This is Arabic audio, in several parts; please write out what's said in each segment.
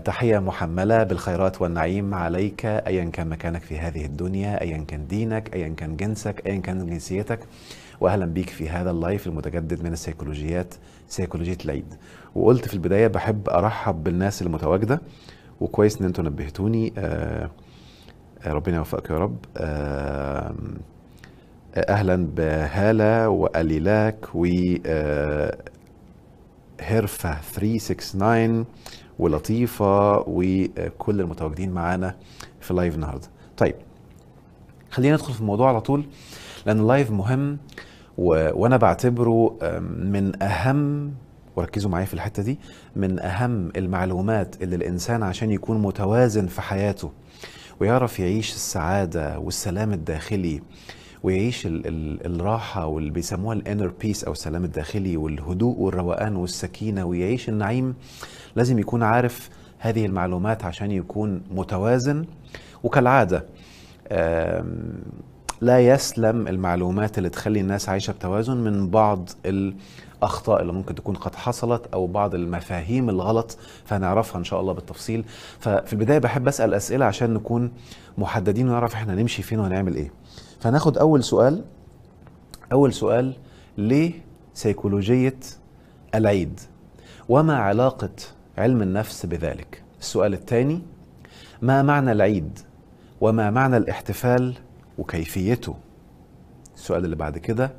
تحية محملة بالخيرات والنعيم عليك أيا كان مكانك في هذه الدنيا أيا كان دينك أيا كان جنسك أيا كان جنسيتك. وأهلا بيك في هذا اللايف المتجدد من السيكولوجيات سيكولوجية العيد. وقلت في البداية بحب أرحب بالناس المتواجدة وكويس إن أنتوا نبهتوني. آه آه، ربنا يوفقك يا رب. آه أهلا بهالة وأليلاك و آه، هرفة 369 ولطيفة وكل المتواجدين معانا في ال live النهاردة. طيب خلينا ندخل في الموضوع على طول لأن ال live مهم و... وأنا بعتبره من أهم وركزوا معايا في الحتة دي من أهم المعلومات اللي الإنسان عشان يكون متوازن في حياته ويعرف يعيش السعادة والسلام الداخلي ويعيش ال ال الراحة واللي بيسموها ال inner peace أو السلام الداخلي والهدوء والروقان والسكينة ويعيش النعيم لازم يكون عارف هذه المعلومات عشان يكون متوازن. وكالعادة آم، لا يسلم المعلومات اللي تخلي الناس عايشة بتوازن من بعض الأخطاء اللي ممكن تكون قد حصلت أو بعض المفاهيم الغلط فهنعرفها إن شاء الله بالتفصيل. ففي البداية بحب أسأل أسئلة عشان نكون محددين ونعرف إحنا نمشي فين وهنعمل إيه. فهناخد أول سؤال أول سؤال ليه سيكولوجية العيد؟ وما علاقة علم النفس بذلك. السؤال الثاني ما معنى العيد؟ وما معنى الاحتفال وكيفيته؟ السؤال اللي بعد كده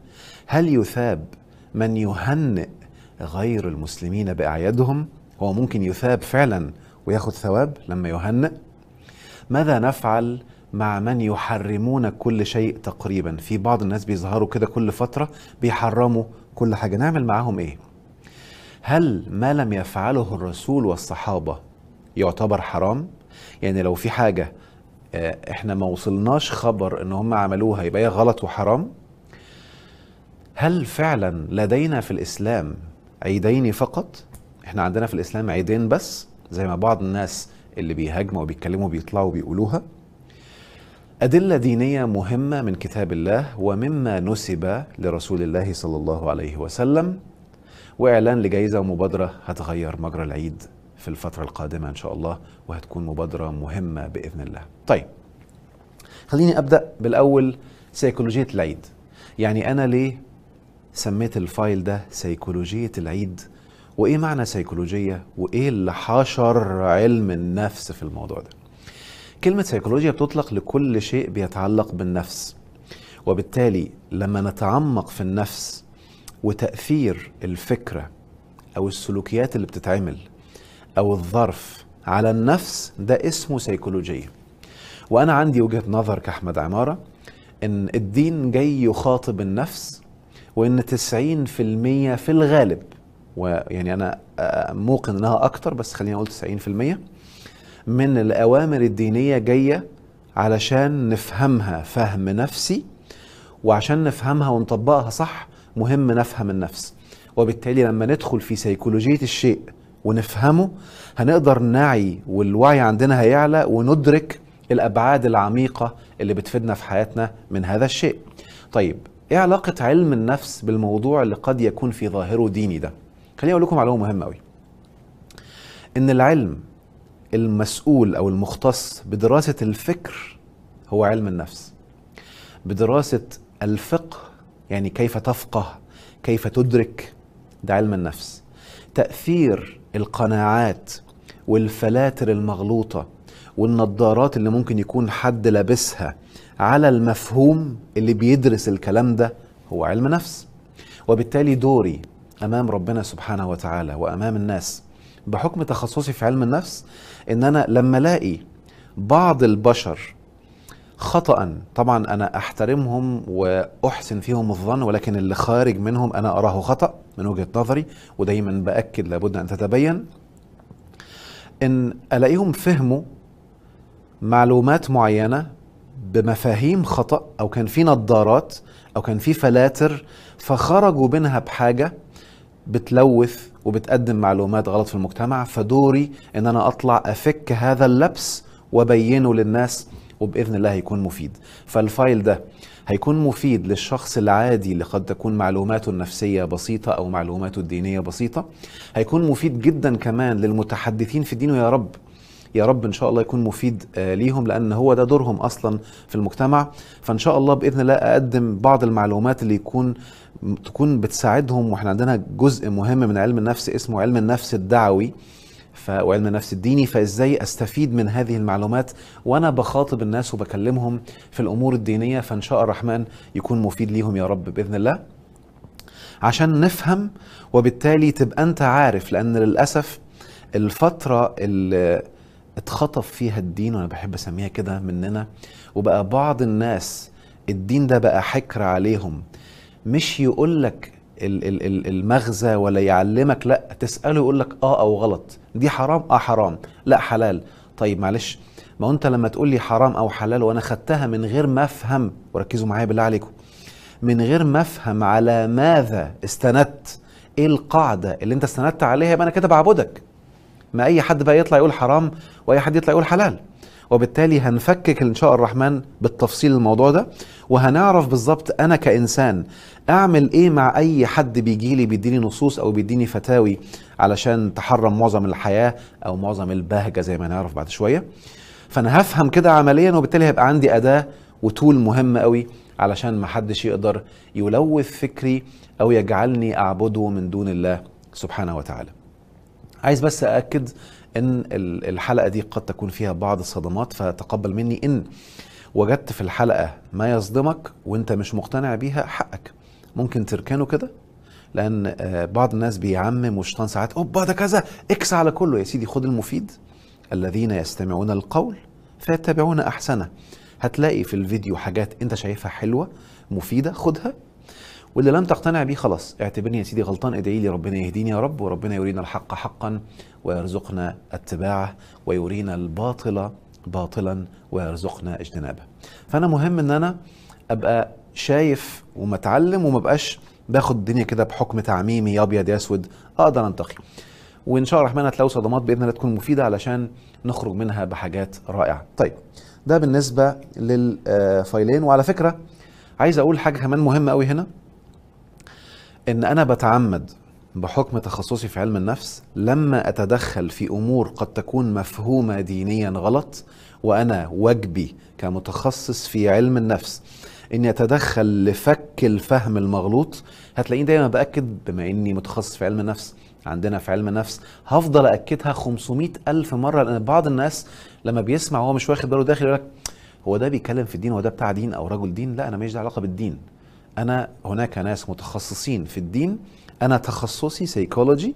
هل يثاب من يهنئ غير المسلمين بأعيادهم؟ هو ممكن يثاب فعلا وياخد ثواب لما يهنئ؟ ماذا نفعل مع من يحرمون كل شيء تقريبا؟ في بعض الناس بيظهروا كده كل فترة بيحرموا كل حاجة. نعمل معاهم إيه؟ هل ما لم يفعله الرسول والصحابة يعتبر حرام؟ يعني لو في حاجة آه، إحنا ما وصلناش خبر إن هم عملوها يبقى هي غلط وحرام؟ هل فعلا لدينا في الإسلام عيدين فقط؟ إحنا عندنا في الإسلام عيدين بس زي ما بعض الناس اللي بيهاجموا وبيتكلموا بيطلعوا بيقولوها أدلة دينية مهمة من كتاب الله ومما نسب لرسول الله صلى الله عليه وسلم. وإعلان لجائزة ومبادرة هتغير مجرى العيد في الفترة القادمة إن شاء الله وهتكون مبادرة مهمة بإذن الله. طيب خليني أبدأ بالأول سيكولوجية العيد. يعني أنا ليه سميت الفايل ده سيكولوجية العيد؟ وإيه معنى سيكولوجية؟ وإيه اللي حاشر علم النفس في الموضوع ده؟ كلمة سيكولوجيا بتطلق لكل شيء بيتعلق بالنفس. وبالتالي لما نتعمق في النفس وتأثير الفكرة أو السلوكيات اللي بتتعمل أو الظرف على النفس ده اسمه سيكولوجية وأنا عندي وجهة نظر كأحمد عمارة إن الدين جاي يخاطب النفس وإن 90% في الغالب ويعني أنا آه، موقن إنها أكتر بس خلينا أقول 90% من الأوامر الدينية جاية علشان نفهمها فهم نفسي وعشان نفهمها ونطبقها صح مهم نفهم النفس. وبالتالي لما ندخل في سيكولوجية الشيء ونفهمه هنقدر نعي والوعي عندنا هيعلى وندرك الأبعاد العميقة اللي بتفيدنا في حياتنا من هذا الشيء. طيب إيه علاقة علم النفس بالموضوع اللي قد يكون في ظاهره ديني ده؟ خليني أقول لكم معلومة مهمة قوي إن العلم المسؤول أو المختص بدراسة الفكر هو علم النفس. بدراسة الفقه يعني كيف تفقه كيف تدرك ده علم النفس. تأثير القناعات والفلاتر المغلوطة والنظارات اللي ممكن يكون حد لابسها على المفهوم اللي بيدرس الكلام ده هو علم نفس. وبالتالي دوري أمام ربنا سبحانه وتعالى وأمام الناس بحكم تخصصي في علم النفس إن أنا لما ألاقي بعض البشر خطأ. طبعا أنا أحترمهم وأحسن فيهم الظن ولكن اللي خارج منهم أنا أراه خطأ من وجهة نظري ودايما بأكد لابد أن تتبين. إن ألاقيهم فهموا معلومات معينة بمفاهيم خطأ أو كان في نظارات أو كان في فلاتر فخرجوا منها بحاجة بتلوث وبتقدم معلومات غلط في المجتمع فدوري إن أنا أطلع أفك هذا اللبس وبينه للناس. وبإذن الله هيكون مفيد. فالفايل ده هيكون مفيد للشخص العادي اللي قد تكون معلوماته النفسية بسيطة أو معلوماته الدينية بسيطة. هيكون مفيد جدا كمان للمتحدثين في الدين ويا رب يا رب إن شاء الله يكون مفيد آه، ليهم لأن هو ده دورهم أصلا في المجتمع. فإن شاء الله بإذن الله أقدم بعض المعلومات اللي يكون تكون بتساعدهم. وإحنا عندنا جزء مهم من علم النفس اسمه علم النفس الدعوي. وعلم النفس الديني فازاي استفيد من هذه المعلومات وأنا بخاطب الناس وبكلمهم في الأمور الدينية؟ فإن شاء الرحمن يكون مفيد ليهم يا رب بإذن الله. عشان نفهم وبالتالي تبقى أنت عارف لأن للأسف الفترة اللي اتخطف فيها الدين وأنا بحب أسميها كده مننا وبقى بعض الناس الدين ده بقى حكر عليهم مش يقول لك ال- ال- ال- المغزى ولا يعلمك لا تسأله يقول لك آه أو غلط. دي حرام؟ آه حرام. لا حلال. طيب معلش ما أنت لما تقول لي حرام أو حلال وأنا خدتها من غير ما أفهم وركزوا معايا بالله عليكم من غير ما أفهم على ماذا استندت؟ إيه القاعدة اللي أنت استندت عليها؟ يبقى أنا كده بعبدك. ما أي حد بقى يطلع يقول حرام وأي حد يطلع يقول حلال. وبالتالي هنفكك إن شاء الرحمن بالتفصيل الموضوع ده وهنعرف بالظبط أنا كإنسان أعمل إيه مع أي حد بيجي لي بيديني نصوص أو بيديني فتاوي علشان تحرم معظم الحياة أو معظم البهجة زي ما هنعرف بعد شوية. فأنا هفهم كده عمليا وبالتالي هيبقى عندي أداة وتول مهمة قوي علشان ما حدش يقدر يلوث فكري أو يجعلني أعبده من دون الله سبحانه وتعالى. عايز بس أأكد أن ال- الحلقة دي قد تكون فيها بعض الصدمات فتقبل مني إن وجدت في الحلقة ما يصدمك وأنت مش مقتنع بيها حقك. ممكن تركنه كده؟ لأن آه، بعض الناس بيعمم وشيطان ساعات أوبا ده كذا! إكس على كله! يا سيدي خد المفيد. الذين يستمعون القول فيتبعون أحسنه. هتلاقي في الفيديو حاجات أنت شايفها حلوة مفيدة خدها. واللي لم تقتنع بيه خلاص اعتبرني يا سيدي غلطان ادعي لي ربنا يهديني يا رب وربنا يرينا الحق حقا. ويرزقنا اتباعه ويرينا الباطل باطلا ويرزقنا اجتنابه. فأنا مهم إن أنا أبقى شايف ومتعلم وما بقاش باخد الدنيا كده بحكم تعميمي يا أبيض يا أسود أقدر أنتقي. وإن شاء الله الرحمن هتلاقوا صدمات بإذن الله تكون مفيدة علشان نخرج منها بحاجات رائعة. طيب ده بالنسبة للفايلين. وعلى فكرة عايز أقول حاجة كمان مهمة قوي هنا إن أنا بتعمد بحكم تخصصي في علم النفس لما أتدخل في أمور قد تكون مفهومة دينيا غلط وأنا واجبي كمتخصص في علم النفس إني أتدخل لفك الفهم المغلوط هتلاقيني دايما بأكد بما إني متخصص في علم النفس. عندنا في علم النفس هفضل أكدها 500 ألف مرة لأن بعض الناس لما بيسمع وهو مش واخد باله داخل يقول لك هو ده بيتكلم في الدين هو ده بتاع دين أو رجل دين؟ لا أنا ماليش علاقة بالدين. أنا هناك ناس متخصصين في الدين أنا تخصصي سيكولوجي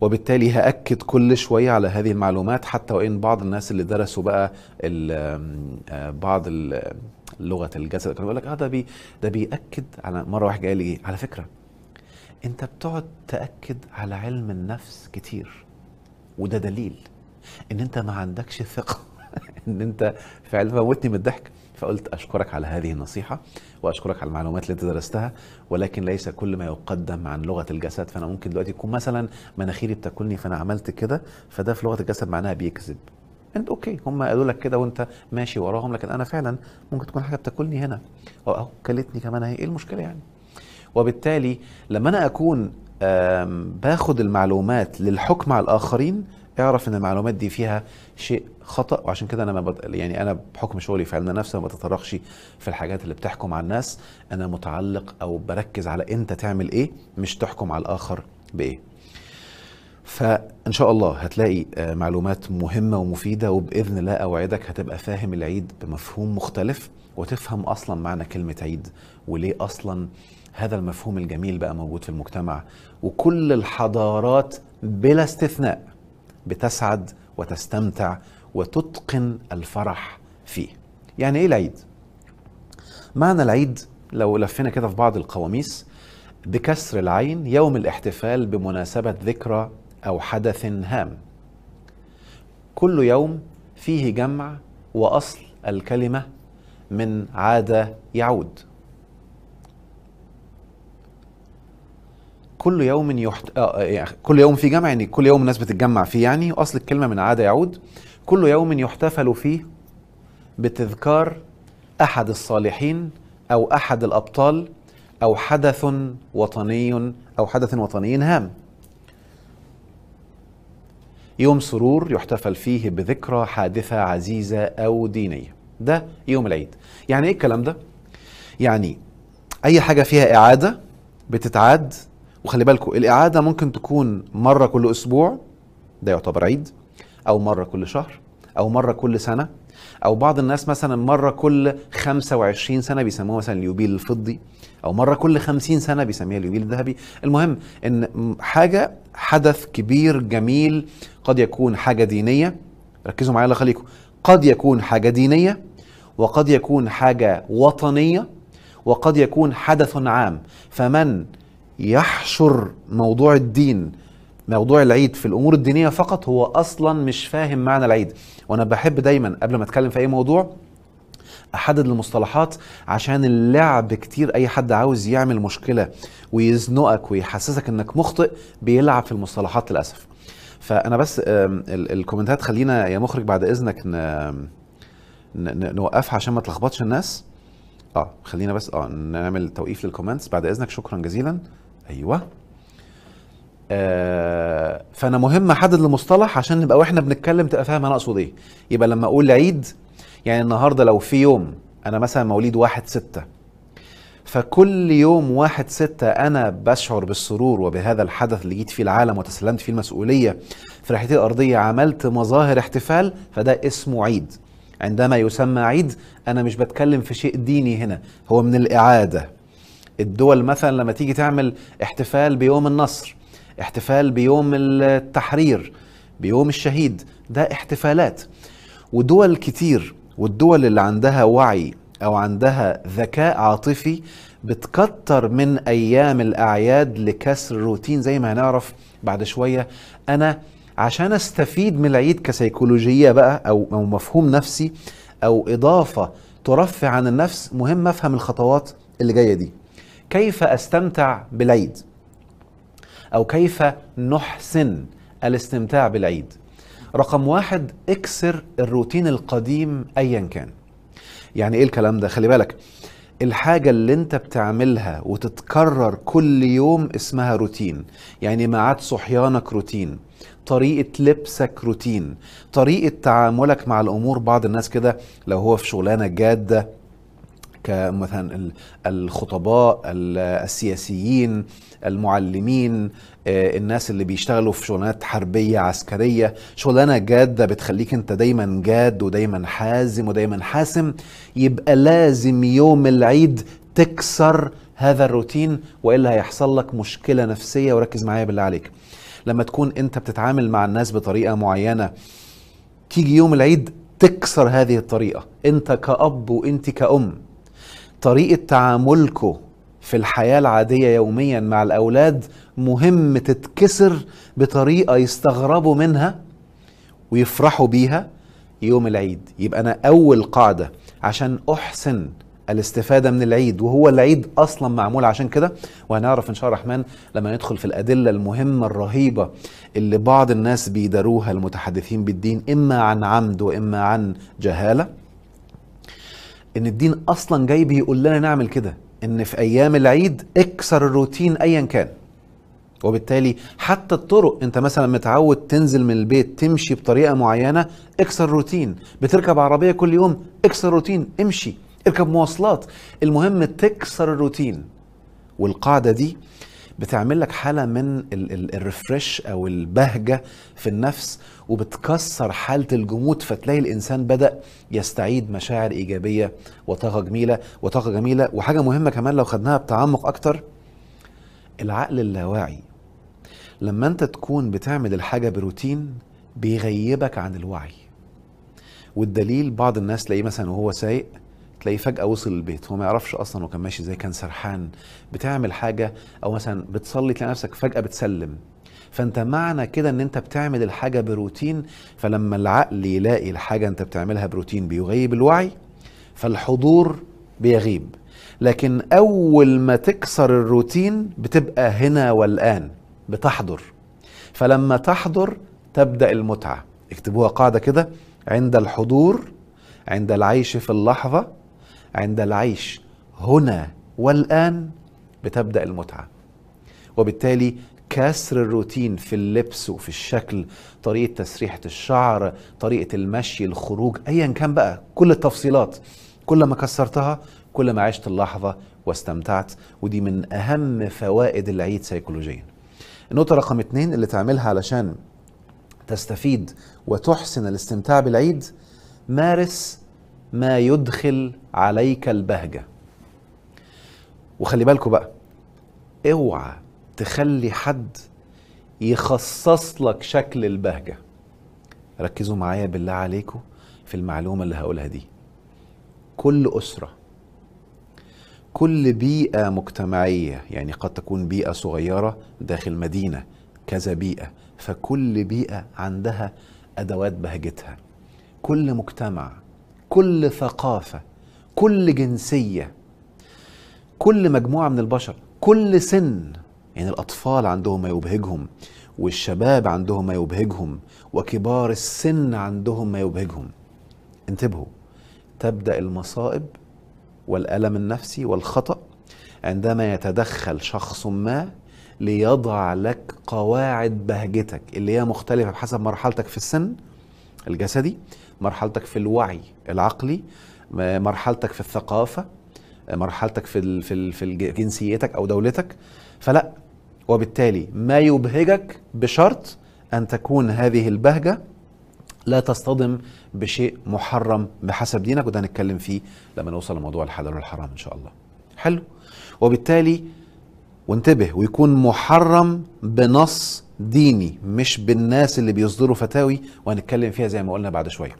وبالتالي هأكد كل شوية على هذه المعلومات حتى وإن بعض الناس اللي درسوا بقى ال- آه، بعض ال- لغة الجسد كانوا بيقول لك آه ده بي ده بيأكد على مرة واحد قال لي على فكرة أنت بتقعد تأكد على علم النفس كتير وده دليل إن أنت ما عندكش ثقة إن أنت فعلا موتني من الضحك فقلت أشكرك على هذه النصيحة. وأشكرك على المعلومات اللي أنت درستها ولكن ليس كل ما يقدم عن لغة الجسد فأنا ممكن دلوقتي يكون مثلا مناخيري بتاكلني فأنا عملت كده فده في لغة الجسد معناها بيكذب. انت أوكي هم قالوا لك كده وأنت ماشي وراهم لكن أنا فعلا ممكن تكون حاجة بتاكلني هنا. اهو كلتني كمان أهي إيه المشكلة يعني؟ وبالتالي لما أنا أكون باخد المعلومات للحكم على الآخرين اعرف إن المعلومات دي فيها شيء خطأ وعشان كده أنا ما بط... يعني أنا بحكم شغلي في علم النفس ما بتطرقش في الحاجات اللي بتحكم على الناس. أنا متعلق أو بركز على أنت تعمل إيه مش تحكم على الآخر بإيه. فإن شاء الله هتلاقي آه، معلومات مهمة ومفيدة وبإذن الله أوعدك هتبقى فاهم العيد بمفهوم مختلف وتفهم أصلا معنى كلمة عيد وليه أصلا هذا المفهوم الجميل بقى موجود في المجتمع. وكل الحضارات بلا استثناء. بتسعد وتستمتع وتتقن الفرح فيه. يعني إيه العيد؟ معنى العيد لو لفينا كده في بعض القواميس بكسر العين يوم الاحتفال بمناسبة ذكرى أو حدث هام. كل يوم فيه جمع وأصل الكلمة من عادة يعود. كل يوم يحت... آه يعني كل يوم في جمع يعني كل يوم الناس بتتجمع فيه يعني وأصل الكلمة من عاده يعود. كل يوم يحتفل فيه بتذكار أحد الصالحين أو أحد الأبطال أو حدث وطني أو حدث وطني هام. يوم سرور يحتفل فيه بذكرى حادثة عزيزة أو دينية. ده يوم العيد. يعني إيه الكلام ده؟ يعني أي حاجة فيها إعادة بتتعاد وخلي بالكم الإعادة ممكن تكون مرة كل أسبوع ده يعتبر عيد أو مرة كل شهر أو مرة كل سنة أو بعض الناس مثلا مرة كل 25 سنة بيسموها مثلا اليوبيل الفضي أو مرة كل 50 سنة بيسميها اليوبيل الذهبي. المهم إن حاجة حدث كبير جميل قد يكون حاجة دينية ركزوا معايا الله يخليكم قد يكون حاجة دينية وقد يكون حاجة وطنية وقد يكون حدث عام. فمن يحشر موضوع الدين موضوع العيد في الأمور الدينية فقط هو أصلا مش فاهم معنى العيد. وأنا بحب دايما قبل ما أتكلم في أي موضوع أحدد المصطلحات عشان اللعب كتير أي حد عاوز يعمل مشكلة ويزنقك ويحسسك إنك مخطئ بيلعب في المصطلحات للأسف. فأنا بس ال comment ات خلينا يا مخرج بعد إذنك نوقفها عشان ما تلخبطش الناس. آه خلينا بس آه نعمل توقيف لل comments بعد إذنك. شكرا جزيلا. أيوه. آه فأنا مهم أحدد المصطلح عشان نبقى وإحنا بنتكلم تبقى فاهم أنا أقصد إيه. يبقى لما أقول عيد يعني النهارده لو في يوم أنا مثلا مواليد واحد ستة فكل يوم واحد ستة أنا بشعر بالسرور وبهذا الحدث اللي جيت فيه العالم وتسلمت فيه المسؤولية في رحلتي الأرضية عملت مظاهر احتفال فده اسمه عيد. عندما يسمى عيد أنا مش بتكلم في شيء ديني هنا هو من الإعادة. الدول مثلا لما تيجي تعمل احتفال بيوم النصر احتفال بيوم التحرير بيوم الشهيد ده احتفالات. ودول كتير والدول اللي عندها وعي أو عندها ذكاء عاطفي بتكتر من أيام الأعياد لكسر الروتين. زي ما هنعرف بعد شوية أنا عشان أستفيد من العيد كسيكولوجية بقى أو أو مفهوم نفسي أو إضافة ترفع عن النفس مهم أفهم الخطوات اللي جاية دي. كيف أستمتع بالعيد؟ أو كيف نحسن الاستمتاع بالعيد؟ رقم واحد اكسر الروتين القديم ايا كان. يعني إيه الكلام ده؟ خلي بالك الحاجة اللي أنت بتعملها وتتكرر كل يوم اسمها روتين. يعني ميعاد صحيانك روتين طريقة لبسك روتين طريقة تعاملك مع الأمور. بعض الناس كده لو هو في شغلانة جادة كمثلا الخطباء السياسيين المعلمين آه، الناس اللي بيشتغلوا في شغلانات حربية عسكرية. شغلانة جادة بتخليك انت دايما جاد ودايما حازم ودايما حاسم. يبقى لازم يوم العيد تكسر هذا الروتين وإلا هيحصل لك مشكلة نفسية. وركز معايا بالله عليك. لما تكون انت بتتعامل مع الناس بطريقة معينة تيجي يوم العيد تكسر هذه الطريقة. انت كأب وانت كأم. طريقة تعاملكم في الحياة العادية يوميا مع الأولاد مهم تتكسر بطريقة يستغربوا منها ويفرحوا بيها يوم العيد. يبقى أنا أول قاعدة عشان أحسن الاستفادة من العيد وهو العيد أصلا معمول عشان كده. وهنعرف إن شاء الله الرحمن لما ندخل في الأدلة المهمة الرهيبة اللي بعض الناس بيداروها المتحدثين بالدين إما عن عمد وإما عن جهالة. إن الدين أصلا جاي بيقول لنا نعمل كده إن في أيام العيد اكسر الروتين ايا كان. وبالتالي حتى الطرق أنت مثلا متعود تنزل من البيت تمشي بطريقة معينة اكسر روتين بتركب عربية كل يوم اكسر روتين امشي. اركب مواصلات. المهم تكسر الروتين. والقاعدة دي بتعمل لك حالة من الريفرش أو البهجة في النفس وبتكسر حالة الجمود فتلاقي الإنسان بدأ يستعيد مشاعر إيجابية وطاقة جميلة وطاقة جميلة. وحاجة مهمة كمان لو خدناها بتعمق أكتر العقل اللاواعي. لما أنت تكون بتعمل الحاجة بروتين بيغيبك عن الوعي. والدليل بعض الناس تلاقيه مثلا وهو سايق تلاقيه فجأة وصل البيت هو ما يعرفش أصلا هو كان ماشي إزاي كان سرحان بتعمل حاجة أو مثلا بتصلي تلاقي نفسك فجأة بتسلم. فأنت معنى كده إن أنت بتعمل الحاجة بروتين فلما العقل يلاقي الحاجة أنت بتعملها بروتين بيغيب الوعي فالحضور بيغيب. لكن أول ما تكسر الروتين بتبقى هنا والآن بتحضر. فلما تحضر تبدأ المتعة. اكتبوها قاعدة كده عند الحضور عند العيش في اللحظة عند العيش هنا والآن بتبدأ المتعة. وبالتالي كسر الروتين في اللبس وفي الشكل طريقة تسريحة الشعر طريقة المشي الخروج أيا كان بقى كل التفصيلات. كل ما كسرتها كل ما عشت اللحظة واستمتعت. ودي من أهم فوائد العيد سيكولوجيا. النقطة رقم اتنين اللي تعملها علشان تستفيد وتحسن الاستمتاع بالعيد مارس ما يدخل عليك البهجة. وخلي بالكوا بقى اوعى تخلي حد يخصص لك شكل البهجة. ركزوا معايا بالله عليكم في المعلومة اللي هقولها دي. كل أسرة كل بيئة مجتمعية يعني قد تكون بيئة صغيرة داخل مدينة كذا بيئة فكل بيئة عندها أدوات بهجتها. كل مجتمع كل ثقافة كل جنسية كل مجموعة من البشر كل سن. يعني الأطفال عندهم ما يبهجهم والشباب عندهم ما يبهجهم وكبار السن عندهم ما يبهجهم. انتبهوا تبدأ المصائب والألم النفسي والخطأ عندما يتدخل شخص ما ليضع لك قواعد بهجتك اللي هي مختلفة بحسب مرحلتك في السن الجسدي مرحلتك في الوعي العقلي مرحلتك في الثقافة مرحلتك في في في جنسيتك أو دولتك. فلا وبالتالي ما يبهجك بشرط أن تكون هذه البهجة لا تصطدم بشيء محرم بحسب دينك وده هنتكلم فيه لما نوصل لموضوع الحلال والحرام إن شاء الله. حلو. وبالتالي وانتبه ويكون محرم بنص ديني مش بالناس اللي بيصدروا فتاوي وهنتكلم فيها زي ما قلنا بعد شوية.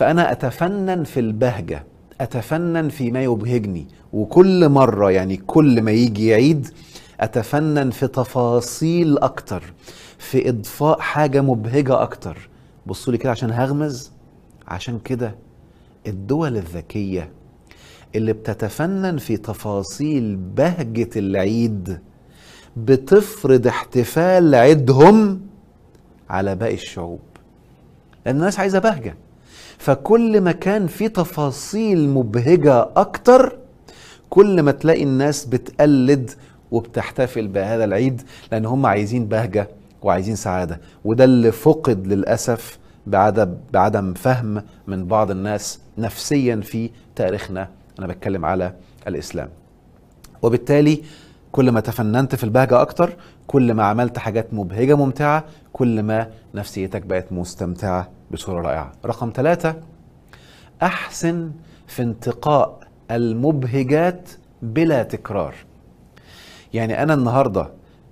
فأنا أتفنن في البهجة أتفنن في ما يبهجني وكل مرة يعني كل ما يجي يعيد أتفنن في تفاصيل أكتر في إضفاء حاجة مبهجة أكتر. بصوا لي كده عشان هغمز. عشان كده الدول الذكية اللي بتتفنن في تفاصيل بهجة العيد بتفرض احتفال عيدهم على باقي الشعوب. لأن الناس عايزة بهجة. فكل ما كان في تفاصيل مبهجة أكتر كل ما تلاقي الناس بتقلد وبتحتفل بهذا العيد لأن هم عايزين بهجة وعايزين سعادة. وده اللي فقد للأسف بعدم, بعدم فهم من بعض الناس نفسيا في تاريخنا. أنا بتكلم على الإسلام. وبالتالي كل ما تفننت في البهجة أكتر كل ما عملت حاجات مبهجة ممتعة كل ما نفسيتك بقت مستمتعة بصورة رائعة. رقم ثلاثة أحسن في انتقاء المبهجات بلا تكرار. يعني أنا النهاردة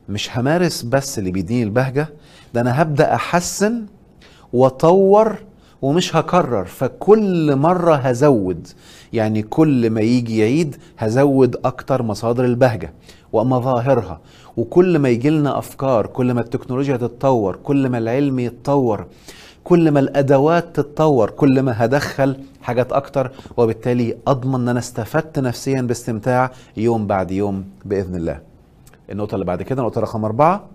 مش همارس بس اللي بيديني البهجة ده أنا هبدأ أحسن وأطور ومش هكرر. فكل مرة هزود يعني كل ما يجي يعيد هزود أكتر مصادر البهجة ومظاهرها. وكل ما يجي لنا أفكار كل ما التكنولوجيا تتطور كل ما العلم يتطور كل ما الأدوات تتطور كل ما هدخل حاجات أكتر وبالتالي أضمن إن أنا استفدت نفسيا باستمتاع يوم بعد يوم بإذن الله. النقطة اللي بعد كده نقطة رقم أربعة.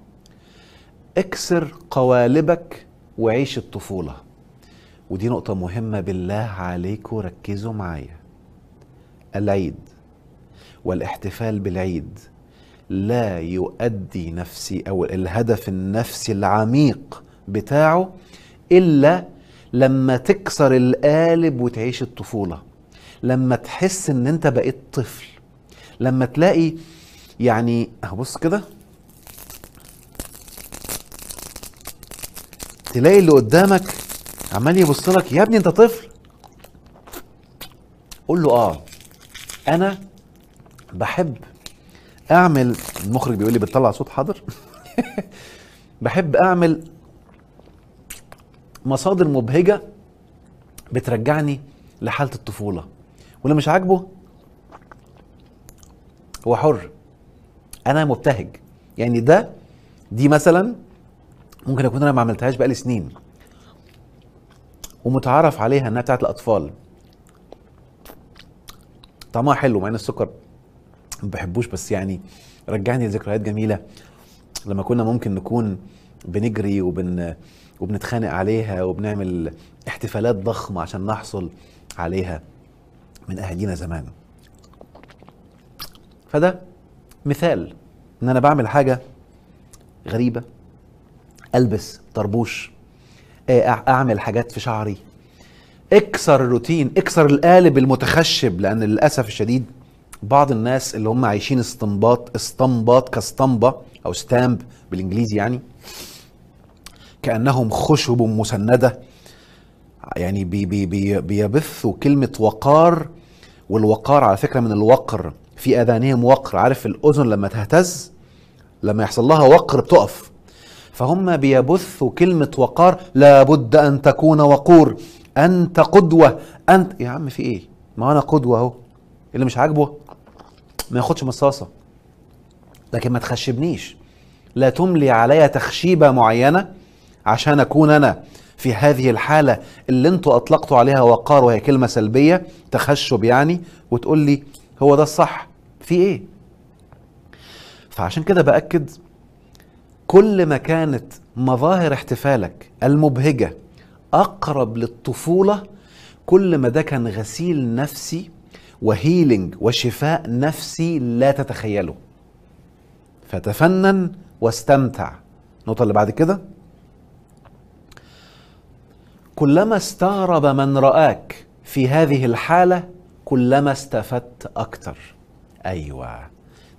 اكسر قوالبك وعيش الطفولة. ودي نقطة مهمة. بالله عليكم ركزوا معايا. العيد والاحتفال بالعيد لا يؤدي نفسي أو الهدف النفسي العميق بتاعه إلا لما تكسر القالب وتعيش الطفولة. لما تحس إن أنت بقيت طفل. لما تلاقي يعني بص كده. تلاقي اللي قدامك عمال يبص لك يا ابني أنت طفل. قول له آه أنا بحب أعمل المخرج بيقول لي بتطلع صوت حاضر. بحب أعمل مصادر مبهجة بترجعني لحالة الطفولة. واللي مش عاجبه هو حر. أنا مبتهج. يعني ده دي مثلا ممكن أكون أنا ما عملتهاش بقالي سنين. ومتعارف عليها إنها بتاعت الأطفال. طعمها حلو مع إن السكر ما بحبوش بس يعني رجعني لذكريات جميلة. لما كنا ممكن نكون بنجري وبن وبنتخانق عليها وبنعمل احتفالات ضخمة عشان نحصل عليها من أهالينا زمان. فده مثال إن أنا بعمل حاجة غريبة ألبس طربوش أعمل حاجات في شعري. اكسر الروتين اكسر القالب المتخشب لأن للأسف الشديد بعض الناس اللي هم عايشين استنباط استنباط كاسطمبه أو stamp بالإنجليزي يعني كأنهم خشب مسندة. يعني بي بي بي بيبثوا كلمة وقار والوقار على فكرة من الوقر. في أذانهم وقر. عارف الأذن لما تهتز؟ لما يحصل لها وقر بتقف. فهم بيبثوا كلمة وقار. لابد أن تكون وقور. أنت قدوة. أنت يا عم في إيه؟ ما أنا قدوة أهو. اللي مش عاجبه ما ياخدش مصاصة لكن ما تخشبنيش. لا تملي عليا تخشيبة معينة. عشان أكون أنا في هذه الحالة اللي أنتوا أطلقتوا عليها وقار وهي كلمة سلبية تخشب يعني وتقول لي هو ده الصح. في إيه؟ فعشان كده بأكد كل ما كانت مظاهر احتفالك المبهجة أقرب للطفولة كل ما ده كان غسيل نفسي وهيلينج وشفاء نفسي لا تتخيله. فتفنن واستمتع. النقطة اللي بعد كده؟ كلما استغرب من رآك في هذه الحالة كلما استفدت أكتر. أيوة.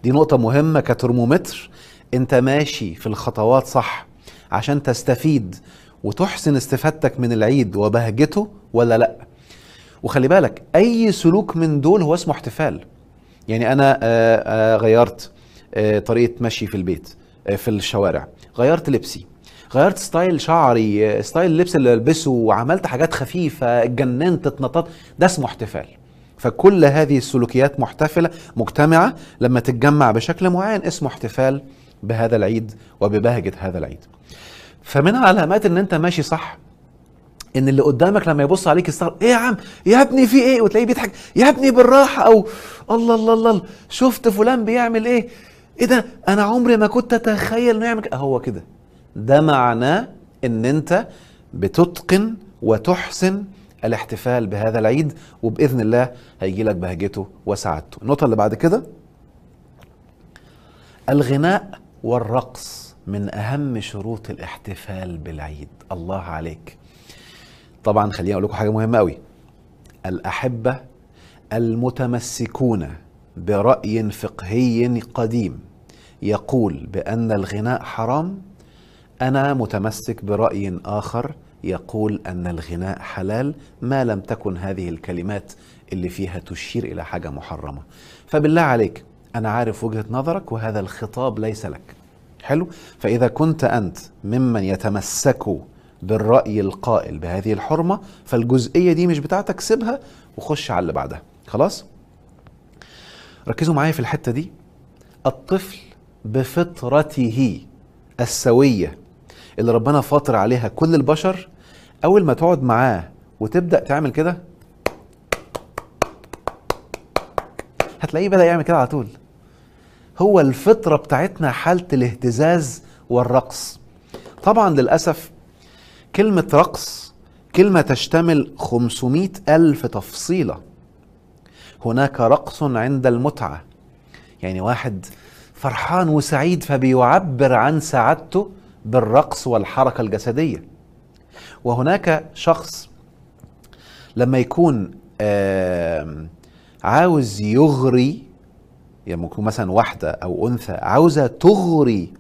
دي نقطة مهمة كترمومتر. أنت ماشي في الخطوات صح عشان تستفيد وتحسن استفادتك من العيد وبهجته ولا لأ؟ وخلي بالك أي سلوك من دول هو اسمه احتفال. يعني أنا آه، آه، غيرت آه، طريقة مشي في البيت في الشوارع. غيرت لبسي. غيرت style شعري style اللبس اللي بلبسه وعملت حاجات خفيفة اتجننت اتنططت. ده اسمه احتفال. فكل هذه السلوكيات محتفلة مجتمعة لما تتجمع بشكل معين اسمه احتفال بهذا العيد وببهجة هذا العيد. فمن علامات إن أنت ماشي صح إن اللي قدامك لما يبص عليك يستغرب إيه يا عم؟ يا ابني في إيه؟ وتلاقيه بيضحك يا ابني بالراحة أو الله الله الله شفت فلان بيعمل إيه؟ إيه ده؟ أنا عمري ما كنت أتخيل إنه يعمل. هو كده. ده معناه إن أنت بتتقن وتحسن الاحتفال بهذا العيد وبإذن الله هيجي لك بهجته وسعادته. النقطة اللي بعد كده الغناء والرقص من أهم شروط الاحتفال بالعيد. الله عليك. طبعا خليني أقول لكم حاجة مهمة قوي الأحبة المتمسكون برأي فقهي قديم يقول بأن الغناء حرام أنا متمسك برأي آخر يقول أن الغناء حلال ما لم تكن هذه الكلمات اللي فيها تشير إلى حاجة محرمة. فبالله عليك أنا عارف وجهة نظرك وهذا الخطاب ليس لك. حلو؟ فإذا كنت أنت ممن يتمسك بالرأي القائل بهذه الحرمة فالجزئية دي مش بتاعتك سيبها وخش على اللي بعدها. خلاص؟ ركزوا معايا في الحتة دي. الطفل بفطرته السوية اللي ربنا فاطر عليها كل البشر أول ما تقعد معاه وتبدأ تعمل كده هتلاقيه بدأ يعمل كده على طول. هو الفطرة بتاعتنا حالة الاهتزاز والرقص. طبعا للأسف كلمة رقص كلمة تشتمل 500 ألف تفصيلة. هناك رقص عند المتعة. يعني واحد فرحان وسعيد فبيعبر عن سعادته بالرقص والحركة الجسدية. وهناك شخص لما يكون عاوز يغري يعني ممكن مثلا واحدة أو أنثى عاوزة تغري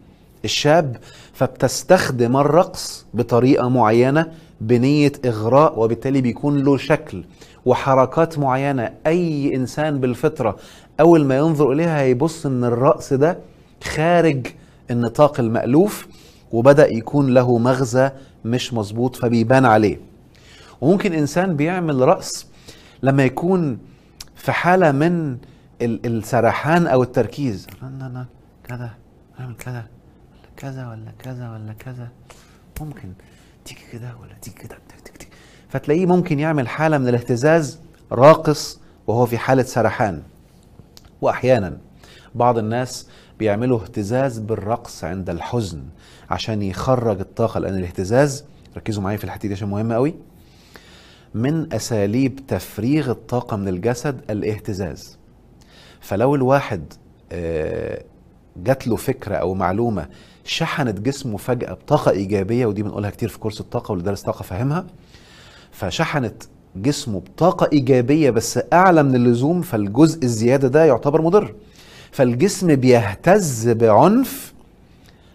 الشاب فبتستخدم الرقص بطريقة معينة بنية إغراء وبالتالي بيكون له شكل وحركات معينة. أي إنسان بالفطرة أول ما ينظر إليها هيبص إن الرقص ده خارج النطاق المألوف. وبدأ يكون له مغزى مش مظبوط فبيبان عليه. وممكن إنسان بيعمل رقص لما يكون في حالة من ال- السرحان أو التركيز. لا كذا اعمل كذا كذا ولا كذا ولا كذا. ممكن. تيجي كده ولا تيجي كده. فتلاقيه ممكن يعمل حالة من الاهتزاز راقص وهو في حالة سرحان. وأحيانا بعض الناس بيعملوا اهتزاز بالرقص عند الحزن. عشان يخرج الطاقة لأن الاهتزاز ركزوا معايا في الحته دي عشان مهمه قوي. من أساليب تفريغ الطاقة من الجسد الاهتزاز. فلو الواحد آه، جات له فكرة أو معلومة شحنت جسمه فجأة بطاقة إيجابية ودي بنقولها كتير في كورس الطاقة واللي دارس طاقة فاهمها فشحنت جسمه بطاقة إيجابية بس أعلى من اللزوم فالجزء الزيادة ده يعتبر مضر. فالجسم بيهتز بعنف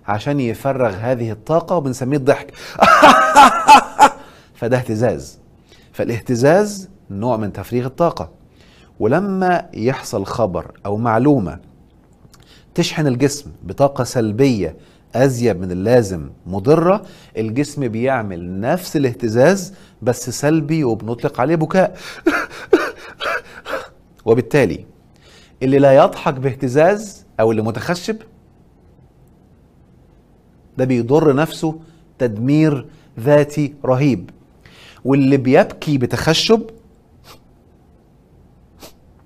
عشان يفرغ هذه الطاقة وبنسميه الضحك. فده اهتزاز. فالاهتزاز نوع من تفريغ الطاقة. ولما يحصل خبر أو معلومة تشحن الجسم بطاقة سلبية أزيد من اللازم مضرة الجسم بيعمل نفس الاهتزاز بس سلبي وبنطلق عليه بكاء. وبالتالي اللي لا يضحك باهتزاز أو اللي متخشب ده بيضر نفسه تدمير ذاتي رهيب. واللي بيبكي بتخشب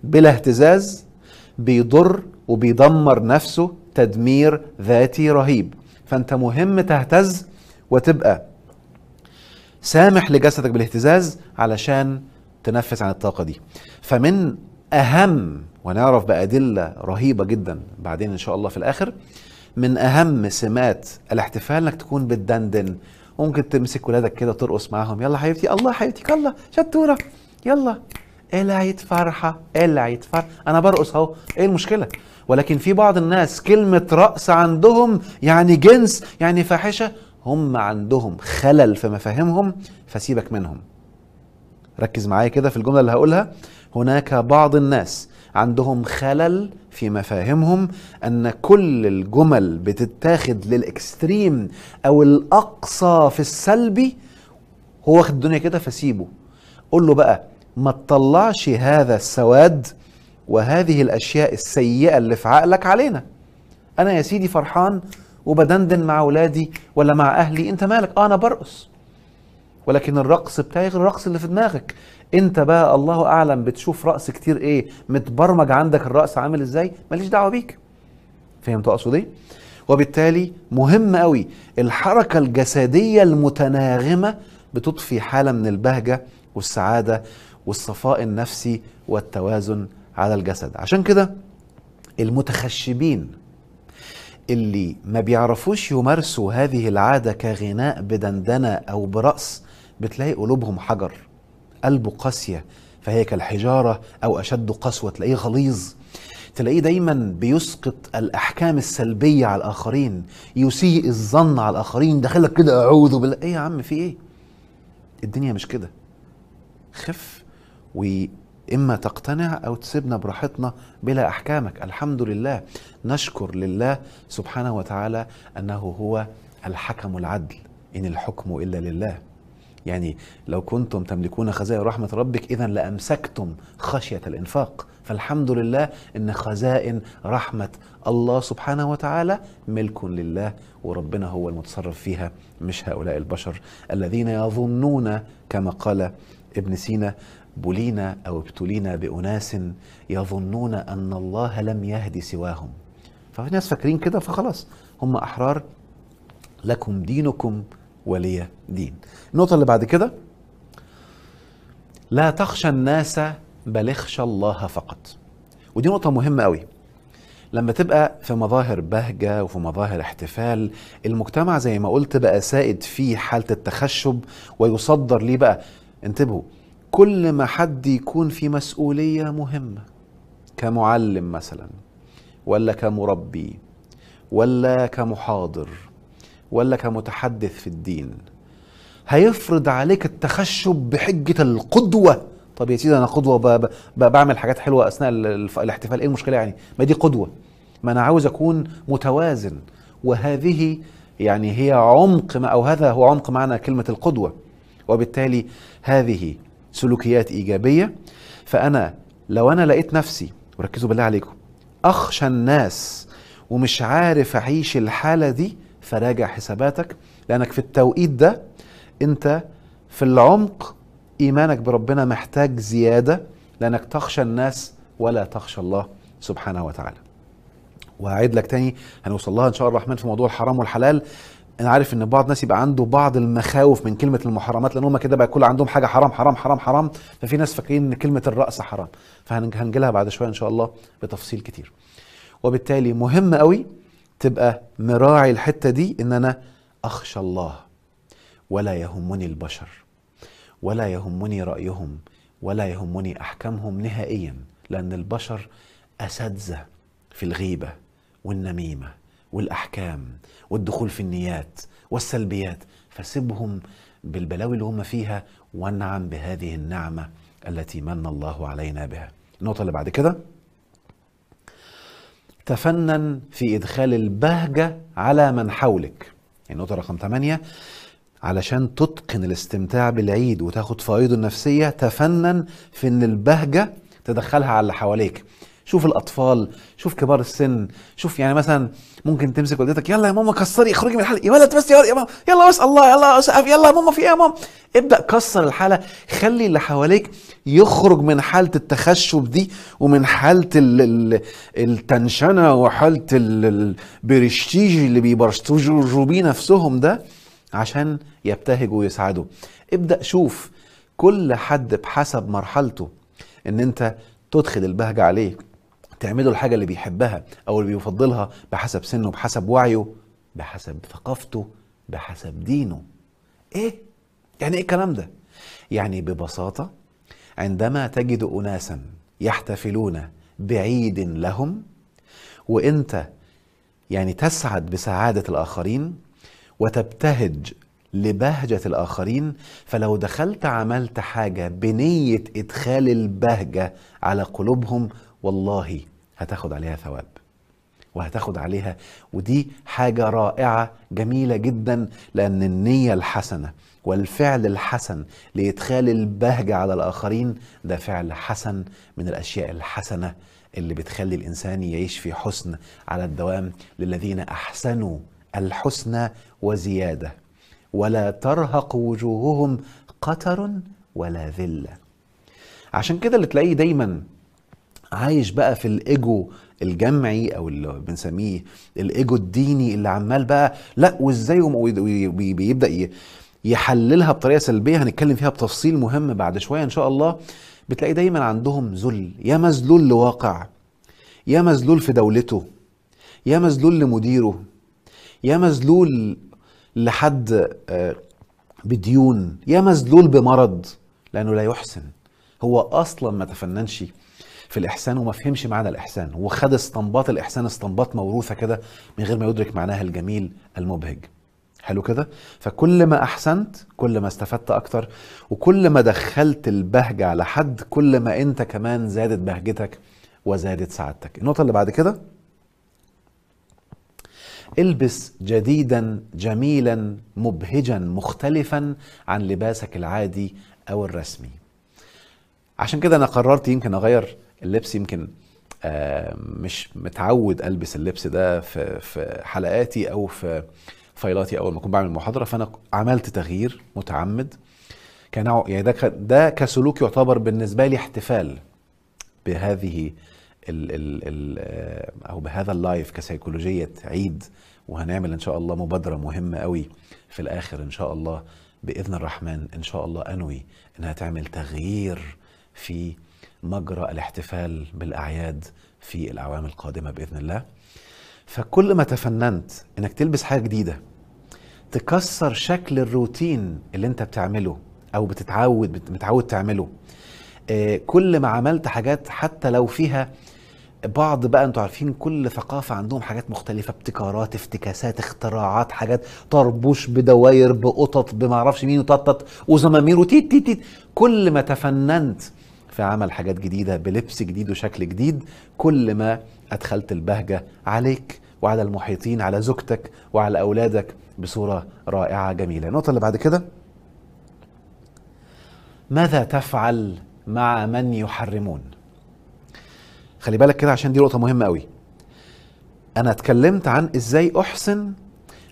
بلا اهتزاز بيضر وبيدمر نفسه تدمير ذاتي رهيب. فانت مهم تهتز وتبقى سامح لجسدك بالاهتزاز علشان تنفس عن الطاقة دي. فمن أهم ونعرف بأدلة رهيبة جدا بعدين إن شاء الله في الآخر من أهم سمات الاحتفال إنك تكون بتدندن ممكن تمسك ولادك كده ترقص معاهم. يلا حبيبتي الله حبيبتي الله شطورة. يلا. العيد فرحة العيد فرحة أنا برقص أهو. إيه المشكلة؟ ولكن في بعض الناس كلمة رأس عندهم يعني جنس يعني فاحشة. هم عندهم خلل في مفاهيمهم فسيبك منهم. ركز معايا كده في الجملة اللي هقولها. هناك بعض الناس عندهم خلل في مفاهيمهم أن كل الجمل بتتاخد للإكستريم أو الأقصى في السلبي هو واخد الدنيا كده فسيبه. قول له بقى ما تطلعش هذا السواد وهذه الأشياء السيئة اللي في عقلك علينا. أنا يا سيدي فرحان وبدندن مع أولادي ولا مع أهلي أنت مالك؟ آه أنا برقص. ولكن الرقص بتاعي غير الرقص اللي في دماغك. انت بقى الله أعلم بتشوف رقص كتير إيه متبرمج عندك الرقص عامل إزاي؟ ماليش دعوة بيك. فهمت أقصد إيه؟ وبالتالي مهم قوي الحركة الجسدية المتناغمة بتضفي حالة من البهجة والسعادة والصفاء النفسي والتوازن على الجسد. عشان كده المتخشبين اللي ما بيعرفوش يمارسوا هذه العادة كغناء بدندنة أو برقص بتلاقي قلوبهم حجر قلبه قاسية فهي كالحجارة أو أشد قسوة تلاقيه غليظ. تلاقيه دايما بيسقط الأحكام السلبية على الآخرين يسيء الظن على الآخرين داخلك كده أعوذ بالله. إيه يا عم في إيه؟ الدنيا مش كده. خف وإما تقتنع أو تسيبنا براحتنا بلا أحكامك. الحمد لله. نشكر لله سبحانه وتعالى أنه هو الحكم العدل إن الحكم إلا لله. يعني لو كنتم تملكون خزائن رحمة ربك إذا لأمسكتم خشية الإنفاق. فالحمد لله إن خزائن رحمة الله سبحانه وتعالى ملك لله وربنا هو المتصرف فيها مش هؤلاء البشر الذين يظنون كما قال ابن سينا بلينا أو ابتلينا بأناس يظنون أن الله لم يهدي سواهم. ففي ناس فاكرين كده فخلاص هم أحرار لكم دينكم ولي دين. النقطة اللي بعد كده. لا تخشى الناس بل اخشى الله فقط. ودي نقطة مهمة قوي. لما تبقى في مظاهر بهجة وفي مظاهر احتفال المجتمع زي ما قلت بقى سائد فيه حالة التخشب ويصدر ليه بقى. انتبهوا كل ما حد يكون في مسؤولية مهمة كمعلم مثلا ولا كمربي ولا كمحاضر ولا كمتحدث في الدين هيفرض عليك التخشب بحجة القدوة. طب يا سيدي أنا قدوة ب- بعمل حاجات حلوة أثناء الاحتفال. إيه المشكلة يعني؟ ما دي قدوة. ما أنا عاوز أكون متوازن. وهذه يعني هي عمق ما أو هذا هو عمق معنى كلمة القدوة. وبالتالي هذه سلوكيات إيجابية. فأنا لو أنا لقيت نفسي وركزوا بالله عليكم أخشى الناس ومش عارف أعيش الحالة دي فراجع حساباتك. لأنك في التوقيت ده انت في العمق ايمانك بربنا محتاج زيادة لانك تخشى الناس ولا تخشى الله سبحانه وتعالى. وهعيد لك تاني هنوصل لها إن شاء الله الرحمن في موضوع الحرام والحلال أنا عارف إن بعض الناس يبقى عنده بعض المخاوف من كلمة المحرمات لأن هم كده بقى كل عندهم حاجة حرام حرام حرام حرام ففي ناس فاكرين إن كلمة الرأس حرام فهنجي لها بعد شوية إن شاء الله بتفصيل كتير. وبالتالي مهم قوي تبقى مراعي الحتة دي إن أنا أخشى الله ولا يهمني البشر ولا يهمني رأيهم ولا يهمني أحكامهم نهائيا لأن البشر أساتذة في الغيبة والنميمة والأحكام والدخول في النيات والسلبيات. فسيبهم بالبلاوي اللي هم فيها وانعم بهذه النعمة التي من الله علينا بها. النقطة اللي بعد كده. تفنن في إدخال البهجة على من حولك. النقطة رقم 8 علشان تتقن الاستمتاع بالعيد وتاخد فوائده النفسية تفنن في إن البهجة تدخلها على اللي حواليك. شوف الأطفال شوف كبار السن شوف يعني مثلا ممكن تمسك والدتك يلا يا ماما كسري اخرجي من الحالة. يا ولد بس يا ماما. يلا بس الله يلا اسقف يلا يا ماما في إيه يا ماما؟ ابدأ كسر الحالة. خلي اللي حواليك يخرج من حالة التخشب دي ومن حالة ال ال التنشنة وحالة ال- البرستيج اللي بيبرستجوا بيه نفسهم ده. عشان يبتهجوا ويسعدوا ابدأ شوف كل حد بحسب مرحلته إن أنت تدخل البهجة عليه تعمله الحاجة اللي بيحبها أو اللي بيفضلها بحسب سنه بحسب وعيه بحسب ثقافته بحسب دينه. إيه؟ يعني إيه الكلام ده؟ يعني ببساطة عندما تجد اناسا يحتفلون بعيد لهم وإنت يعني تسعد بسعادة الآخرين وتبتهج لبهجة الآخرين فلو دخلت عملت حاجة بنية إدخال البهجة على قلوبهم والله هتاخد عليها ثواب. وهتاخد عليها ودي حاجة رائعة جميلة جدا لأن النية الحسنة والفعل الحسن لإدخال البهجة على الآخرين ده فعل حسن من الأشياء الحسنة اللي بتخلي الإنسان يعيش في حسن على الدوام للذين أحسنوا الحسنى وزيادة. ولا ترهق وجوههم قتر ولا ذلة. عشان كده اللي تلاقيه دايما عايش بقى في الإيجو الجمعي أو اللي بنسميه الإيجو الديني اللي عمال بقى لا وإزاي بيبدأ يحللها بطريقة سلبية هنتكلم فيها بتفصيل مهم بعد شوية إن شاء الله. بتلاقي دايما عندهم ذل. يا مذلول لواقع يا مذلول في دولته يا مذلول لمديره. يا مذلول لحد آه، بديون يا مذلول بمرض لأنه لا يحسن. هو أصلا ما تفننش في الإحسان وما فهمش معنى الإحسان. هو خد استنباط الإحسان استنباط موروثة كده من غير ما يدرك معناها الجميل المبهج. حلو كده؟ فكل ما أحسنت كل ما استفدت أكتر وكل ما دخلت البهجة على حد كل ما أنت كمان زادت بهجتك وزادت سعادتك. النقطة اللي بعد كده؟ البس جديدا جميلا مبهجا مختلفا عن لباسك العادي أو الرسمي. عشان كده أنا قررت يمكن أغير اللبس يمكن آه، مش متعود ألبس اللبس ده في في حلقاتي أو في فايلاتي أول ما أكون بعمل محاضرة. فأنا عملت تغيير متعمد. كان يعني ده ده كسلوك يعتبر بالنسبة لي احتفال بهذه ال ال ال أو بهذا اللايف كسيكولوجية عيد وهنعمل إن شاء الله مبادرة مهمة قوي في الآخر إن شاء الله بإذن الرحمن إن شاء الله أنوي إنها تعمل تغيير في مجرى الاحتفال بالأعياد في الأعوام القادمة بإذن الله. فكل ما تفننت إنك تلبس حاجة جديدة تكسر شكل الروتين اللي أنت بتعمله أو بتتعود بت- متعود تعمله آه، كل ما عملت حاجات حتى لو فيها بعض بقى أنتوا عارفين كل ثقافة عندهم حاجات مختلفة ابتكارات افتكاسات اختراعات حاجات طربوش بدواير بقطط بمعرفش مين وططط وزمامير وتيت تيت تيت. كل ما تفننت في عمل حاجات جديدة بلبس جديد وشكل جديد كل ما أدخلت البهجة عليك وعلى المحيطين على زوجتك وعلى أولادك بصورة رائعة جميلة. النقطة اللي بعد كده. ماذا تفعل مع من يحرمون؟ خلي بالك كده عشان دي نقطة مهمة قوي. أنا اتكلمت عن إزاي أحسن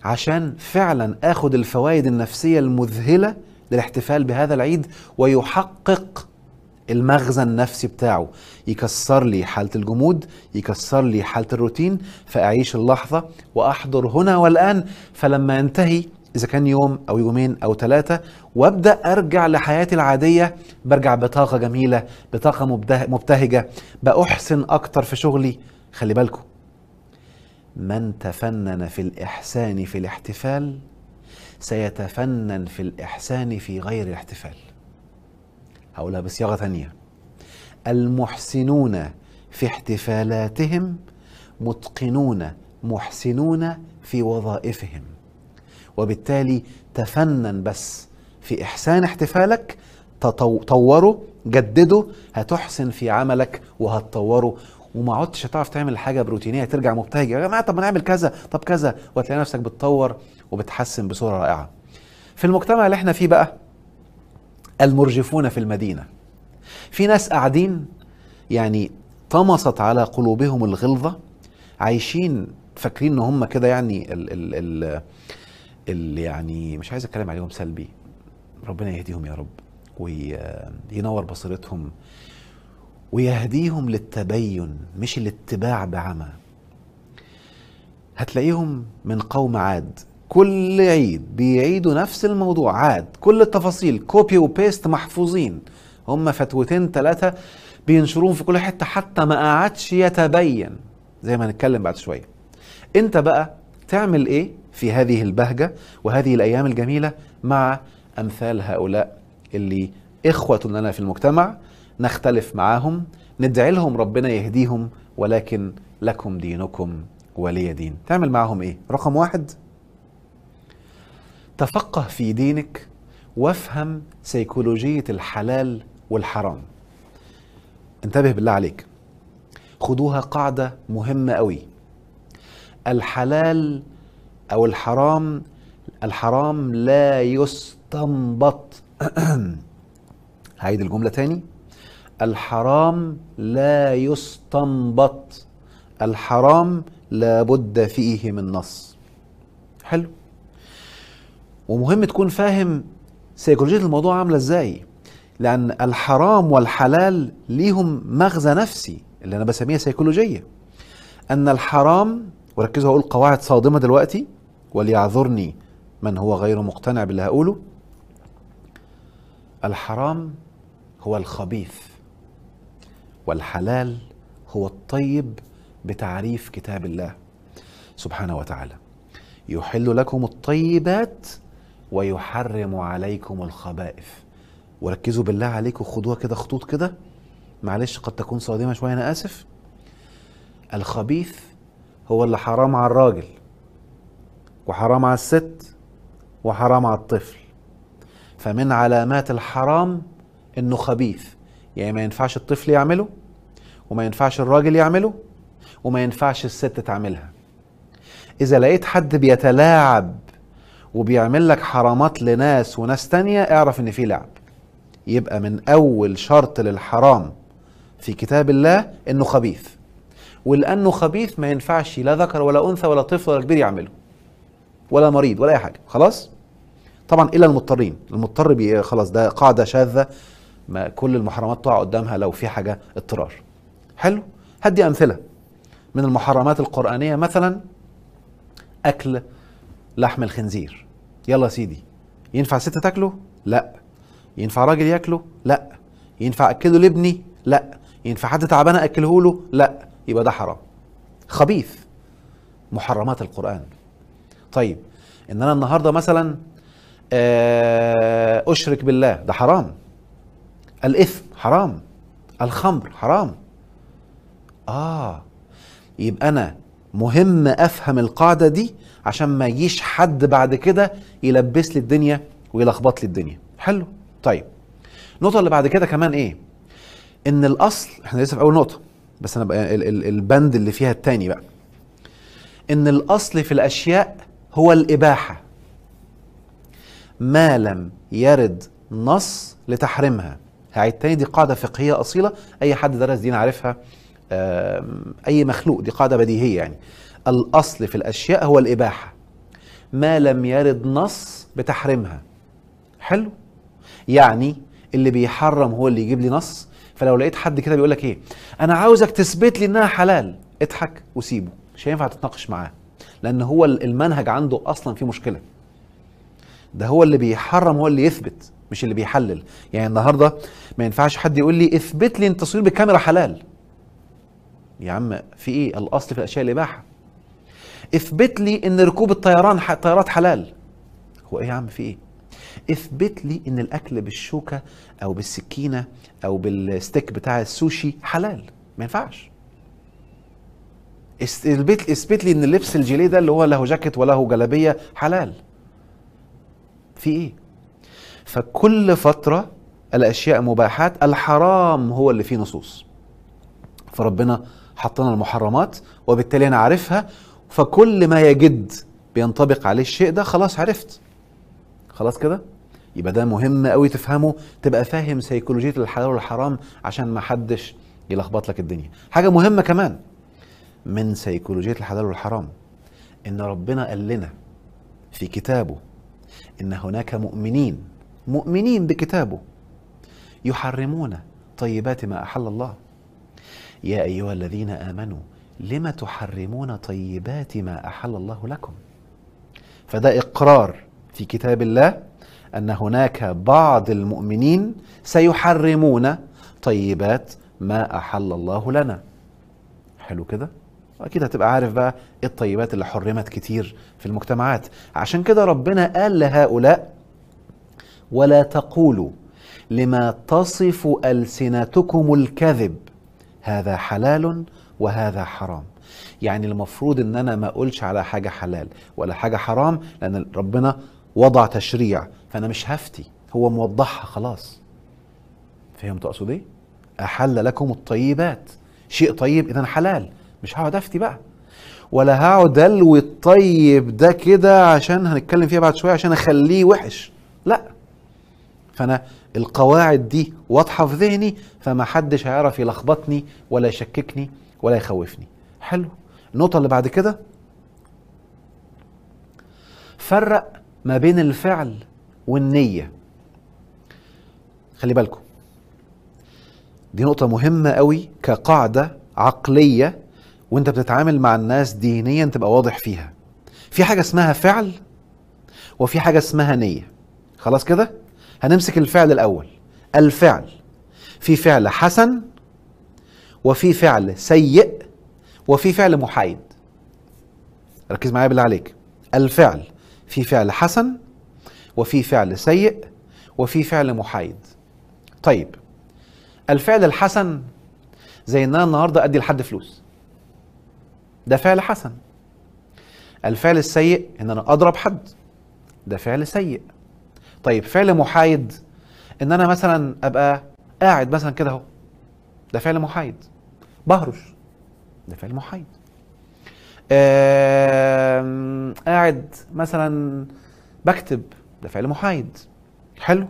عشان فعلا آخد الفوائد النفسية المذهلة للاحتفال بهذا العيد ويحقق المغزى النفسي بتاعه. يكسر لي حالة الجمود يكسر لي حالة الروتين فأعيش اللحظة وأحضر هنا والآن. فلما ينتهي إذا كان يوم أو يومين أو ثلاثة وأبدأ أرجع لحياتي العادية. برجع بطاقة جميلة بطاقة مبته- مبتهجة. بأحسن أكتر في شغلي. خلي بالكم. من تفنن في الإحسان في الاحتفال سيتفنن في الإحسان في غير الاحتفال. هقولها بصياغة ثانية. المحسنون في احتفالاتهم متقنون محسنون في وظائفهم. وبالتالي تفنن بس في إحسان احتفالك تطوره جدده هتحسن في عملك وهتطوره. وما عدتش هتعرف تعمل حاجة بروتينية ترجع مبتهج يا جماعة طب ما نعمل كذا طب كذا وتلاقي نفسك بتطور وبتحسن بصورة رائعة. في المجتمع اللي إحنا فيه بقى المرجفون في المدينة. في ناس قاعدين يعني طمست على قلوبهم الغلظة عايشين فاكرين إن هم كده يعني ال ال ال ال يعني مش عايز أتكلم عليهم سلبي. ربنا يهديهم يا رب وينور بصيرتهم ويهديهم للتبين مش الاتباع بعمى. هتلاقيهم من قوم عاد. كل عيد بيعيدوا نفس الموضوع عاد. كل التفاصيل copy و paste محفوظين. هم فتوتين ثلاثة بينشروهم في كل حتة حتى ما قعدش يتبين زي ما هنتكلم بعد شوية. انت بقى تعمل إيه؟ في هذه البهجة وهذه الأيام الجميلة مع أمثال هؤلاء اللي إخوة لنا في المجتمع نختلف معاهم ندعي لهم ربنا يهديهم ولكن لكم دينكم ولي دين. تعمل معاهم إيه؟ رقم واحد تفقه في دينك وافهم سيكولوجية الحلال والحرام. انتبه بالله عليك. خدوها قاعدة مهمة قوي الحلال أو الحرام الحرام لا يستنبط. هعيد الجملة تاني. الحرام لا يستنبط. الحرام لابد فيه من نص. حلو. ومهم تكون فاهم سيكولوجية الموضوع عاملة إزاي. لأن الحرام والحلال ليهم مغزى نفسي اللي أنا بسميها سيكولوجية. أن الحرام وركزوا هقول قواعد صادمة دلوقتي. وليعذرني من هو غير مقتنع باللي هقوله. الحرام هو الخبيث والحلال هو الطيب بتعريف كتاب الله سبحانه وتعالى. يحل لكم الطيبات ويحرم عليكم الخبائث. وركزوا بالله عليكم خدوها كده خطوط كده. معلش قد تكون صادمة شوية أنا آسف. الخبيث هو اللي حرام على الراجل. وحرام على الست وحرام على الطفل. فمن علامات الحرام إنه خبيث. يعني ما ينفعش الطفل يعمله وما ينفعش الراجل يعمله وما ينفعش الست تعملها. إذا لقيت حد بيتلاعب وبيعمل لك حرامات لناس وناس تانية اعرف إن في لعب. يبقى من أول شرط للحرام في كتاب الله إنه خبيث. ولأنه خبيث ما ينفعش لا ذكر ولا أنثى ولا طفل ولا كبير يعمله. ولا مريض ولا أي حاجة. خلاص؟ طبعا الا المضطرين. المضطر بي خلاص ده قاعدة شاذة. ما كل المحرمات تقع قدامها لو في حاجة اضطرار. حلو؟ هدي أمثلة من المحرمات القرآنية. مثلا أكل لحم الخنزير. يلا سيدي. ينفع ست تاكله؟ لا. ينفع راجل ياكله؟ لا. ينفع أكله لابني؟ لا. ينفع حد تعبان أكله له؟ لا. يبقى ده حرام. خبيث. محرمات القرآن. طيب إن أنا النهارده مثلا آه، أشرك بالله ده حرام. الإثم حرام الخمر حرام. آه يبقى أنا مهم أفهم القاعدة دي عشان ما يجيش حد بعد كده يلبس لي الدنيا ويلخبط لي الدنيا. حلو طيب. النقطة اللي بعد كده كمان إيه؟ إن الأصل إحنا لسه في أول نقطة بس أنا بقى البند اللي فيها التاني بقى. إن الأصل في الأشياء هو الإباحة. ما لم يرد نص لتحريمها. هعيد تاني دي قاعدة فقهية أصيلة. أي حد درس دين عارفها أي مخلوق دي قاعدة بديهية يعني. الأصل في الأشياء هو الإباحة. ما لم يرد نص بتحريمها. حلو. يعني اللي بيحرم هو اللي يجيب لي نص. فلو لقيت حد كده بيقول لك إيه؟ أنا عاوزك تثبت لي إنها حلال. اضحك وسيبه. مش هينفع تتناقش معاه. لأن هو المنهج عنده أصلا فيه مشكلة. ده هو اللي بيحرم هو اللي يثبت مش اللي بيحلل. يعني النهارده ما ينفعش حد يقول لي اثبت لي ان التصوير بالكاميرا حلال. يا عم في إيه؟ الأصل في الاشياء الإباحة. اثبت لي إن ركوب الطيران الطيارات حلال. هو إيه يا عم في إيه؟ اثبت لي إن الأكل بالشوكة أو بالسكينة أو بالستيك بتاع السوشي حلال. ما ينفعش. اثبت اثبت لي إن اللبس الجيليه ده اللي هو له جاكيت وله جلابية حلال. في إيه؟ فكل فترة الأشياء مباحات الحرام هو اللي فيه نصوص. فربنا حطنا المحرمات وبالتالي أنا عارفها فكل ما يجد بينطبق عليه الشيء ده خلاص عرفت. خلاص كده؟ يبقى ده مهم قوي تفهمه تبقى فاهم سيكولوجية الحلال والحرام عشان ما حدش يلخبط لك الدنيا. حاجة مهمة كمان. من سيكولوجية الحلال والحرام. إن ربنا قال لنا في كتابه إن هناك مؤمنين مؤمنين بكتابه يحرمون طيبات ما أحل الله. يا أيها الذين آمنوا لم تحرمون طيبات ما أحل الله لكم؟ فده إقرار في كتاب الله أن هناك بعض المؤمنين سيحرمون طيبات ما أحل الله لنا. حلو كده؟ واكيد هتبقى عارف بقى إيه الطيبات اللي حرمت كتير في المجتمعات. عشان كده ربنا قال لهؤلاء ولا تقولوا لما تصف ألسنتكم الكذب هذا حلال وهذا حرام. يعني المفروض إن أنا ما أقولش على حاجة حلال ولا حاجة حرام لأن ربنا وضع تشريع فأنا مش هفتي هو موضحها خلاص. فهمت أقصد إيه؟ أحل لكم الطيبات. شيء طيب اذا حلال. مش هقعد افتي بقى. ولا هقعد الوي الطيب ده كده عشان هنتكلم فيها بعد شوية عشان أخليه وحش. لا. فأنا القواعد دي واضحة في ذهني فما حدش هيعرف يلخبطني ولا يشككني ولا يخوفني. حلو. النقطة اللي بعد كده. فرق ما بين الفعل والنية. خلي بالكم. دي نقطة مهمة قوي كقاعدة عقلية وانت بتتعامل مع الناس دينيا تبقى واضح فيها. في حاجة اسمها فعل وفي حاجة اسمها نية. خلاص كده؟ هنمسك الفعل الأول. الفعل. في فعل حسن وفي فعل سيء وفي فعل محايد. ركز معايا بالله عليك. الفعل. في فعل حسن وفي فعل سيء وفي فعل محايد. طيب. الفعل الحسن زي ان أنا النهارده ادي لحد فلوس. ده فعل حسن. الفعل السيء إن أنا أضرب حد. ده فعل سيء. طيب فعل محايد إن أنا مثلا أبقى قاعد مثلا كده أهو. ده فعل محايد. بهرش ده فعل محايد. آم، قاعد مثلا بكتب. ده فعل محايد. حلو.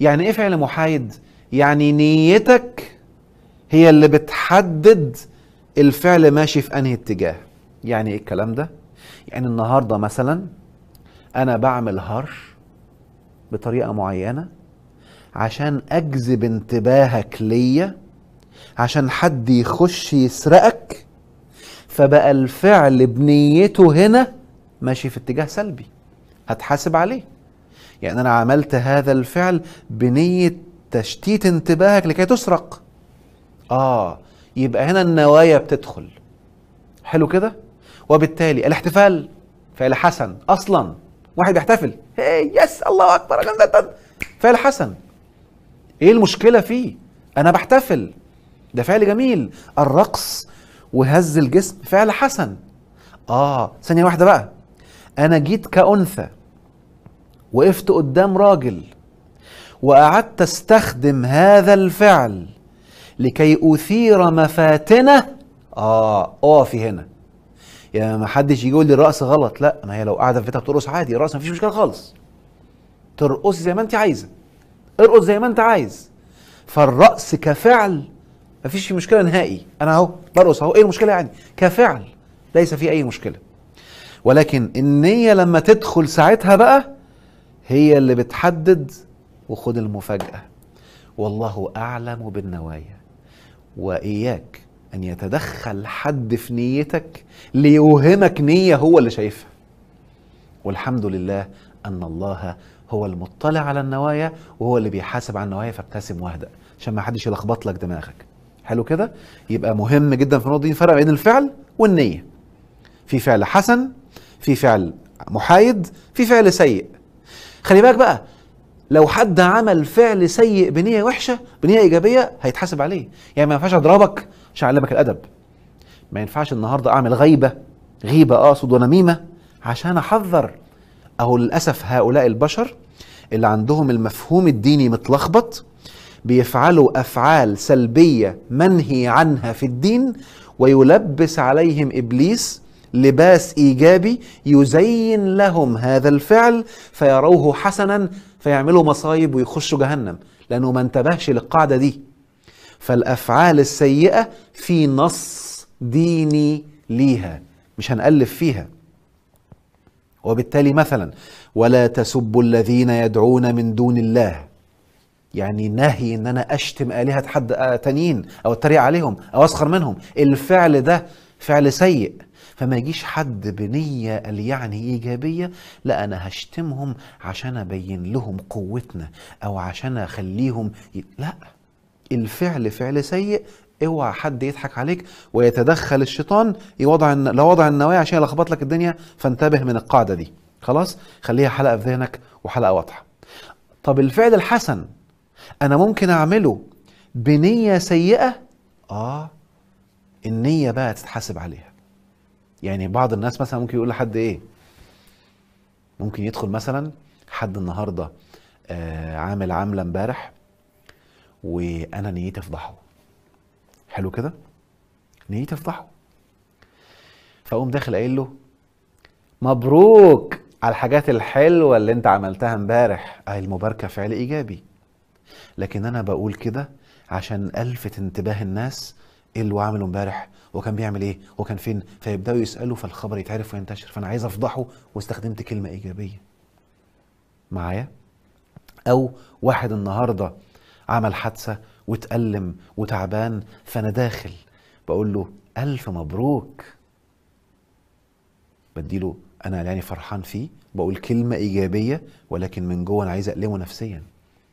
يعني إيه فعل محايد؟ يعني نيتك هي اللي بتحدد الفعل ماشي في أنهي اتجاه؟ يعني إيه الكلام ده؟ يعني النهارده مثلا أنا بعمل هرش بطريقة معينة عشان أجذب انتباهك ليا عشان حد يخش يسرقك فبقى الفعل بنيته هنا ماشي في اتجاه سلبي. هتحاسب عليه. يعني أنا عملت هذا الفعل بنية تشتيت انتباهك لكي تسرق. آه يبقى هنا النوايا بتدخل. حلو كده؟ وبالتالي الاحتفال فعل حسن أصلا. واحد بيحتفل هي يس الله أكبر. فعل حسن. إيه المشكلة فيه؟ أنا بحتفل. ده فعل جميل. الرقص وهز الجسم فعل حسن. آه ثانية واحدة بقى. أنا جيت كأنثى. وقفت قدام راجل. وقعدت أستخدم هذا الفعل. لكي أثير مفاتنه. آه اقفي هنا. يعني ما حدش يجي يقول لي الرقص غلط. لا ما هي لو قاعدة في بيتها بترقص عادي. الرقص مفيش مشكلة خالص. ترقصي زي ما أنت عايزة. ارقص زي ما أنت عايز. فالرقص كفعل مفيش فيه مشكلة نهائي. أنا أهو برقص أهو. إيه المشكلة يعني؟ كفعل. ليس فيه أي مشكلة. ولكن النية لما تدخل ساعتها بقى هي اللي بتحدد وخد المفاجأة. والله أعلم بالنوايا. وإياك أن يتدخل حد في نيتك ليوهمك نية هو اللي شايفها. والحمد لله أن الله هو المطلع على النوايا وهو اللي بيحاسب على النوايا فابتسم وأهدأ عشان ما حدش يلخبط لك دماغك. حلو كده؟ يبقى مهم جدا في النقطة دي الفرق بين الفعل والنية. في فعل حسن في فعل محايد في فعل سيء. خلي بالك بقى لو حد عمل فعل سيء بنية وحشة بنية إيجابية هيتحاسب عليه. يعني ما ينفعش أضربك عشان اعلمك الأدب. ما ينفعش النهارده أعمل غيبة غيبة اقصد ونميمة عشان أحذر. أهو للأسف هؤلاء البشر اللي عندهم المفهوم الديني متلخبط بيفعلوا أفعال سلبية منهي عنها في الدين ويلبس عليهم إبليس لباس إيجابي يزين لهم هذا الفعل فيروه حسنا فيعملوا مصايب ويخشوا جهنم لأنه ما انتبهش للقاعدة دي. فالأفعال السيئة في نص ديني ليها مش هنألف فيها. وبالتالي مثلا ولا تسبوا الذين يدعون من دون الله. يعني نهي إن أنا أشتم آلهة حد تانيين أو أتريق عليهم أو أسخر منهم. الفعل ده فعل سيء. فما يجيش حد بنية يعني إيجابية لا أنا هشتمهم عشان أبين لهم قوتنا أو عشان أخليهم ي... لا الفعل فعل سيء اوعى حد يضحك عليك ويتدخل الشيطان يوضع لو وضع النوايا عشان يلخبط لك الدنيا فانتبه من القاعدة دي. خلاص؟ خليها حلقة في ذهنك وحلقة واضحة. طب الفعل الحسن أنا ممكن أعمله بنية سيئة؟ آه النية بقى تتحاسب عليها. يعني بعض الناس مثلا ممكن يقول لحد إيه؟ ممكن يدخل مثلا حد النهارده آه عامل عامله امبارح وأنا نيتي أفضحه. حلو كده؟ نيتي أفضحه. فأقوم داخل قايل له مبروك على الحاجات الحلوة اللي أنت عملتها امبارح. اهي المباركة فعل إيجابي. لكن أنا بقول كده عشان ألفت انتباه الناس إيه اللي هو عمله امبارح وكان بيعمل إيه؟ وكان فين؟ فيبدأوا يسألوا فالخبر يتعرف وينتشر. فأنا عايز أفضحه واستخدمت كلمة إيجابية. معايا؟ أو واحد النهارده عمل حادثة وتألم وتعبان فأنا داخل بقول له ألف مبروك. بديله أنا يعني فرحان فيه بقول كلمة إيجابية ولكن من جوه أنا عايز أقلمه نفسيا.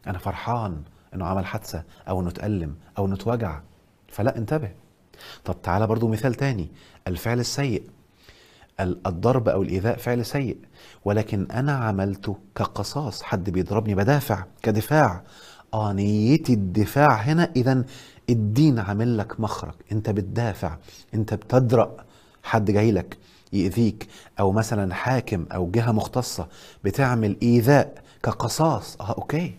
أنا فرحان إنه عمل حادثة أو إنه اتألم أو إنه اتوجع. فلا انتبه. طب تعالى برضو مثال تاني الفعل السيء. الضرب أو الإيذاء فعل سيء ولكن أنا عملته كقصاص حد بيضربني بدافع كدفاع. آه نيتي الدفاع هنا اذا الدين عامل لك مخرج. أنت بتدافع أنت بتدرأ حد جاي لك يأذيك. أو مثلا حاكم أو جهة مختصة بتعمل إيذاء كقصاص. آه أوكي.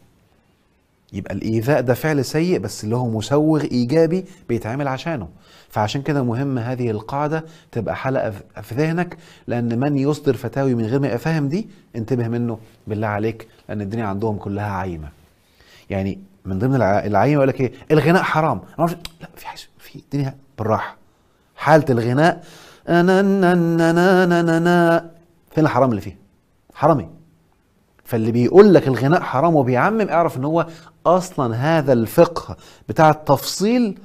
يبقى الإيذاء ده فعل سيء بس اللي هو مسوغ إيجابي بيتعمل عشانه. فعشان كده مهم هذه القاعدة تبقى حلقة في ذهنك لأن من يصدر فتاوي من غير ما يبقى فاهم دي انتبه منه بالله عليك لأن الدنيا عندهم كلها عايمة. يعني من ضمن العايمة يقول لك إيه؟ الغناء حرام. لا في حاجة في الدنيا بالراحة. حالة الغناء أنا نا نا نا نا نا فين الحرام اللي فيها حرامي. فاللي بيقول لك الغناء حرام وبيعمم اعرف إن هو أصلا هذا الفقه بتاع التفصيل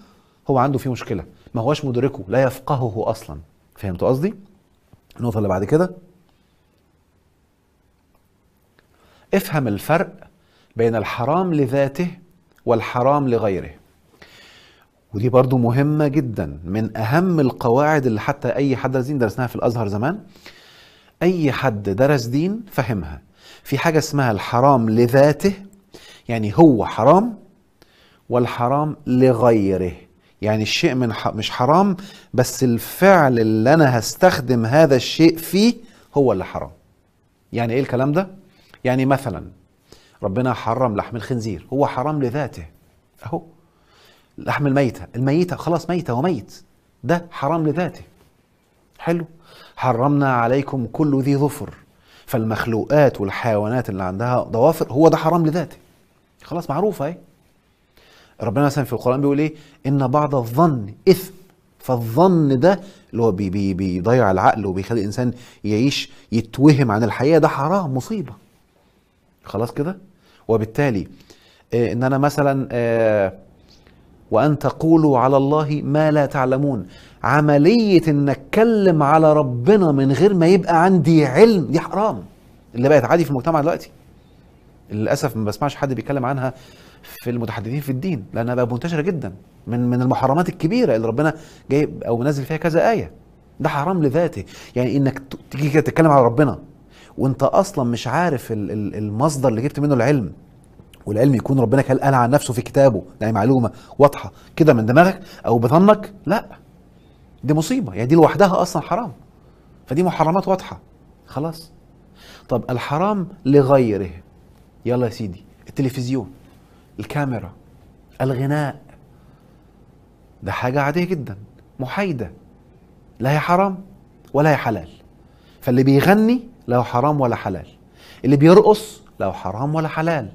هو عنده فيه مشكلة. ما هوش مدركه لا يفقهه أصلا. فهمت قصدي؟ النقطة اللي بعد كده. افهم الفرق بين الحرام لذاته والحرام لغيره. ودي برضو مهمة جدا. من أهم القواعد اللي حتى أي حد درس دين درسناها في الأزهر زمان. أي حد درس دين فهمها. في حاجة اسمها الحرام لذاته يعني هو حرام والحرام لغيره. يعني الشيء من مش حرام بس الفعل اللي أنا هستخدم هذا الشيء فيه هو اللي حرام. يعني إيه الكلام ده؟ يعني مثلا ربنا حرم لحم الخنزير هو حرام لذاته. أهو. لحم الميتة. الميتة خلاص ميتة وميت. ده حرام لذاته. حلو. حرمنا عليكم كل ذي ظفر. فالمخلوقات والحيوانات اللي عندها ضوافر هو ده حرام لذاته. خلاص معروفة أهي. ربنا مثلا في القرآن بيقول إيه؟ إن بعض الظن إثم فالظن ده اللي هو بي بي بيضيع العقل وبيخلي الإنسان يعيش يتوهم عن الحقيقة ده حرام مصيبة. خلاص كده؟ وبالتالي آه إن أنا مثلا آه وأن تقولوا على الله ما لا تعلمون. عملية إن أتكلم على ربنا من غير ما يبقى عندي علم دي حرام. اللي بقت عادي في المجتمع دلوقتي. للأسف ما بسمعش حد بيتكلم عنها في المتحدثين في الدين لانها بقى منتشره جدا من من المحرمات الكبيرة اللي ربنا جايب أو منزل فيها كذا آية. ده حرام لذاته. يعني إنك تيجي كده تتكلم على ربنا وأنت أصلا مش عارف ال- ال- المصدر اللي جبت منه العلم والعلم يكون ربنا قال عن نفسه في كتابه يعني معلومة واضحة كده من دماغك أو بظنك؟ لا. دي مصيبة. يعني دي لوحدها أصلا حرام. فدي محرمات واضحة. خلاص. طب الحرام لغيره. يلا يا سيدي. التلفزيون. الكاميرا الغناء. ده حاجة عادية جدا محايدة. لا هي حرام ولا هي حلال. فاللي بيغني لا هو حرام ولا حلال. اللي بيرقص لا هو حرام ولا حلال.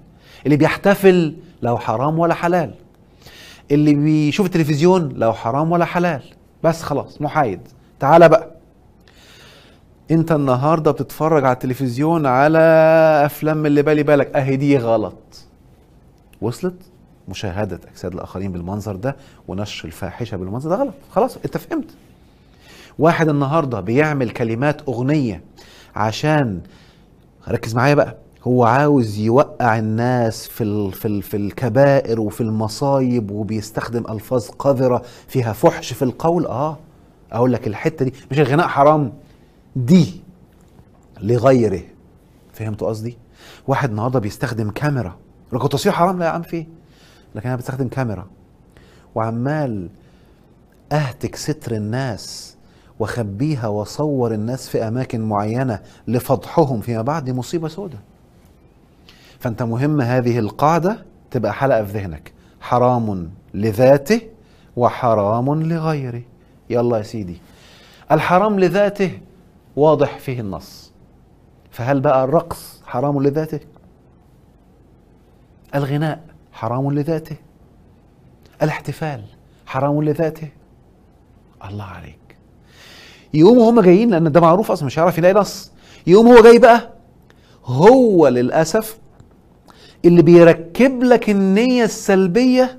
اللي بيحتفل لا هو حرام ولا حلال. اللي بيشوف التلفزيون لا هو حرام ولا حلال. بس خلاص محايد. تعالى بقى. انت النهارده بتتفرج على التلفزيون على أفلام اللي بالي بالك. أهي دي غلط. وصلت مشاهدة أجساد الآخرين بالمنظر ده ونشر الفاحشة بالمنظر ده غلط. خلاص أنت فهمت. واحد النهاردة بيعمل كلمات أغنية عشان ركز معايا بقى هو عاوز يوقع الناس في ال في ال في الكبائر وفي المصايب وبيستخدم ألفاظ قذرة فيها فحش في القول. آه أقول لك الحتة دي مش الغناء حرام دي لغيره. فهمتوا قصدي؟ واحد النهارده بيستخدم كاميرا لكن التصوير حرام لا يا عم فيه. لكن أنا بستخدم كاميرا. وعمال أهتك ستر الناس وأخبيها وأصور الناس في أماكن معينة لفضحهم فيما بعد دي مصيبة سوداء فأنت مهم هذه القاعدة تبقى حلقة في ذهنك. حرام لذاته وحرام لغيره. يلا يا سيدي. الحرام لذاته واضح فيه النص. فهل بقى الرقص حرام لذاته؟ الغناء حرام لذاته. الاحتفال حرام لذاته. الله عليك. يقوموا هم جايين لأن ده معروف أصلا مش هيعرف يلاقي نص. يقوم هو جاي بقى هو للأسف اللي بيركب لك النية السلبية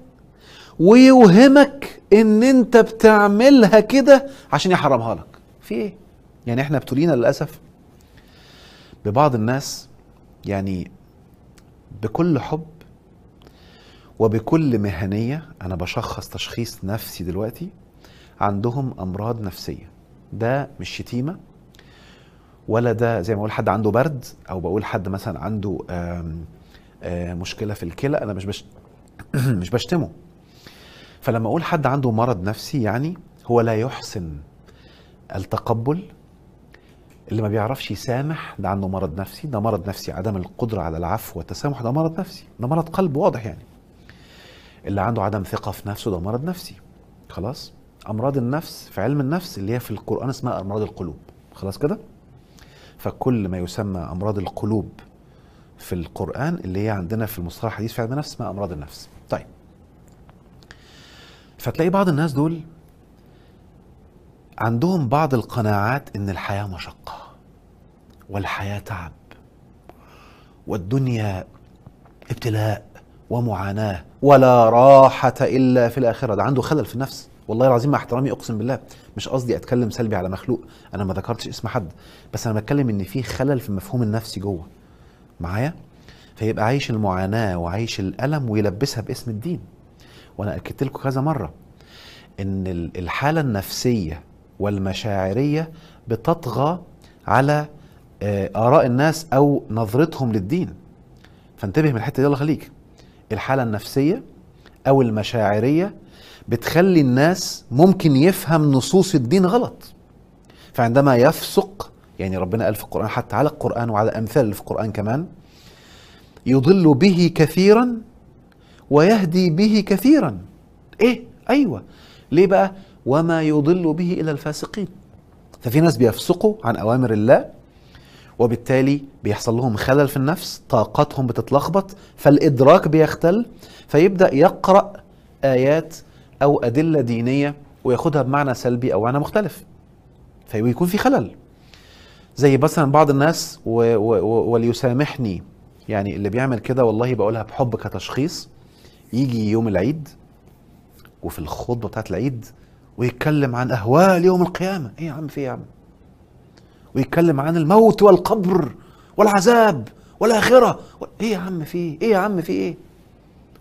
ويوهمك إن أنت بتعملها كده عشان يحرمها لك. في إيه؟ يعني إحنا ابتلينا للأسف ببعض الناس يعني بكل حب وبكل مهنية أنا بشخص تشخيص نفسي دلوقتي عندهم أمراض نفسية. ده مش شتيمة ولا ده زي ما أقول حد عنده برد أو بقول حد مثلا عنده آم آم مشكلة في الكلى أنا مش بش مش بشتمه. فلما أقول حد عنده مرض نفسي يعني هو لا يحسن التقبل اللي ما بيعرفش يسامح ده عنده مرض نفسي ده مرض نفسي عدم القدرة على العفو والتسامح ده مرض نفسي ده مرض قلب واضح يعني. اللي عنده عدم ثقة في نفسه ده مرض نفسي. خلاص؟ أمراض النفس في علم النفس اللي هي في القرآن اسمها أمراض القلوب. خلاص كده؟ فكل ما يسمى أمراض القلوب في القرآن اللي هي عندنا في المصطلح الحديث في علم النفس اسمها أمراض النفس. طيب. فتلاقي بعض الناس دول عندهم بعض القناعات إن الحياة مشقة والحياة تعب والدنيا ابتلاء. ومعاناه. ولا راحة إلا في الآخرة. ده عنده خلل في النفس. والله العظيم مع احترامي أقسم بالله. مش قصدي أتكلم سلبي على مخلوق. أنا ما ذكرتش اسم حد. بس أنا بتكلم إن في خلل في المفهوم النفسي جوه. معايا؟ فيبقى عايش المعاناة وعايش الألم ويلبسها باسم الدين. وأنا أكدت لكم كذا مرة إن الحالة النفسية والمشاعرية بتطغى على آراء الناس أو نظرتهم للدين. فانتبه من الحتة دي الله خليك الحالة النفسية أو المشاعرية بتخلي الناس ممكن يفهم نصوص الدين غلط. فعندما يفسق يعني ربنا قال في القرآن حتى على القرآن وعلى أمثال اللي في القرآن كمان يضل به كثيرا ويهدي به كثيرا. إيه؟ أيوه. ليه بقى؟ وما يضل به إلا الفاسقين. ففي ناس بيفسقوا عن أوامر الله وبالتالي بيحصل لهم خلل في النفس طاقتهم بتتلخبط فالإدراك بيختل فيبدأ يقرأ آيات أو أدلة دينية وياخدها بمعنى سلبي أو معنى مختلف فيكون في خلل. زي مثلا بعض الناس و و وليسامحني يعني اللي بيعمل كده والله بقولها بحب كتشخيص يجي يوم العيد وفي الخطبة بتاعت العيد ويتكلم عن أهوال يوم القيامة. إيه يا عم في إيه يا عم؟ ويتكلم عن الموت والقبر والعذاب والآخرة. إيه يا عم في إيه؟ إيه يا عم في إيه؟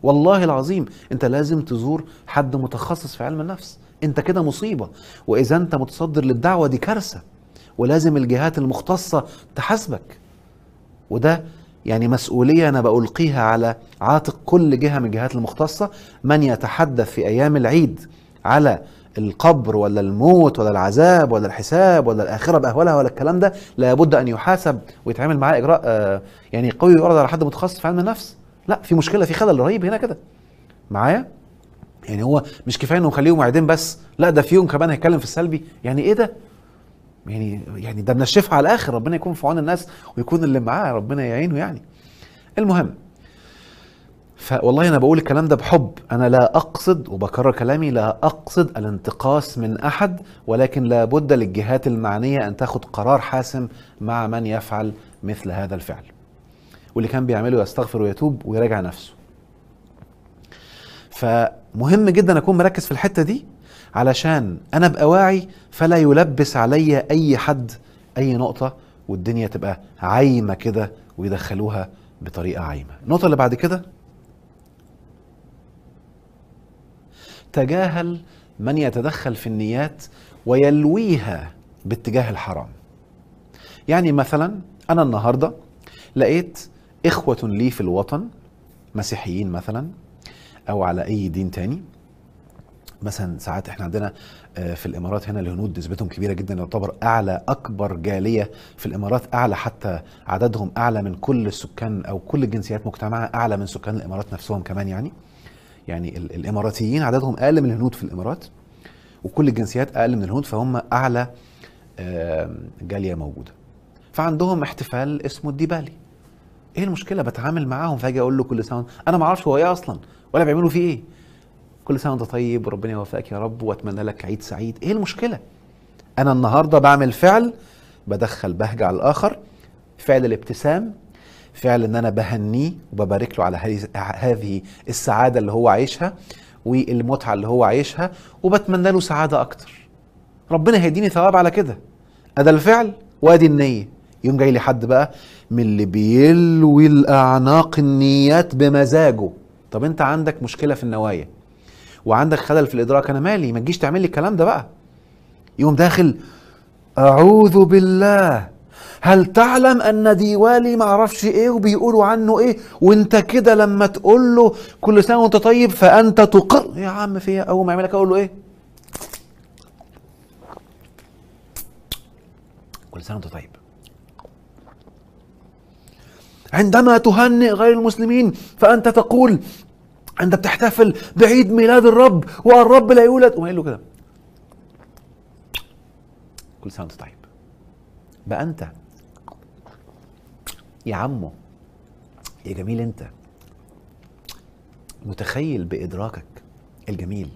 والله العظيم أنت لازم تزور حد متخصص في علم النفس. أنت كده مصيبة. وإذا أنت متصدر للدعوة دي كارثة. ولازم الجهات المختصة تحاسبك. وده يعني مسؤولية أنا بلقيها على عاتق كل جهة من الجهات المختصة. من يتحدث في أيام العيد على القبر ولا الموت ولا العذاب ولا الحساب ولا الآخرة بأهوالها ولا الكلام ده لابد أن يحاسب ويتعمل معاه إجراء آه، يعني قوي يعرض على حد متخصص في علم النفس. لا في مشكلة في خلل رهيب هنا كده. معايا؟ يعني هو مش كفاية إنه يخليهم واعدين بس لا ده فيهم كمان هيتكلم في السلبي. يعني إيه ده؟ يعني يعني ده منشفها على الآخر ربنا يكون في عون الناس ويكون اللي معاه ربنا يعينه يعني. المهم فوالله أنا بقول الكلام ده بحب. أنا لا أقصد وبكرر كلامي لا أقصد الانتقاص من أحد ولكن لابد للجهات المعنية أن تاخد قرار حاسم مع من يفعل مثل هذا الفعل. واللي كان بيعمله يستغفر ويتوب ويراجع نفسه. فمهم جدا أكون مركز في الحتة دي علشان أنا أبقى واعي فلا يلبس عليا أي حد أي نقطة والدنيا تبقى عايمة كده ويدخلوها بطريقة عايمة. النقطة اللي بعد كده تجاهل من يتدخل في النيات ويلويها باتجاه الحرام. يعني مثلا أنا النهارده لقيت إخوة لي في الوطن مسيحيين مثلا أو على أي دين تاني. مثلا ساعات إحنا عندنا آه، في الإمارات هنا الهنود نسبتهم كبيرة جدا يعتبر أعلى أكبر جالية في الإمارات أعلى حتى عددهم أعلى من كل السكان أو كل الجنسيات مجتمعها أعلى من سكان الإمارات نفسهم كمان يعني. يعني ال- الإماراتيين عددهم أقل من الهنود في الإمارات وكل الجنسيات أقل من الهنود فهم أعلى جالية موجودة. فعندهم احتفال اسمه الديبالي. إيه المشكلة؟ بتعامل معاهم فأجي أقول له كل سنة أنا ما أعرفش هو إيه أصلا ولا بيعملوا فيه إيه. كل سنة وأنت طيب وربنا يوفقك يا رب وأتمنى لك عيد سعيد. إيه المشكلة؟ أنا النهارده بعمل فعل بدخل بهجة على الآخر فعل الابتسام فعل ان أنا بهنيه وببارك له على هذه- السعادة اللي هو عايشها والمتعة اللي هو عايشها وبتمنى له سعادة أكتر. ربنا هيديني ثواب على كده. ادي الفعل وادي النية. يوم جاي لي حد بقى من اللي بيلوي الأعناق النيات بمزاجه. طب أنت عندك مشكلة في النوايا؟ وعندك خلل في الإدراك؟ أنا مالي ما تجيش تعمل لي الكلام ده بقى. يقوم داخل أعوذ بالله. هل تعلم أن ديوالي ما أعرفش إيه وبيقولوا عنه إيه؟ وأنت كده لما تقول له كل سنة وأنت طيب فأنت تقر يا عم في أول ما يعملك أقول له إيه؟ كل سنة وأنت طيب. عندما تهنئ غير المسلمين فأنت تقول أنت بتحتفل بعيد ميلاد الرب والرب لا يولد. وما له كده. كل سنة وأنت طيب. بقى أنت. يا عمو يا جميل انت. متخيل بإدراكك الجميل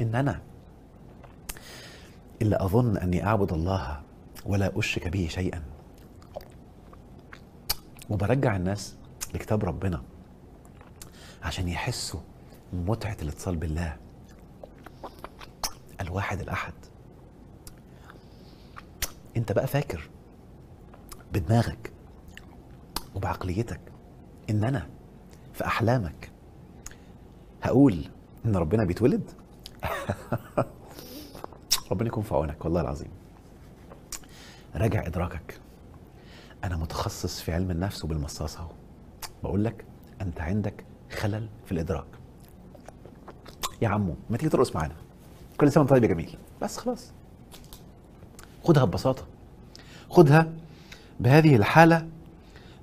إن أنا إلا أظن أني أعبد الله ولا أشرك به شيئا. وبرجع الناس لكتاب ربنا عشان يحسوا متعة الاتصال بالله. الواحد الأحد. أنت بقى فاكر بدماغك وبعقليتك إن أنا في أحلامك هقول إن ربنا بيتولد؟ ربنا يكون في عونك والله العظيم. راجع إدراكك. أنا متخصص في علم النفس وبالمصاصة أهو. بقول لك أنت عندك خلل في الإدراك. يا عمو ما تيجي ترقص معانا. كل سنة وأنت طيب يا جميل. بس خلاص. خدها ببساطة. خدها بهذه الحالة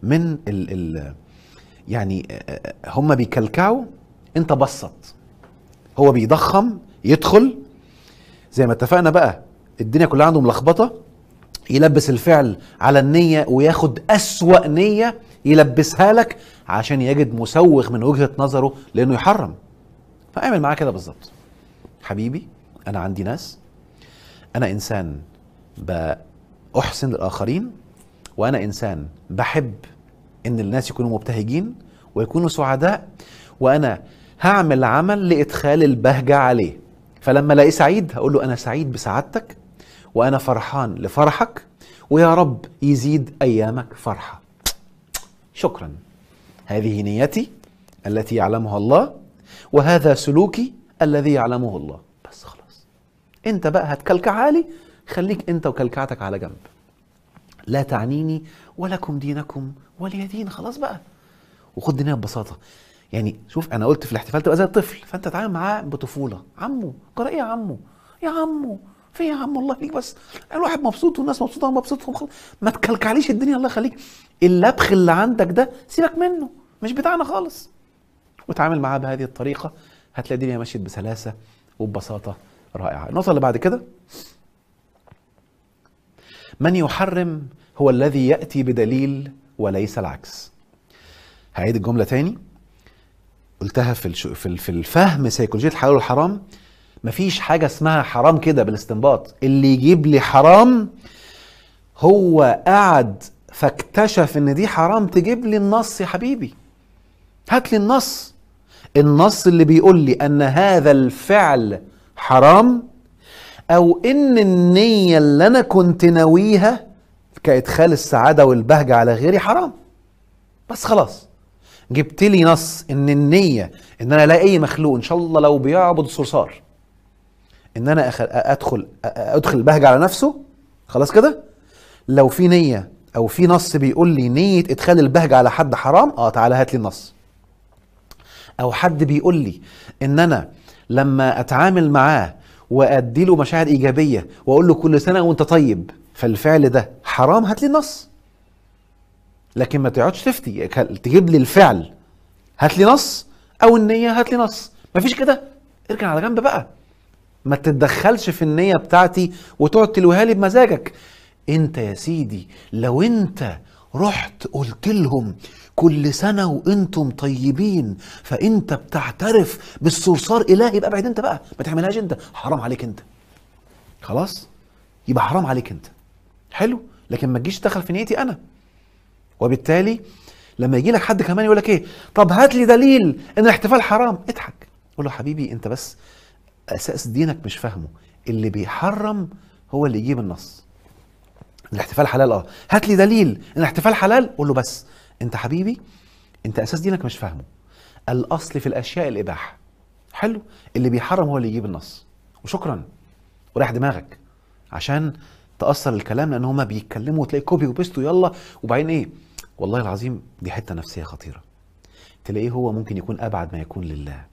من ال ال يعني هم بيكلكعوا انت بسط هو بيضخم يدخل. زي ما اتفقنا بقى الدنيا كلها عنده ملخبطة. يلبس الفعل على النية وياخد أسوأ نية يلبسها لك عشان يجد مسوغ من وجهة نظره لأنه يحرم. فاعمل معاه كده بالظبط. حبيبي أنا عندي ناس. أنا إنسان بأحسن للآخرين وأنا إنسان بحب إن الناس يكونوا مبتهجين ويكونوا سعداء وأنا هعمل عمل لإدخال البهجة عليه. فلما ألاقيه سعيد هقول له أنا سعيد بسعادتك وأنا فرحان لفرحك ويا رب يزيد أيامك فرحة. شكرا. هذه نيتي التي يعلمها الله وهذا سلوكي الذي يعلمه الله. بس خلاص. أنت بقى هتكلكع لي خليك أنت وكلكعتك على جنب. لا تعنيني ولكم دينكم ولي دين. خلاص بقى. وخد دينها ببساطة. يعني شوف أنا قلت في الاحتفال تبقى زي الطفل فأنت تتعامل معاه بطفولة. عمو قرأ إيه يا عمو. يا عمو في يا عم الله يخليك بس الواحد مبسوط والناس مبسوطة وأنا مبسوط ما تكلكعليش الدنيا الله يخليك. اللبخ اللي عندك ده سيبك منه مش بتاعنا خالص. وتعامل معاه بهذه الطريقة. هتلاقي الدنيا مشيت بسلاسة وببساطة رائعة. النقطه اللي بعد كده. من يحرم هو الذي يأتي بدليل وليس العكس. هعيد الجملة تاني. قلتها في في الفهم سيكولوجية الحلال والحرام. مفيش حاجة اسمها حرام كده بالاستنباط. اللي يجيب لي حرام هو قعد فاكتشف إن دي حرام تجيب لي النص يا حبيبي. هات لي النص. النص اللي بيقول لي أن هذا الفعل حرام أو إن النية اللي أنا كنت ناويها كادخال السعادة والبهجه على غيري حرام. بس خلاص. جبت لي نص إن النية إن أنا ألاقي أي مخلوق إن شاء الله لو بيعبد الصرصار إن أنا أدخل أدخل البهجه على نفسه. خلاص كده؟ لو في نية أو في نص بيقول لي نية إدخال البهجه على حد حرام آه تعالى هات لي النص. أو حد بيقول لي إن أنا لما أتعامل معاه وادي له مشاعر إيجابية وأقول له كل سنة وأنت طيب. فالفعل ده حرام هات لي النص. لكن ما تقعدش تفتي تجيب لي الفعل. هات لي نص أو النية هات لي نص. مفيش كده. اركن على جنب بقى. ما تتدخلش في النية بتاعتي وتقعد تلوها لي بمزاجك. انت يا سيدي لو انت رحت قلت لهم كل سنة وإنتم طيبين. فانت بتعترف بالصرصار إلهي يبقى ابعد أنت بقى ما تعملهاش أنت. حرام عليك أنت. خلاص؟ يبقى حرام عليك أنت. حلو؟ لكن ما تجيش تدخل في نيتي أنا. وبالتالي لما يجي لك حد كمان يقول لك إيه؟ طب هات لي دليل إن الاحتفال حرام. اضحك. قول له حبيبي أنت بس أساس دينك مش فاهمه. اللي بيحرم هو اللي يجيب النص. الاحتفال حلال آه. هات لي دليل إن الاحتفال حلال قول له بس. انت حبيبي انت أساس دينك مش فاهمه. الاصل في الاشياء الاباحه. حلو اللي بيحرم هو اللي يجيب النص. وشكرا. وريح دماغك. عشان تأثر الكلام لأن هما بيتكلموا وتلاقي copy و paste و يلا وبعدين إيه؟ والله العظيم دي حتة نفسية خطيرة. تلاقيه هو ممكن يكون أبعد ما يكون لله.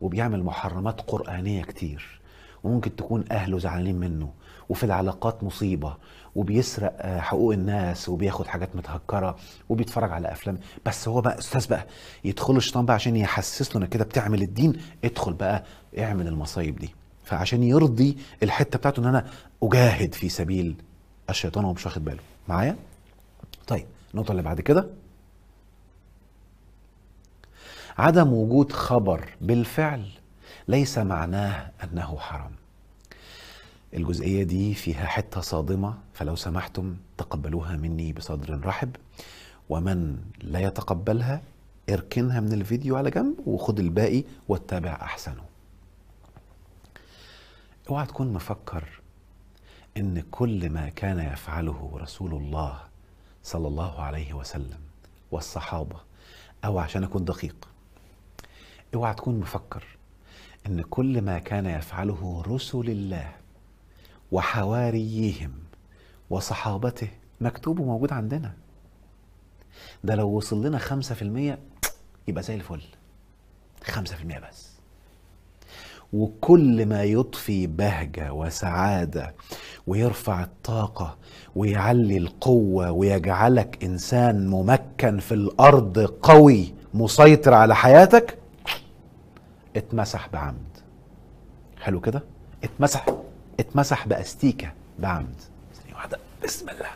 وبيعمل محرمات قرآنية كتير. وممكن تكون أهله زعلانين منه. وفي العلاقات مصيبة. وبيسرق حقوق الناس وبياخد حاجات متهكرة وبيتفرج على أفلام. بس هو بقى أستاذ بقى يدخل الشيطان بقى عشان يحسس له انك كده بتعمل الدين. ادخل بقى اعمل المصايب دي. فعشان يرضي الحتة بتاعته إن أنا أجاهد في سبيل الشيطان وهو مش واخد باله. معايا؟ طيب النقطة اللي بعد كده. عدم وجود خبر بالفعل ليس معناه أنه حرام. الجزئية دي فيها حتة صادمة فلو سمحتم تقبلوها مني بصدر رحب. ومن لا يتقبلها اركنها من الفيديو على جنب وخد الباقي واتبع أحسنه. اوعى تكون مفكر إن كل ما كان يفعله رسول الله صلى الله عليه وسلم والصحابة أو عشان أكون دقيق. اوعى تكون مفكر إن كل ما كان يفعله رسل الله وحواريهم وصحابته. مكتوب وموجود عندنا. ده لو وصل لنا خمسة في المية يبقى زي الفل. خمسة في المية بس. وكل ما يضفي بهجة وسعادة ويرفع الطاقة ويعلي القوة ويجعلك إنسان ممكن في الأرض قوي مسيطر على حياتك اتمسح بعمد. حلو كده؟ اتمسح. اتمسح باستيكه بعمد. ثانية واحدة. بسم الله.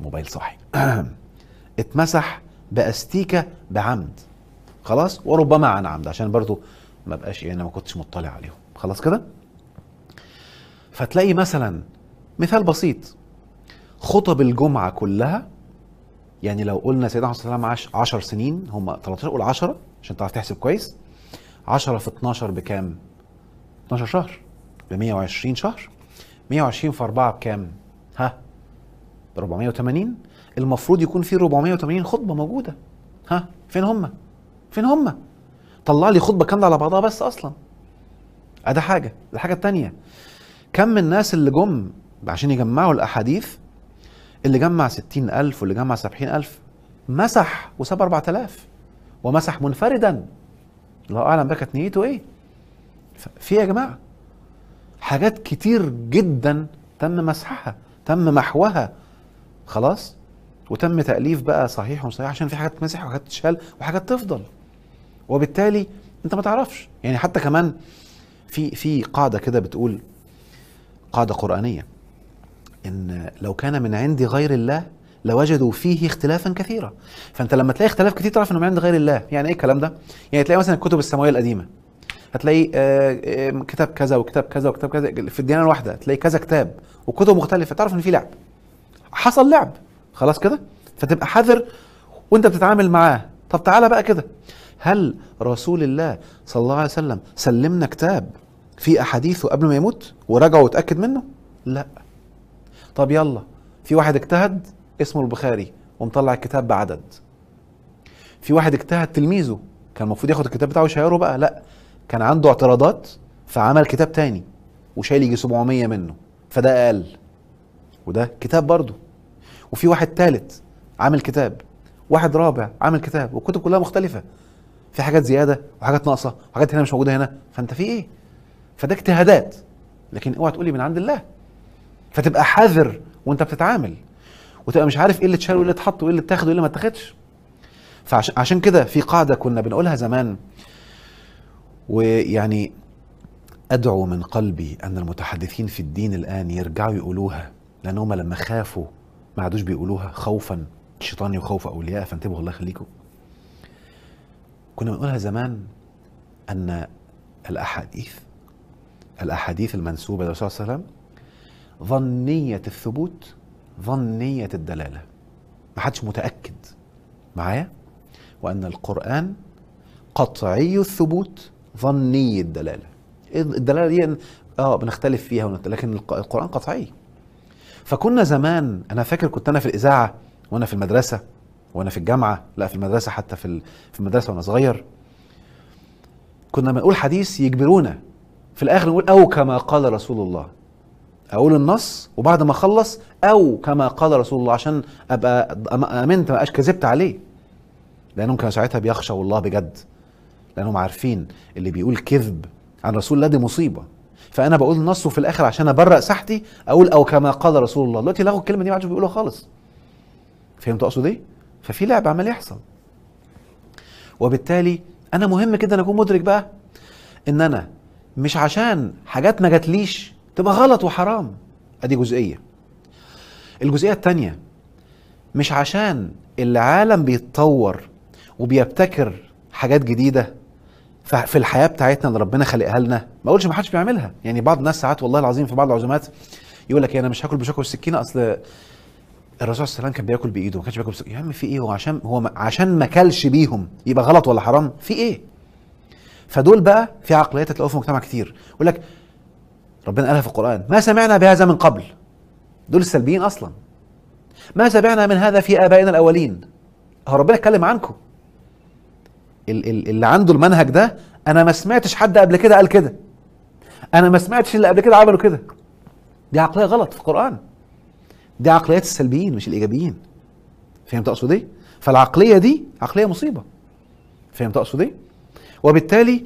موبايل صاحي. اتمسح باستيكه بعمد. خلاص؟ وربما عن عمد عشان برضو ما بقاش أنا ما كنتش مطلع عليهم. خلاص كده؟ فتلاقي مثلا مثال بسيط. خطب الجمعة كلها يعني لو قلنا سيدنا عليه السلام عاش 10 سنين هم 13 قول 10 عشان تعرف تحسب كويس. 10 في 12 بكام؟ 12 شهر. ب 120 شهر. 120 في 4 بكام؟ ها؟ ب 480 المفروض يكون في 480 خطبة موجودة. ها؟ فين هم؟ فين هم؟ طلع لي خطبة كاملة على بعضها بس أصلا. ادي حاجة. الحاجة التانية كم الناس اللي جم عشان يجمعوا الأحاديث؟ اللي جمع ستين ألف واللي جمع سبعين ألف مسح وساب أربعة آلاف ومسح منفردا. الله أعلم بقى كانت نيته ف- في إيه يا جماعة؟ حاجات كتير جدا تم مسحها تم محوها. خلاص؟ وتم تأليف بقى صحيح وصحيح عشان في حاجات تمسح وحاجات تشال وحاجات تفضل. وبالتالي انت ما تعرفش. يعني حتى كمان في في قاعدة كده بتقول قاعدة قرآنية إن لو كان من عند غير الله لوجدوا فيه اختلافا كثيرا. فأنت لما تلاقي اختلاف كتير تعرف إنه من عند غير الله. يعني إيه الكلام ده؟ يعني تلاقي مثلا الكتب السماوية القديمة. هتلاقي آه، آه، كتاب كذا وكتاب كذا وكتاب كذا في الديانة الواحدة تلاقي كذا كتاب وكتب مختلفة. تعرف إن في لعب. حصل لعب. خلاص كده؟ فتبقى حذر وأنت بتتعامل معاه. طب تعالى بقى كده. هل رسول الله صلى الله عليه وسلم سلمنا كتاب في أحاديثه قبل ما يموت ورجع واتاكد منه؟ لا. طب يلا. في واحد اجتهد اسمه البخاري ومطلع الكتاب بعدد. في واحد اجتهد تلميذه كان المفروض ياخد الكتاب بتاعه ويشيره بقى. لا. كان عنده اعتراضات فعمل كتاب تاني وشايل يجي 700 منه فده أقل وده كتاب برضه. وفي واحد تالت عامل كتاب واحد رابع عامل كتاب والكتب كلها مختلفة. في حاجات زيادة وحاجات ناقصة وحاجات هنا مش موجودة هنا. فأنت في إيه؟ فده اجتهادات. لكن اوعى تقولي من عند الله. فتبقى حذر وأنت بتتعامل. وتبقى مش عارف إيه اللي اتشال وإيه اللي اتحط وإيه اللي اتاخد وإيه اللي ما اتاخدش. فعشان عشان كده في قاعدة كنا بنقولها زمان. ويعني أدعو من قلبي أن المتحدثين في الدين الآن يرجعوا يقولوها لأن هم لما خافوا ما عادوش بيقولوها خوفا. الشيطان يخوف أولياء فانتبهوا الله يخليكم. كنا بنقولها زمان أن الأحاديث الأحاديث المنسوبة للرسول صلى الله عليه وسلم ظنية الثبوت ظنية الدلالة. ما حدش متأكد. معايا؟ وأن القرآن قطعي الثبوت ظني الدلالة. الدلالة دي آه بنختلف فيها ونت- لكن الق- القرآن قطعي. فكنا زمان أنا فاكر كنت أنا في الإذاعة وأنا في المدرسة وأنا في الجامعة لا في المدرسة حتى في في المدرسة وأنا صغير. كنا بنقول حديث يجبرونا. في الآخر نقول أو كما قال رسول الله. أقول النص وبعد ما أخلص أو كما قال رسول الله عشان أبقى آمنت ما كذبت عليه. لأنهم كانوا ساعتها بيخشوا الله بجد. لأنهم عارفين اللي بيقول كذب عن رسول الله دي مصيبة. فأنا بقول النص وفي الآخر عشان أبرأ ساحتي أقول أو كما قال رسول الله. دلوقتي لغوا الكلمة دي ما عادش بيقولوها خالص. فهمت أقصد إيه؟ ففي لعب عمال يحصل. وبالتالي أنا مهم كده أن أكون مدرك بقى إن أنا مش عشان حاجات ما جاتليش تبقى غلط وحرام. أدي جزئية. الجزئية الثانية مش عشان العالم بيتطور وبيبتكر حاجات جديدة في الحياة بتاعتنا اللي ربنا خلقها لنا ما أقولش ما حدش بيعملها. يعني بعض الناس ساعات والله العظيم في بعض العزومات يقول لك إيه أنا مش هاكل بشوكة والسكينه أصل الرسول صلى الله عليه وسلم كان بياكل بإيده ما كانش بياكل بسكينه يا عم في إيه؟ هو عشان هو عشان ما كلش بيهم يبقى غلط ولا حرام؟ في إيه؟ فدول بقى في عقليات تلاقوها في المجتمع كتير. يقول لك ربنا قالها في القرآن ما سمعنا بهذا من قبل. دول السلبيين أصلا. ما سمعنا من هذا في آبائنا الأولين. هو ربنا اتكلم عنكم. اللي عنده المنهج ده أنا ما سمعتش حد قبل كده قال كده. أنا ما سمعتش اللي قبل كده عملوا كده. دي عقلية غلط في القرآن. دي عقليات السلبيين مش الإيجابيين. فهمت أقصد إيه؟ فالعقلية دي عقلية مصيبة. فهمت أقصد إيه؟ وبالتالي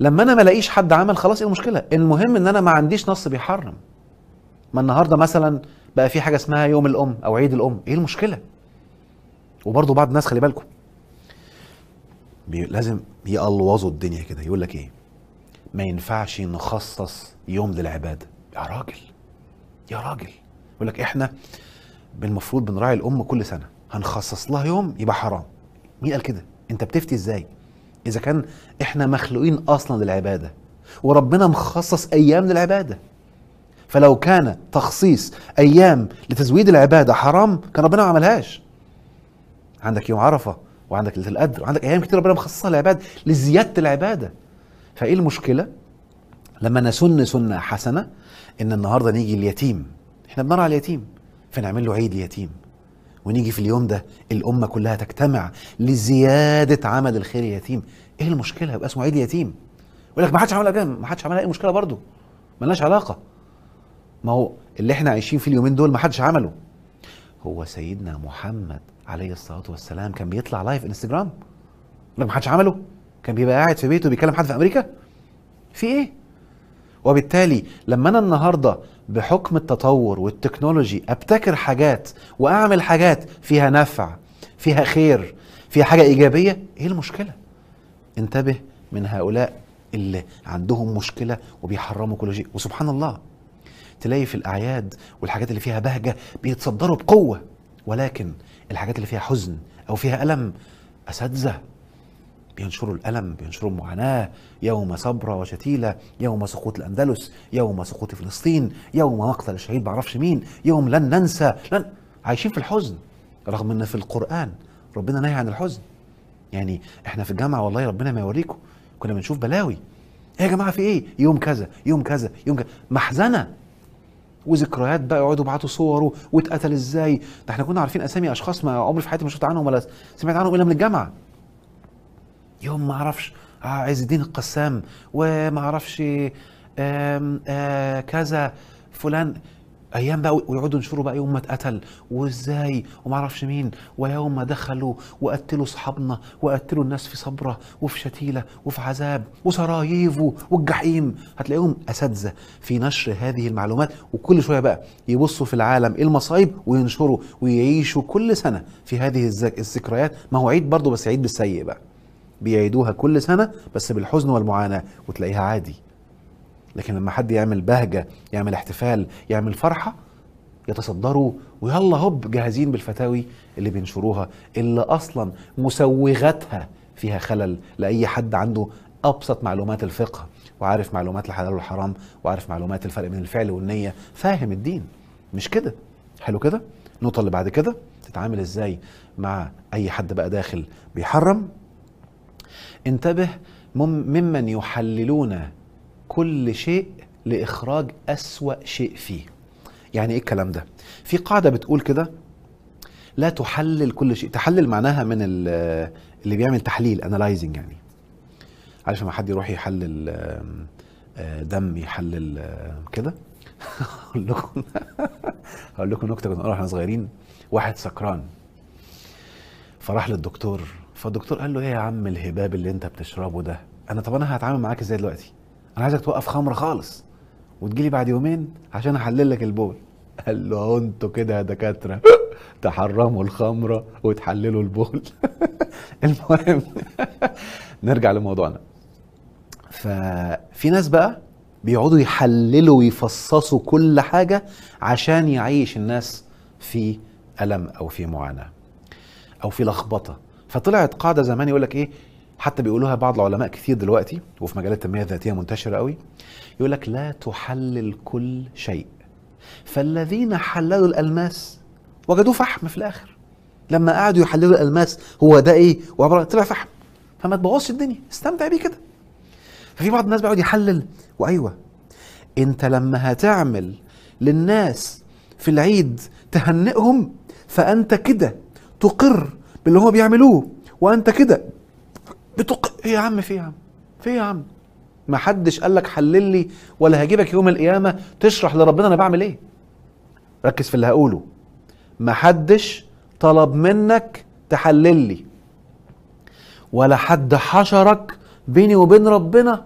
لما أنا ما الاقيش حد عمل خلاص إيه المشكلة؟ المهم إن أنا ما عنديش نص بيحرم. ما النهارده مثلا بقى في حاجة اسمها يوم الأم أو عيد الأم. إيه المشكلة؟ وبرضه بعض الناس خلي بالكم بي لازم يقلوظوا الدنيا كده. يقول لك إيه؟ ما ينفعش نخصص يوم للعبادة. يا راجل يا راجل. يقول لك إحنا بالمفروض بنراعي الأم كل سنة. هنخصص لها يوم يبقى حرام. مين قال كده؟ أنت بتفتي إزاي؟ إذا كان إحنا مخلوقين أصلا للعبادة وربنا مخصص أيام للعبادة. فلو كان تخصيص أيام لتزويد العبادة حرام كان ربنا ما عملهاش. عندك يوم عرفة وعندك ليله القدر وعندك أيام كتير ربنا مخصصها للعبادة لزيادة العبادة. فإيه المشكلة؟ لما نسن سنة حسنة إن النهارده نيجي اليتيم. إحنا بنرعى اليتيم. فنعمل له عيد اليتيم ونيجي في اليوم ده الأمة كلها تجتمع لزيادة عمل الخير اليتيم. إيه المشكلة؟ يبقى اسمه عيد يتيم. يقول لك ما حدش عملها ما حدش عملها أي مشكلة برضه. ملناش علاقة. ما هو اللي إحنا عايشين فيه اليومين دول ما حدش عمله. هو سيدنا محمد عليه الصلاة والسلام. كان بيطلع لايف انستجرام لك ما حدش عمله. كان بيبقى قاعد في بيته بيكلم حد في أمريكا. في إيه؟ وبالتالي لما أنا النهارده بحكم التطور والتكنولوجي أبتكر حاجات وأعمل حاجات فيها نفع فيها خير فيها حاجة إيجابية إيه المشكلة؟ انتبه من هؤلاء اللي عندهم مشكلة وبيحرموا كل شيء. وسبحان الله تلاقي في الأعياد والحاجات اللي فيها بهجة بيتصدروا بقوة. ولكن الحاجات اللي فيها حزن أو فيها ألم أساتذة. بينشروا الألم بينشروا المعاناة. يوم صبرة وشتيلة يوم سقوط الأندلس يوم سقوط فلسطين يوم مقتل الشهيد معرفش مين يوم لن ننسى لن عايشين في الحزن. رغم إن في القرآن ربنا نهي عن الحزن. يعني إحنا في الجامعة والله ربنا ما يوريكم كنا بنشوف بلاوي. إيه يا جماعة في إيه؟ يوم كذا يوم كذا يوم كذا. محزنة. وذكريات بقى يقعدوا يبعتوا صوره واتقتل إزاي؟ ده إحنا كنا عارفين أسامي أشخاص ما عمري في حياتي ما شفت عنهم ولا سمعت عنهم إلا من الجامعة. يوم ما أعرفش آه عز الدين القسام وما أعرفش آه كذا فلان أيام بقى ويقعدوا ينشروا بقى يوم ما اتقتل وإزاي؟ وما أعرفش مين. ويوم ما دخلوا وقتلوا أصحابنا وقتلوا الناس في صبرة وفي شتيلة وفي عذاب وسراييفو والجحيم. هتلاقيهم أساتذة في نشر هذه المعلومات وكل شوية بقى يبصوا في العالم إيه المصايب وينشروا ويعيشوا كل سنة في هذه الذك- الذكريات. ما هو عيد برضه بس عيد بالسيء بقى. بيعيدوها كل سنة بس بالحزن والمعاناة وتلاقيها عادي. لكن لما حد يعمل بهجة يعمل احتفال يعمل فرحة يتصدروا ويلا هوب جاهزين بالفتاوي اللي بينشروها اللي أصلا مسوغاتها فيها خلل لأي حد عنده أبسط معلومات الفقه وعارف معلومات الحلال والحرام وعارف معلومات الفرق بين الفعل والنية فاهم الدين. مش كده؟ حلو كده؟ النقطه اللي بعد كده؟ تتعامل إزاي مع أي حد بقى داخل بيحرم؟ انتبه مم- ممن يحللون كل شيء لإخراج أسوأ شيء فيه. يعني إيه الكلام ده؟ في قاعدة بتقول كده لا تحلل كل شيء. تحلل معناها من ال- اللي بيعمل تحليل انالايزنج يعني. عارف لما حد يروح يحلل آه، دم يحلل كده؟ أقول لكم هقول لكم نكتة كنا بنقولها وإحنا صغيرين. واحد سكران. فراح للدكتور فالدكتور قال له إيه يا عم الهباب اللي أنت بتشربه ده؟ أنا طب أنا هتعامل معاك إزاي دلوقتي؟ أنا عايزك توقف خمرة خالص وتجيلي بعد يومين عشان أحلل لك البول. قال له أنتوا كده يا دكاترة. تحرموا الخمرة وتحللوا البول. المهم نرجع لموضوعنا. ففي ناس بقى بيقعدوا يحللوا ويفصصوا كل حاجة عشان يعيش الناس في ألم أو في معاناة أو في لخبطة. فطلعت قاعدة زمان يقول لك إيه؟ حتى بيقولوها بعض العلماء كتير دلوقتي وفي مجال التنمية الذاتية منتشرة قوي يقول لك لا تحلل كل شيء. فالذين حللوا الألماس وجدوه فحم في الآخر. لما قعدوا يحللوا الألماس هو ده إيه؟ وعباره طلع فحم. فما تبوظش الدنيا. استمتع بيه كده. ففي بعض الناس بيقعد يحلل وأيوة أنت لما هتعمل للناس في العيد تهنئهم فأنت كده تقر باللي هو بيعملوه وأنت كده بتق إيه يا عم في إيه يا عم؟ في إيه يا عم؟ ما حدش قال لك حلل لي ولا هجيبك يوم القيامة تشرح لربنا أنا بعمل إيه. ركز في اللي هقوله. ما حدش طلب منك تحلل لي. ولا حد حشرك بيني وبين ربنا.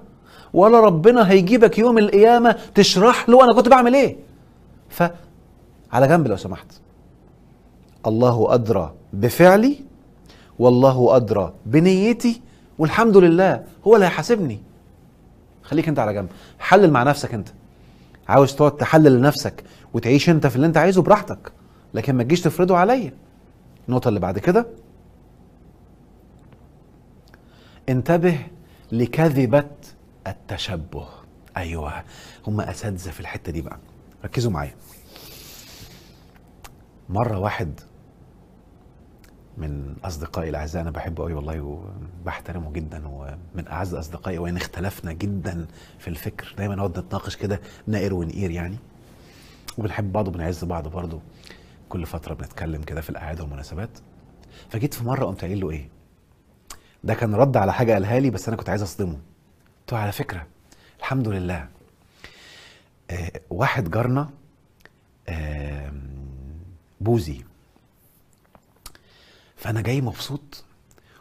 ولا ربنا هيجيبك يوم القيامة تشرح له أنا كنت بعمل إيه. ف على جنب لو سمحت. الله أدرى بفعلي والله أدرى بنيتي والحمد لله هو اللي هيحاسبني. خليك انت على جنب. حلل مع نفسك انت. عاوز تقعد تحلل لنفسك وتعيش انت في اللي انت عايزه براحتك لكن ما تجيش تفرضه عليا. النقطة اللي بعد كده. انتبه لكذبة التشبه. أيوه هم أساتذة في الحتة دي بقى. ركزوا معايا. مرة واحد من أصدقائي الأعزاء أنا بحبه قوي والله وبحترمه جدا ومن أعز أصدقائي وإن اختلفنا جدا في الفكر. دايما نقعد نتناقش كده نائر ونقير يعني. وبنحب بعض وبنعز بعض برضه كل فترة بنتكلم كده في الاعياد والمناسبات. فجيت في مرة قمت قايل له إيه؟ ده كان رد على حاجة قالها لي بس أنا كنت عايز أصدمه. قلت له على فكرة الحمد لله. آه واحد جارنا بوزي فأنا جاي مبسوط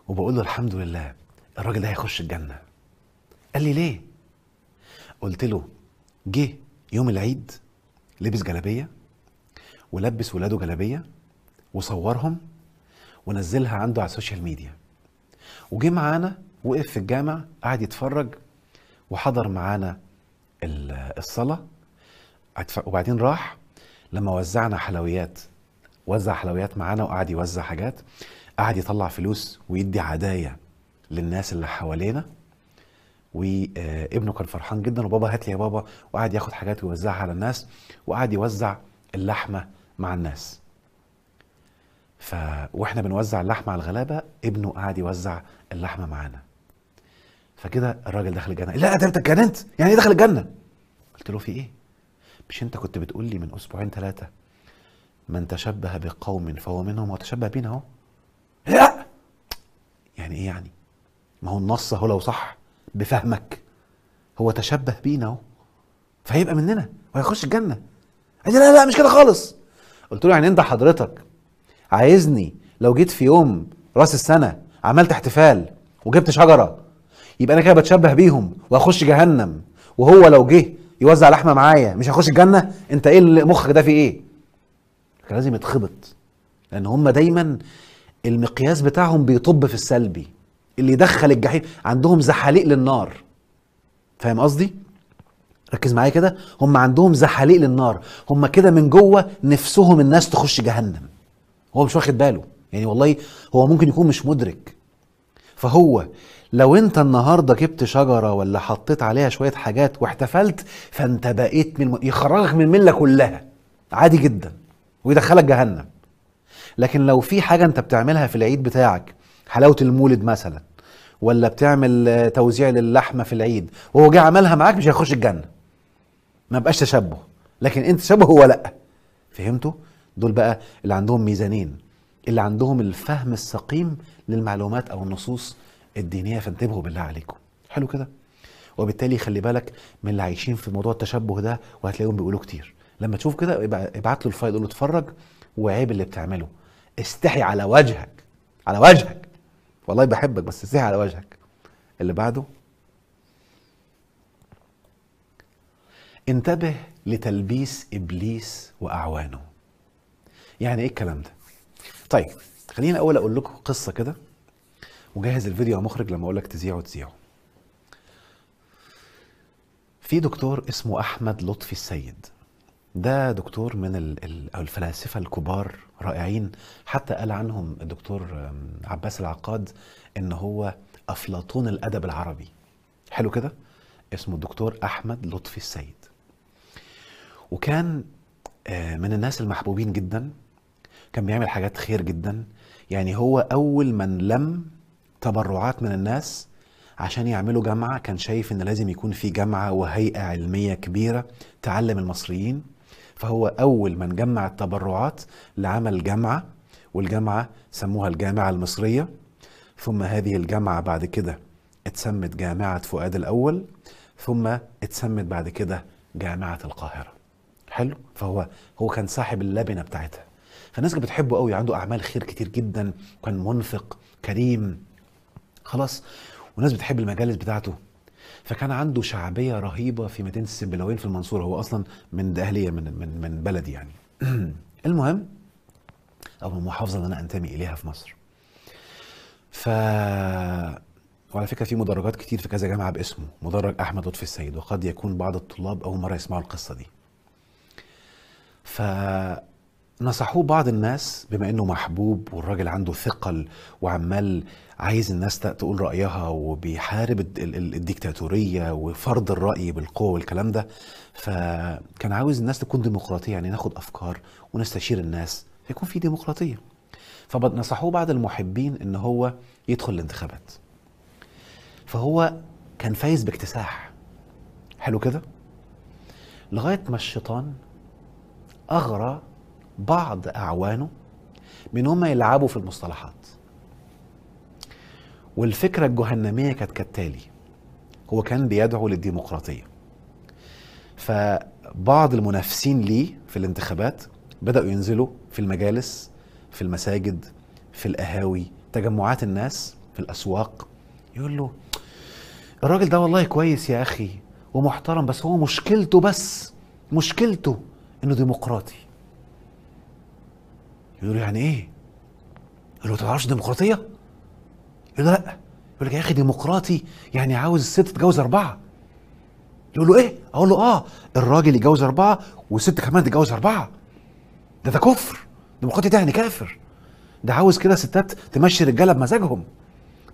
وبقول له الحمد لله الراجل ده هيخش الجنة. قال لي ليه؟ قلت له جه يوم العيد لبس جلابية ولبس ولاده جلابية وصورهم ونزلها عنده على السوشيال ميديا. وجه معانا وقف في الجامع قعد يتفرج وحضر معانا ال- الصلاة. وبعدين راح لما وزعنا حلويات. وزع حلويات معانا وقعد يوزع حاجات قعد يطلع فلوس ويدي عدايا للناس اللي حوالينا. وابنه كان فرحان جدا وبابا هات لي يا بابا وقعد ياخد حاجات ويوزعها على الناس وقعد يوزع اللحمة مع الناس. ف وإحنا بنوزع اللحمة على الغلابة ابنه قعد يوزع اللحمة معانا. فكده الراجل دخل الجنة. لا ده انت اتجننت! يعني إيه دخل الجنة؟ قلت له في إيه؟ مش أنت كنت بتقول لي من أسبوعين ثلاثة من تشبه بقوم فهو منهم وتشبه بينا اهو. لا! يعني إيه يعني؟ ما هو النص أهو لو صح بفهمك. هو تشبه بينا اهو. فهيبقى مننا وهيخش الجنة. قال لا لا مش كده خالص. قلت له يعني انت حضرتك. عايزني لو جيت في يوم راس السنة عملت احتفال وجبت شجرة يبقى أنا كده بتشبه بيهم وهخش جهنم. وهو لو جه يوزع لحمة معايا مش هخش الجنة؟ أنت إيه مخك ده في إيه؟ كان لازم يتخبط. لأن هم دايما المقياس بتاعهم بيطب في السلبي. اللي يدخل الجحيم عندهم زحاليق للنار. فاهم قصدي؟ ركز معايا كده. هم عندهم زحاليق للنار. هم كده من جوه نفسهم الناس تخش جهنم. هو مش واخد باله. يعني والله هو ممكن يكون مش مدرك. فهو لو انت النهارده جبت شجرة ولا حطيت عليها شوية حاجات واحتفلت فانت بقيت من يخرجك من الملة كلها. عادي جدا. ويدخلك جهنم. لكن لو في حاجة انت بتعملها في العيد بتاعك حلاوة المولد مثلا ولا بتعمل توزيع للحمة في العيد وهو جه عملها معاك مش هيخش الجنة. ما بقاش تشبه. لكن انت تشبه هو لأ. فهمتوا؟ دول بقى اللي عندهم ميزانين اللي عندهم الفهم السقيم للمعلومات أو النصوص الدينية فانتبهوا بالله عليكم. حلو كده؟ وبالتالي خلي بالك من اللي عايشين في موضوع التشبه ده وهتلاقيهم بيقولوا كتير. لما تشوف كده ابعت له الفايل قول له اتفرج وعيب اللي بتعمله. استحي على وجهك على وجهك. والله بحبك بس استحي على وجهك. اللي بعده انتبه لتلبيس إبليس وأعوانه. يعني إيه الكلام ده؟ طيب خليني أول أقول لكم قصة كده وجهز الفيديو يا مخرج لما أقول لك تذيعه تذيعه. في دكتور اسمه أحمد لطفي السيد. ده دكتور من ال- ال- أو الفلاسفة الكبار رائعين. حتى قال عنهم الدكتور عباس العقاد إن هو أفلاطون الأدب العربي. حلو كده؟ اسمه الدكتور أحمد لطفي السيد. وكان آه، من الناس المحبوبين جدا. كان بيعمل حاجات خير جدا. يعني هو أول من لم تبرعات من الناس عشان يعملوا جامعة كان شايف إن لازم يكون في جامعة وهيئة علمية كبيرة تعلم المصريين. فهو أول من جمع التبرعات لعمل جامعة والجامعة سموها الجامعة المصرية. ثم هذه الجامعة بعد كده اتسمت جامعة فؤاد الأول ثم اتسمت بعد كده جامعة القاهرة. حلو؟ فهو هو كان صاحب اللبنة بتاعتها. فالناس كانت بتحبه قوي عنده أعمال خير كتير جدا كان منفق كريم. خلاص. والناس بتحب المجالس بتاعته. فكان عنده شعبية رهيبة في مدينة السنبلاوين في المنصورة. هو أصلا من دقهلية من من من بلدي يعني. المهم أو من المحافظة اللي أنا أنتمي إليها في مصر. ف وعلى فكرة في مدرجات كتير في كذا جامعة باسمه. مدرج أحمد لطفي السيد وقد يكون بعض الطلاب اول مره يسمعوا القصة دي. فنصحوه بعض الناس بما إنه محبوب والراجل عنده ثقل وعمال عايز الناس تقول رأيها وبيحارب الد- ال- ال- الديكتاتوريه وفرض الرأي بالقوة والكلام ده فكان عاوز الناس تكون ديمقراطية يعني ناخد أفكار ونستشير الناس فيكون في ديمقراطية. فنصحوه بعض المحبين إن هو يدخل الانتخابات. فهو كان فايز باكتساح. حلو كده؟ لغاية ما الشيطان أغرى بعض أعوانه من هم يلعبوا في المصطلحات. والفكرة الجهنمية كانت كالتالي هو كان بيدعو للديمقراطية. فبعض المنافسين ليه في الانتخابات بدأوا ينزلوا في المجالس في المساجد في القهاوي تجمعات الناس في الأسواق يقول له الراجل ده والله كويس يا أخي ومحترم بس هو مشكلته بس مشكلته إنه ديمقراطي. يقول له يعني إيه؟ يقول له ما تعرفش ديمقراطية؟ يقول له لا. يقول لك يا أخي ديمقراطي يعني عاوز الست تتجوز أربعة. يقول له إيه؟ أقول له آه الراجل يتجوز أربعة والست كمان تتجوز أربعة. ده ده كفر. ديمقراطي ده يعني كافر. ده عاوز كده ستات تمشي رجالة بمزاجهم.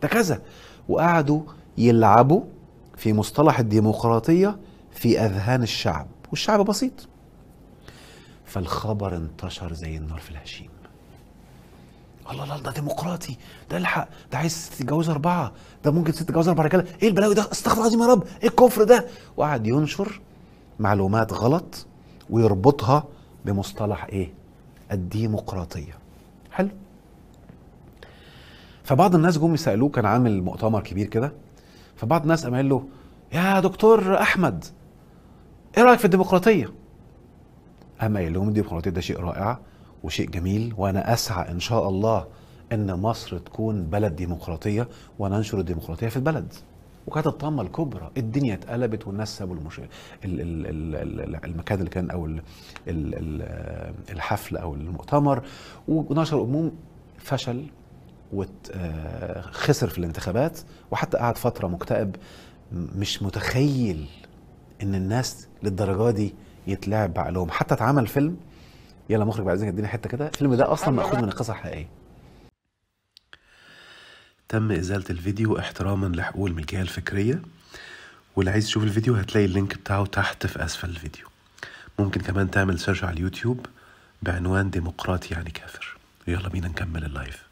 ده كذا. وقعدوا يلعبوا في مصطلح الديمقراطية في أذهان الشعب. والشعب بسيط. فالخبر انتشر زي النار في الهشيم. الله الله ده ديمقراطي ده الحق ده عايز تتجوز أربعة ده ممكن ست تتجوز أربع رجالة. إيه البلاوي ده؟ استغفر الله العظيم يا رب إيه الكفر ده؟ وقعد ينشر معلومات غلط ويربطها بمصطلح إيه؟ الديمقراطية. حلو. فبعض الناس جم يسألوه كان عامل مؤتمر كبير كده فبعض الناس قام قال له يا دكتور أحمد إيه رأيك في الديمقراطية؟ قام قايل لهم الديمقراطية ده شيء رائع وشيء جميل. وأنا أسعى إن شاء الله إن مصر تكون بلد ديمقراطية وننشر الديمقراطية في البلد. وكانت الطامة الكبرى الدنيا اتقلبت والناس سابوا المش... ال... ال... ال... المكان اللي كان أو ال... ال... الحفل أو المؤتمر. ونشر الاموم فشل وخسر في الانتخابات. وحتى قعد فترة مكتئب مش متخيل إن الناس للدرجة دي يتلعب بعقلهم. حتى اتعمل فيلم يلا مخرج بعد إذنك اديني حتة كده. الفيلم ده أصلا مأخوذ من القصة الحقيقية. تم إزالة الفيديو احتراما لحقوق الملكيه الفكرية واللي عايز يشوف الفيديو هتلاقي ال link بتاعه تحت في أسفل الفيديو. ممكن كمان تعمل search على اليوتيوب بعنوان ديمقراطي يعني كافر. يلا بينا نكمل ال live.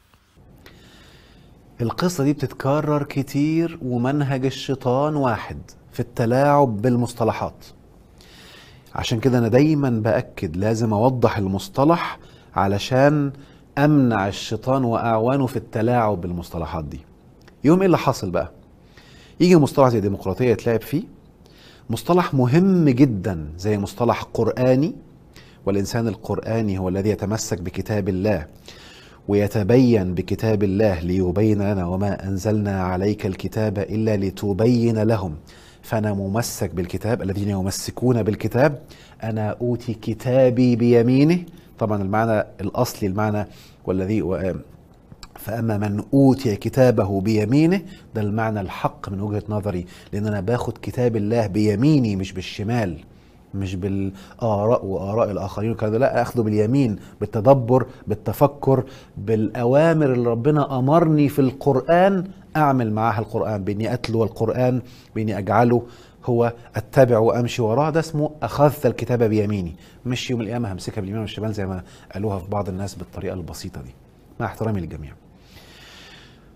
القصة دي بتتكرر كتير ومنهج الشيطان واحد في التلاعب بالمصطلحات. عشان كده أنا دايما بأكد لازم أوضح المصطلح علشان أمنع الشيطان وأعوانه في التلاعب بالمصطلحات دي. يوم إيه اللي حاصل بقى؟ يجي مصطلح زي ديمقراطية يتلعب فيه. مصطلح مهم جدا زي مصطلح قرآني والإنسان القرآني هو الذي يتمسك بكتاب الله ويتبين بكتاب الله ليبين لنا وما أنزلنا عليك الكتاب إلا لتبين لهم. فأنا ممسك بالكتاب الذين يمسكون بالكتاب أنا أوتي كتابي بيمينه. طبعا المعنى الأصلي المعنى والذي فأما من أوتي كتابه بيمينه ده المعنى الحق من وجهة نظري لأن أنا باخد كتاب الله بيميني مش بالشمال مش بالآراء وآراء الآخرين وكذا لا أخذه باليمين بالتدبر بالتفكر بالأوامر اللي ربنا أمرني في القرآن أعمل معاها القرآن بإني أتلو القرآن بإني أجعله هو أتبع وأمشي وراه ده اسمه أخذت الكتاب بيميني. مش يوم القيامة همسكها باليمين والشمال زي ما قالوها في بعض الناس بالطريقة البسيطة دي. مع احترامي للجميع.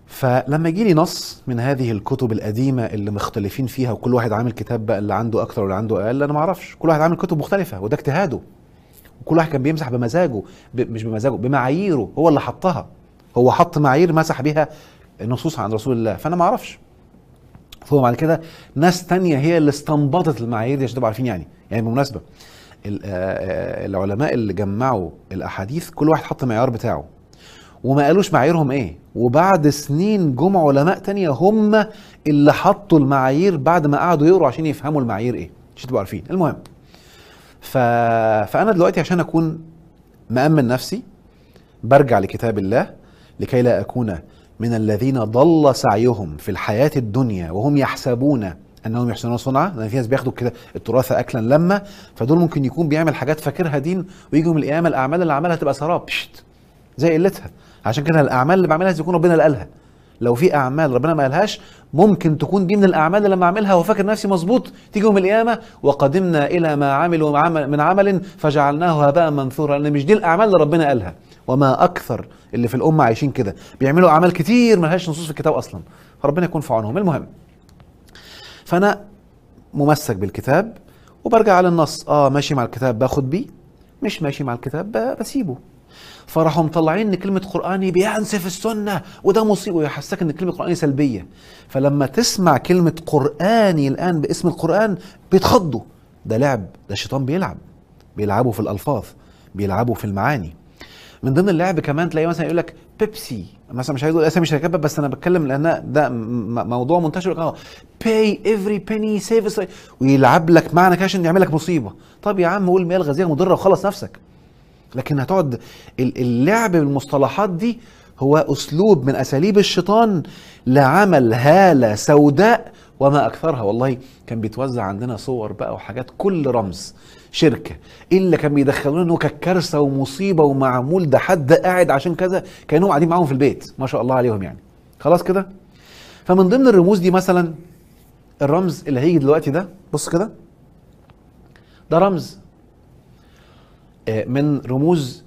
فلما يجي لي نص من هذه الكتب القديمة اللي مختلفين فيها وكل واحد عامل كتاب بقى اللي عنده أكتر واللي عنده أقل أنا ما أعرفش. كل واحد عامل كتب مختلفة وده اجتهاده. وكل واحد كان بيمسح بمزاجه ب... مش بمزاجه بمعاييره هو اللي حطها. هو حط معايير مسح بيها نصوص عن رسول الله فأنا ما أعرفش. فهو بعد كده ناس تانية هي اللي استنبطت المعايير دي عشان تبقوا عارفين يعني. يعني بالمناسبة العلماء اللي جمعوا الأحاديث كل واحد حط معيار بتاعه. وما قالوش معاييرهم إيه. وبعد سنين جم علماء تانية هم اللي حطوا المعايير بعد ما قعدوا يقروا عشان يفهموا المعايير إيه عشان تبقوا عارفين. المهم ف... فأنا دلوقتي عشان أكون مأمن نفسي برجع لكتاب الله لكي لا أكون من الذين ضل سعيهم في الحياة الدنيا وهم يحسبون أنهم يحسنون. صنعا لأن في ناس بياخدوا كده التراث اكلا لما فدول ممكن يكون بيعمل حاجات فاكرها دين ويجي يوم القيامة الأعمال اللي عملها تبقى سراب. زي قلتها. عشان كده الأعمال اللي بعملها يكون ربنا اللي قالها. لو في أعمال ربنا ما قالهاش ممكن تكون دي من الأعمال اللي لما أعملها وفاكر نفسي مظبوط تيجي يوم القيامة وقدمنا إلى ما عملوا من عمل فجعلناه هباء منثورا. لأن مش دي الأعمال اللي ربنا قالها. وما أكثر اللي في الأمة عايشين كده. بيعملوا أعمال كتير ما لهاش نصوص في الكتاب أصلا. فربنا يكون في عونهم. المهم فأنا ممسك بالكتاب وبرجع على النص. آه ماشي مع الكتاب باخد بيه. مش ماشي مع الكتاب بسيبه. فراحوا مطلعين إن كلمة قراني بينسف السنة وده مصيبة ويحسسك إن كلمة قراني سلبية. فلما تسمع كلمة قراني الآن باسم القرآن بيتخضوا ده لعب ده الشيطان بيلعب. بيلعبوا في الألفاظ بيلعبوا في المعاني. من ضمن اللعب كمان تلاقي مثلا يقول لك بيبسي. مثلا مش عايز أقول اسامي شركات بس أنا بتكلم لأن ده موضوع منتشر. أه pay every penny save ويلعب لك معنى كده عشان يعمل لك مصيبة. طب يا عم قول المياه الغازيه مضرة وخلص نفسك. لكن هتقعد ال- اللعب بالمصطلحات دي هو أسلوب من أساليب الشيطان لعمل هالة سوداء وما أكثرها. والله كان بيتوزع عندنا صور بقى وحاجات كل رمز. شركة. إيه اللي كان بيدخلونا إنه كارثه ومصيبة ومعمول ده حد قاعد عشان كذا كأنهم قاعدين معاهم في البيت. ما شاء الله عليهم يعني. خلاص كده؟ فمن ضمن الرموز دي مثلا الرمز اللي هيجي دلوقتي ده بص كده. ده رمز آه، من رموز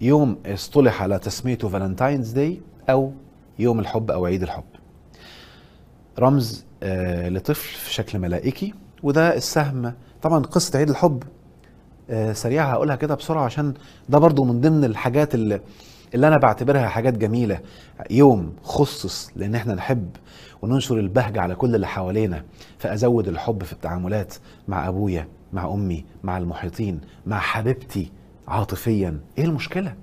يوم اصطلح على تسميته Valentine's Day أو يوم الحب أو عيد الحب. رمز آه، لطفل في شكل ملائكي وده السهم طبعا قصة عيد الحب آه، سريعة هقولها كده بسرعة عشان ده برضو من ضمن الحاجات اللي اللي أنا بعتبرها حاجات جميلة. يوم خصص لأن إحنا نحب وننشر البهجة على كل اللي حوالينا فأزود الحب في التعاملات مع أبويا مع أمي مع المحيطين مع حبيبتي عاطفيا. إيه المشكلة؟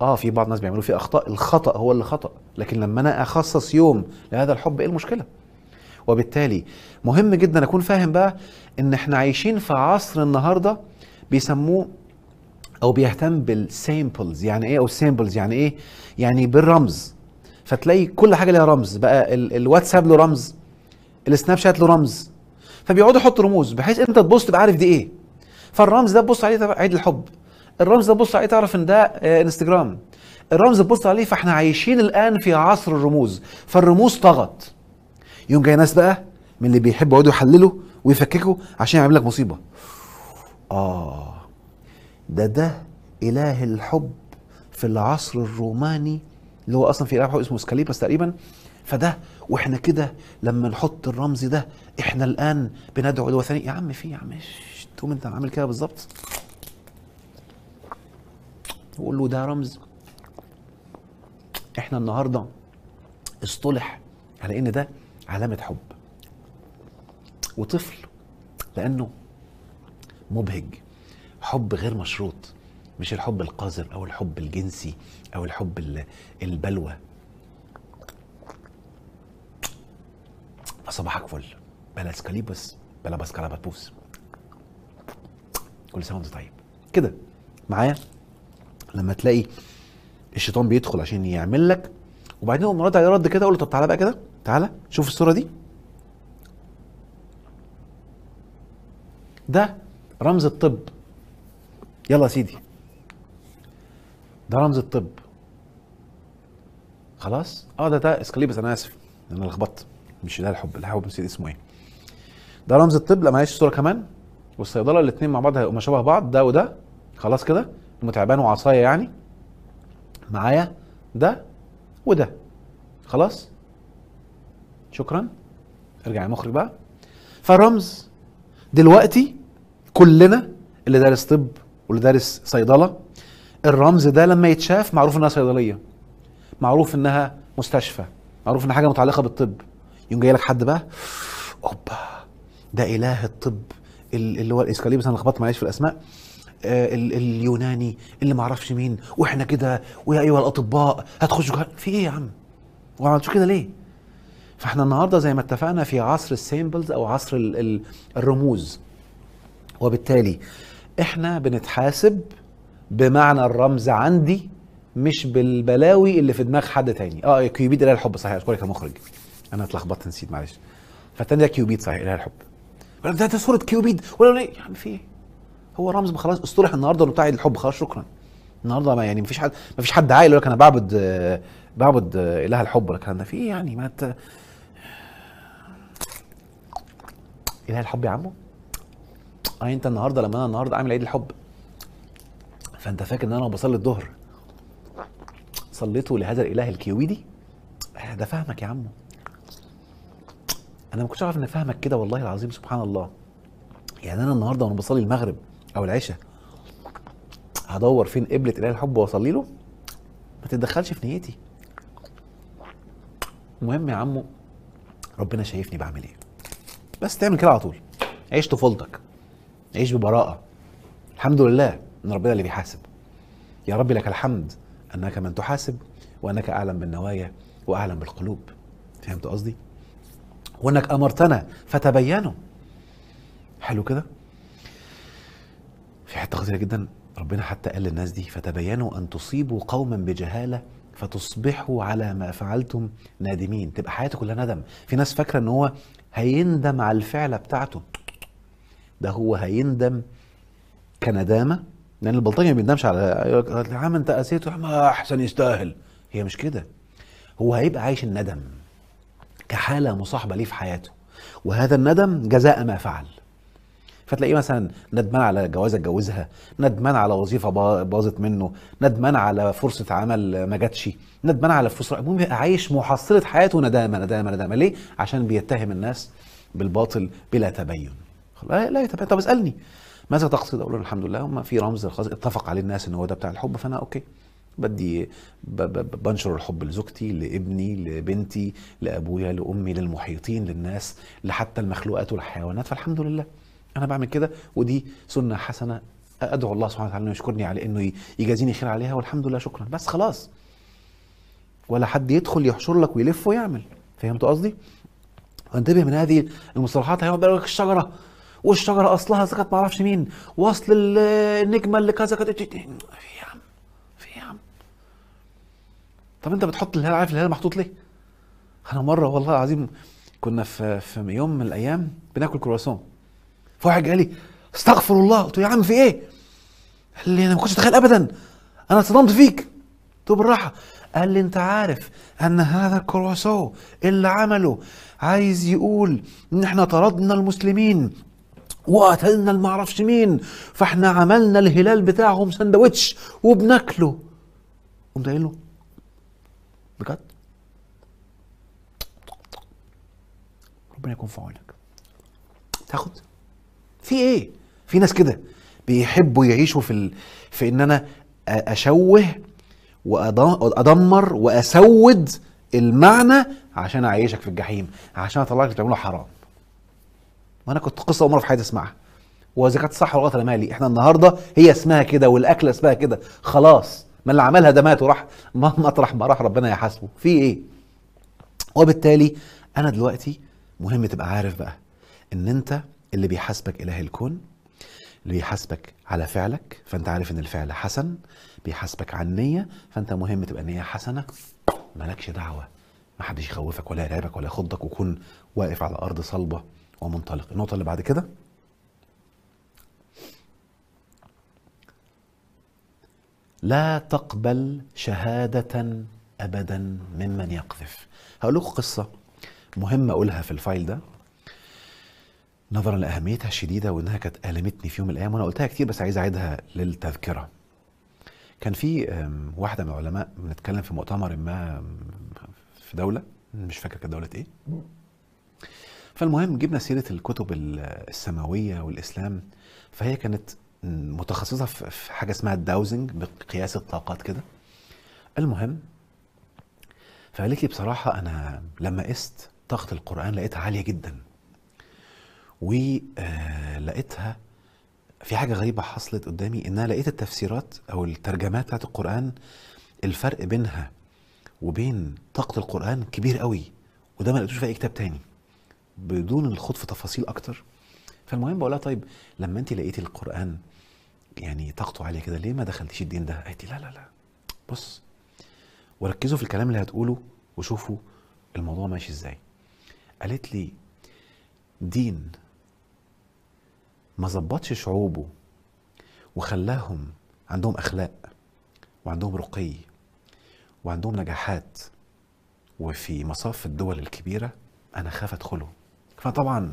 آه في بعض الناس بيعملوا فيه أخطاء الخطأ هو اللي خطأ لكن لما أنا أخصص يوم لهذا الحب إيه المشكلة؟ وبالتالي مهم جدا أكون فاهم بقى إن إحنا عايشين في عصر النهارده بيسموه أو بيهتم بال symbols يعني إيه أو ال symbols يعني إيه؟ يعني بالرمز. فتلاقي كل حاجة ليها رمز. بقى ال- الواتساب له رمز السناب شات له رمز. فبيقعدوا يحطوا رموز بحيث إنت تبص تبقى عارف دي إيه. فالرمز ده تبص عليه عيد الحب. الرمز ده تبص عليه تعرف إن ده آه، إنستجرام. الرمز تبص عليه فإحنا عايشين الآن في عصر الرموز. فالرموز طغت. يوم جاي ناس بقى من اللي بيحبوا يقعدوا يحللوا ويفككوا عشان يعمل لك مصيبة. آه ده ده إله الحب في العصر الروماني اللي هو أصلا في إله حب اسمه إسكاليبس تقريبا. فده وإحنا كده لما نحط الرمز ده إحنا الآن بندعو الوثني يا عم في يا عم تقوم أنت عامل كده بالظبط. وقول له ده رمز. إحنا النهارده اصطلح على إن ده علامة حب. وطفل لأنه مبهج. حب غير مشروط. مش الحب القذر أو الحب الجنسي أو الحب ال- البلوى. صباحك فل. بلا اسكاليبس بلا باسكالاباتوس كل سنة وانت طيب. كده. معايا؟ لما تلاقي الشيطان بيدخل عشان يعمل لك وبعدين هو رد عليه رد كده أقول له طب تعالى بقى كده. تعالى شوف الصورة دي. ده رمز الطب. يلا يا سيدي. ده رمز الطب. خلاص؟ آه ده ده اسكاليبس أنا آسف. أنا لخبطت. مش ده الحب. الحب نسيت اسمه إيه. ده رمز الطب. لا معلش الصورة كمان. والصيدلة الاثنين مع بعض هيبقوا شبه بعض. ده وده. خلاص كده. متعبان وعصاية يعني. معايا. ده وده. خلاص؟ شكرا. ارجع يا مخرج بقى. فالرمز دلوقتي كلنا اللي دارس طب واللي دارس صيدلة الرمز ده لما يتشاف معروف إنها صيدلية معروف إنها مستشفى معروف إنها حاجة متعلقة بالطب يوم جاي لك حد بقى أوبا ده إله الطب ال- اللي هو الإسكاليبس أنا لخبطت معلش في الأسماء آه ال- اليوناني اللي ما أعرفش مين وإحنا كده ويا أيها الأطباء هتخشوا في إيه يا عم؟ وعملتوا كده ليه؟ فإحنا النهارده زي ما اتفقنا في عصر ال symbols أو عصر ال- ال- الرموز وبالتالي إحنا بنتحاسب بمعنى الرمز عندي مش بالبلاوي اللي في دماغ حد تاني. آه كيوبيد إله الحب صحيح. أشكرك يا مخرج. أنا اتلخبطت نسيت معلش. فالتاني ده كيوبيد صحيح. إله الحب. ده ده صورة كيوبيد. ولا يا عم في إيه؟ هو رمز خلاص اصطلح النهارده إنه بتاع الحب. خلاص شكرا. النهارده ما يعني مفيش حد مفيش حد عاقل يقول لك أنا بعبد بعبد إله الحب الكلام ده. في إيه يعني؟ ما انت إله الحب يا عمو؟ آه انت النهارده لما أنا النهارده عامل عيد الحب. فانت فاكر ان أنا بصلي الظهر؟ صليته لهذا الإله الكيويدي آه، ده فهمك يا عمو. أنا ما كنتش أعرف إن فهمك كده والله العظيم سبحان الله. يعني أنا النهارده وأنا بصلي المغرب أو العشاء هدور فين قبلة إله الحب وأصلي له؟ ما تتدخلش في نيتي. المهم يا عمو ربنا شايفني بعمل إيه. بس تعمل كده على طول. عيش طفولتك. عيش ببراءة. الحمد لله إن ربنا اللي بيحاسب. يا رب لك الحمد أنك من تحاسب وأنك أعلم بالنوايا وأعلم بالقلوب. فهمت قصدي؟ وأنك أمرتنا فتبينوا. حلو كده؟ في حتة خطيرة جدا. ربنا حتى قال للناس دي فتبينوا أن تصيبوا قوما بجهالة فتصبحوا على ما فعلتم نادمين. تبقى حياته كلها ندم. في ناس فاكرة إن هو هيندم على الفعلة بتاعته. ده هو هيندم كندامة لأن البلطجي ما بيندمش على يا عم أنت قسيته يا عم أحسن يستاهل. هي مش كده. هو هيبقى عايش الندم كحالة مصاحبة ليه في حياته. وهذا الندم جزاء ما فعل. فتلاقيه مثلا ندمان على جوازه اتجوزها ندمان على وظيفة با- باظت منه ندمان على فرصة عمل ما جاتش ندمان على فلوس المهم عايش محصلة حياته ندامة ندامة ندامة. ليه؟ عشان بيتهم الناس بالباطل بلا تبين. لا لا طب اسألني. ماذا تقصد؟ أقول له الحمد لله هم في رمز اتفق عليه الناس إن هو ده بتاع الحب فأنا أوكي. بدي بنشر الحب لزوجتي لابني لبنتي لأبويا لأمي للمحيطين للناس لحتى المخلوقات والحيوانات فالحمد لله. أنا بعمل كده ودي سنة حسنة أدعو الله سبحانه وتعالى إنه يشكرني على إنه يجازيني خير عليها والحمد لله شكرا. بس خلاص. ولا حد يدخل يحشر لك ويلف ويعمل. فهمت قصدي؟ وانتبه من هذه المصطلحات هيقعد يقول لك الشجرة. والشجره أصلها كانت ما أعرفش مين. واصل ال- النجمة اللي كذا كانت في إيه يا عم في يا عم. طب أنت بتحط الهلال عارف الهلال محطوط ليه؟ أنا مرة والله العظيم كنا في في يوم من الأيام بناكل كرواسون. فواحد قال لي استغفر الله. قلت له يا عم في إيه؟ قال لي أنا ما كنتش أتخيل ابدا. أنا اتصدمت فيك. قلت له بالراحة. قال لي أنت عارف أن هذا الكرواسون اللي عمله عايز يقول إن إحنا طردنا المسلمين وقتلنا المعرفش مين فاحنا عملنا الهلال بتاعهم سندوتش وبناكله. قمت قايل له بجد؟ ربنا يكون في عونك. تاخد. في إيه؟ في ناس كده بيحبوا يعيشوا في ال... في إن أنا أشوه وادمر وأسود المعنى عشان أعيشك في الجحيم عشان أطلعك اللي بتعمله حرام. وأنا كنت قصة أول مره في حياتي أسمعها. وإذا كانت صح ولا غلط أنا مالي. إحنا النهارده هي اسمها كده والاكله اسمها كده. خلاص. ما اللي عملها ده مات وراح مطرح ما راح ربنا يحاسبه. في إيه؟ وبالتالي أنا دلوقتي مهم تبقى عارف بقى إن أنت اللي بيحاسبك إله الكون اللي بيحاسبك على فعلك فأنت عارف إن الفعل حسن بيحاسبك على النية فأنت مهم تبقى النية حسنة. مالكش دعوة. ما حدش يخوفك ولا يرعبك ولا يخضك وكون واقف على أرض صلبة. ومنطلق. النقطة اللي بعد كده. لا تقبل شهادة أبدا ممن يقذف. هقول لكم قصة مهمة أقولها في الفايل ده. نظرا لأهميتها الشديدة وإنها كانت ألمتني في يوم من الأيام وأنا قلتها كتير بس عايز أعيدها للتذكرة. كان في واحدة من العلماء بنتكلم في مؤتمر ما في دولة مش فاكر كانت دولة إيه. فالمهم جبنا سيرة الكتب ال- السماوية والإسلام فهي كانت متخصصة في حاجة اسمها الداوزنج بقياس الطاقات كده. المهم فقالت لي بصراحة أنا لما قست طاقة القرآن لقيتها عالية جدا. ولقيتها في حاجة غريبة حصلت قدامي إن أنا لقيت التفسيرات أو الترجمات بتاعت القرآن الفرق بينها وبين طاقة القرآن كبير قوي وده ما لقيتوش في أي كتاب تاني. بدون الخوض في تفاصيل أكتر. فالمهم بقول لها طيب لما أنت لقيتي القرآن يعني طاقته عالية كده ليه ما دخلتيش الدين ده؟ قالت لا لا لا. بص وركزوا في الكلام اللي هتقوله وشوفوا الموضوع ماشي إزاي. قالت لي دين ما ظبطش شعوبه وخلاهم عندهم أخلاق وعندهم رقي وعندهم نجاحات. وفي مصاف الدول الكبيرة أنا خاف ادخله فطبعا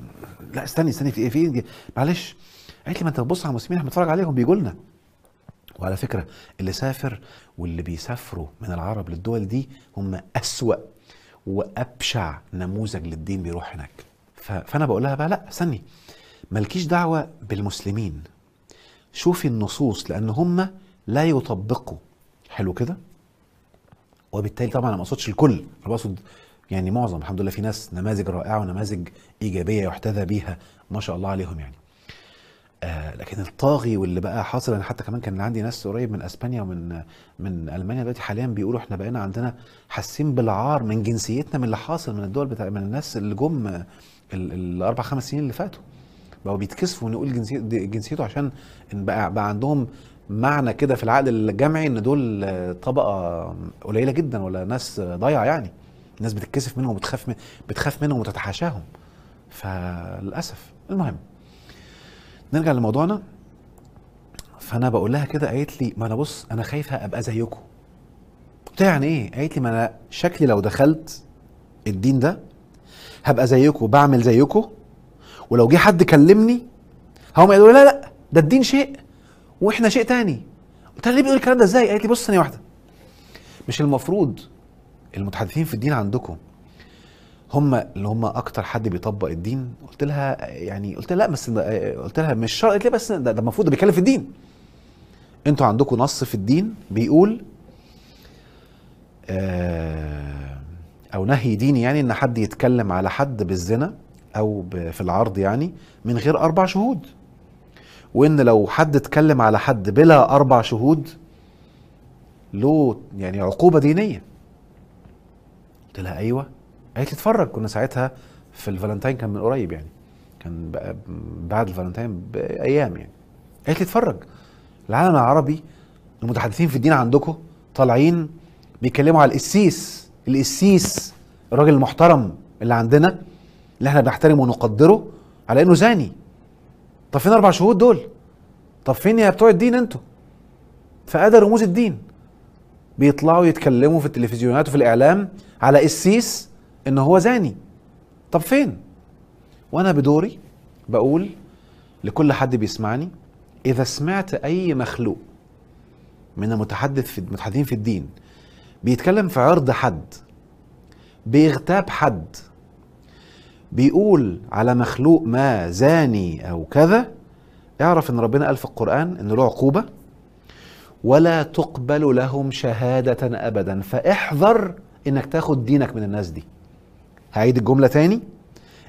لا استني استني في إيه في إيه؟ معلش قالت لي ما انت تبص على المسلمين إحنا بنتفرج عليهم بيجوا لنا. وعلى فكرة اللي سافر واللي بيسافروا من العرب للدول دي هم أسوأ وأبشع نموذج للدين بيروح هناك. ف- فأنا بقول لها بقى لا استني مالكيش دعوة بالمسلمين. شوفي النصوص لأن هم لا يطبقه حلو كده؟ وبالتالي طبعا أنا ما أقصدش الكل أنا بقصد يعني معظم الحمد لله في ناس نماذج رائعة ونماذج إيجابية يحتذى بيها ما شاء الله عليهم يعني. آه لكن الطاغي واللي بقى حاصل أنا حتى كمان كان عندي ناس قريب من أسبانيا ومن من ألمانيا دلوقتي حاليا بيقولوا إحنا بقينا عندنا حاسين بالعار من جنسيتنا من اللي حاصل من الدول بتاع من الناس اللي جم ال- الاربع خمس سنين اللي فاتوا. بقوا بيتكسفوا نقول جنسية جنسيته عشان بقى, بقى عندهم معنى كده في العقل الجمعي إن دول طبقة قليلة جدا ولا ناس ضايعة يعني. الناس بتتكسف منهم وبتخاف من بتخاف منهم وتتحاشاهم. فللأسف. المهم نرجع لموضوعنا. فأنا بقول لها كده قالت لي ما أنا بص أنا خايفة أبقى زيكم. قلت يعني إيه؟ قالت لي ما أنا شكلي لو دخلت الدين ده هبقى زيكم بعمل زيكم ولو جه حد كلمني هم يقولوا لا لا ده الدين شيء وإحنا شيء تاني. قلت لها ليه بيقول الكلام ده؟ إزاي؟ قالت لي بص ثانية واحدة. مش المفروض المتحدثين في الدين عندكم هم اللي هم أكتر حد بيطبق الدين؟ قلت لها يعني قلت لها لا بس قلت لها مش شرط. قالت لي بس ده المفروض بيتكلم في الدين. أنتوا عندكم نص في الدين بيقول آه، أو نهي ديني يعني إن حد يتكلم على حد بالزنا أو في العرض يعني من غير أربع شهود. وإن لو حد اتكلم على حد بلا أربع شهود له يعني عقوبة دينية. قلت لها أيوه. قالت لي اتفرج. كنا ساعتها في الفالنتين كان من قريب يعني. كان بعد الفالنتين بأيام يعني. قالت لي اتفرج. العالم العربي المتحدثين في الدين عندكم طالعين بيتكلموا على القسيس. القسيس الراجل المحترم اللي عندنا اللي إحنا بنحترمه ونقدره على إنه زاني. طب فين أربع شهود دول. طب فين يا بتوع الدين أنتوا. فادى رموز الدين. بيطلعوا يتكلموا في التلفزيونات وفي الإعلام على قسيس إن هو زاني. طب فين؟ وأنا بدوري بقول لكل حد بيسمعني إذا سمعت أي مخلوق من المتحدث في المتحدثين في الدين بيتكلم في عرض حد بيغتاب حد بيقول على مخلوق ما زاني أو كذا اعرف إن ربنا قال في القرآن إن له عقوبة. ولا تقبل لهم شهادة ابدا. فاحذر إنك تاخد دينك من الناس دي. هعيد الجملة تاني.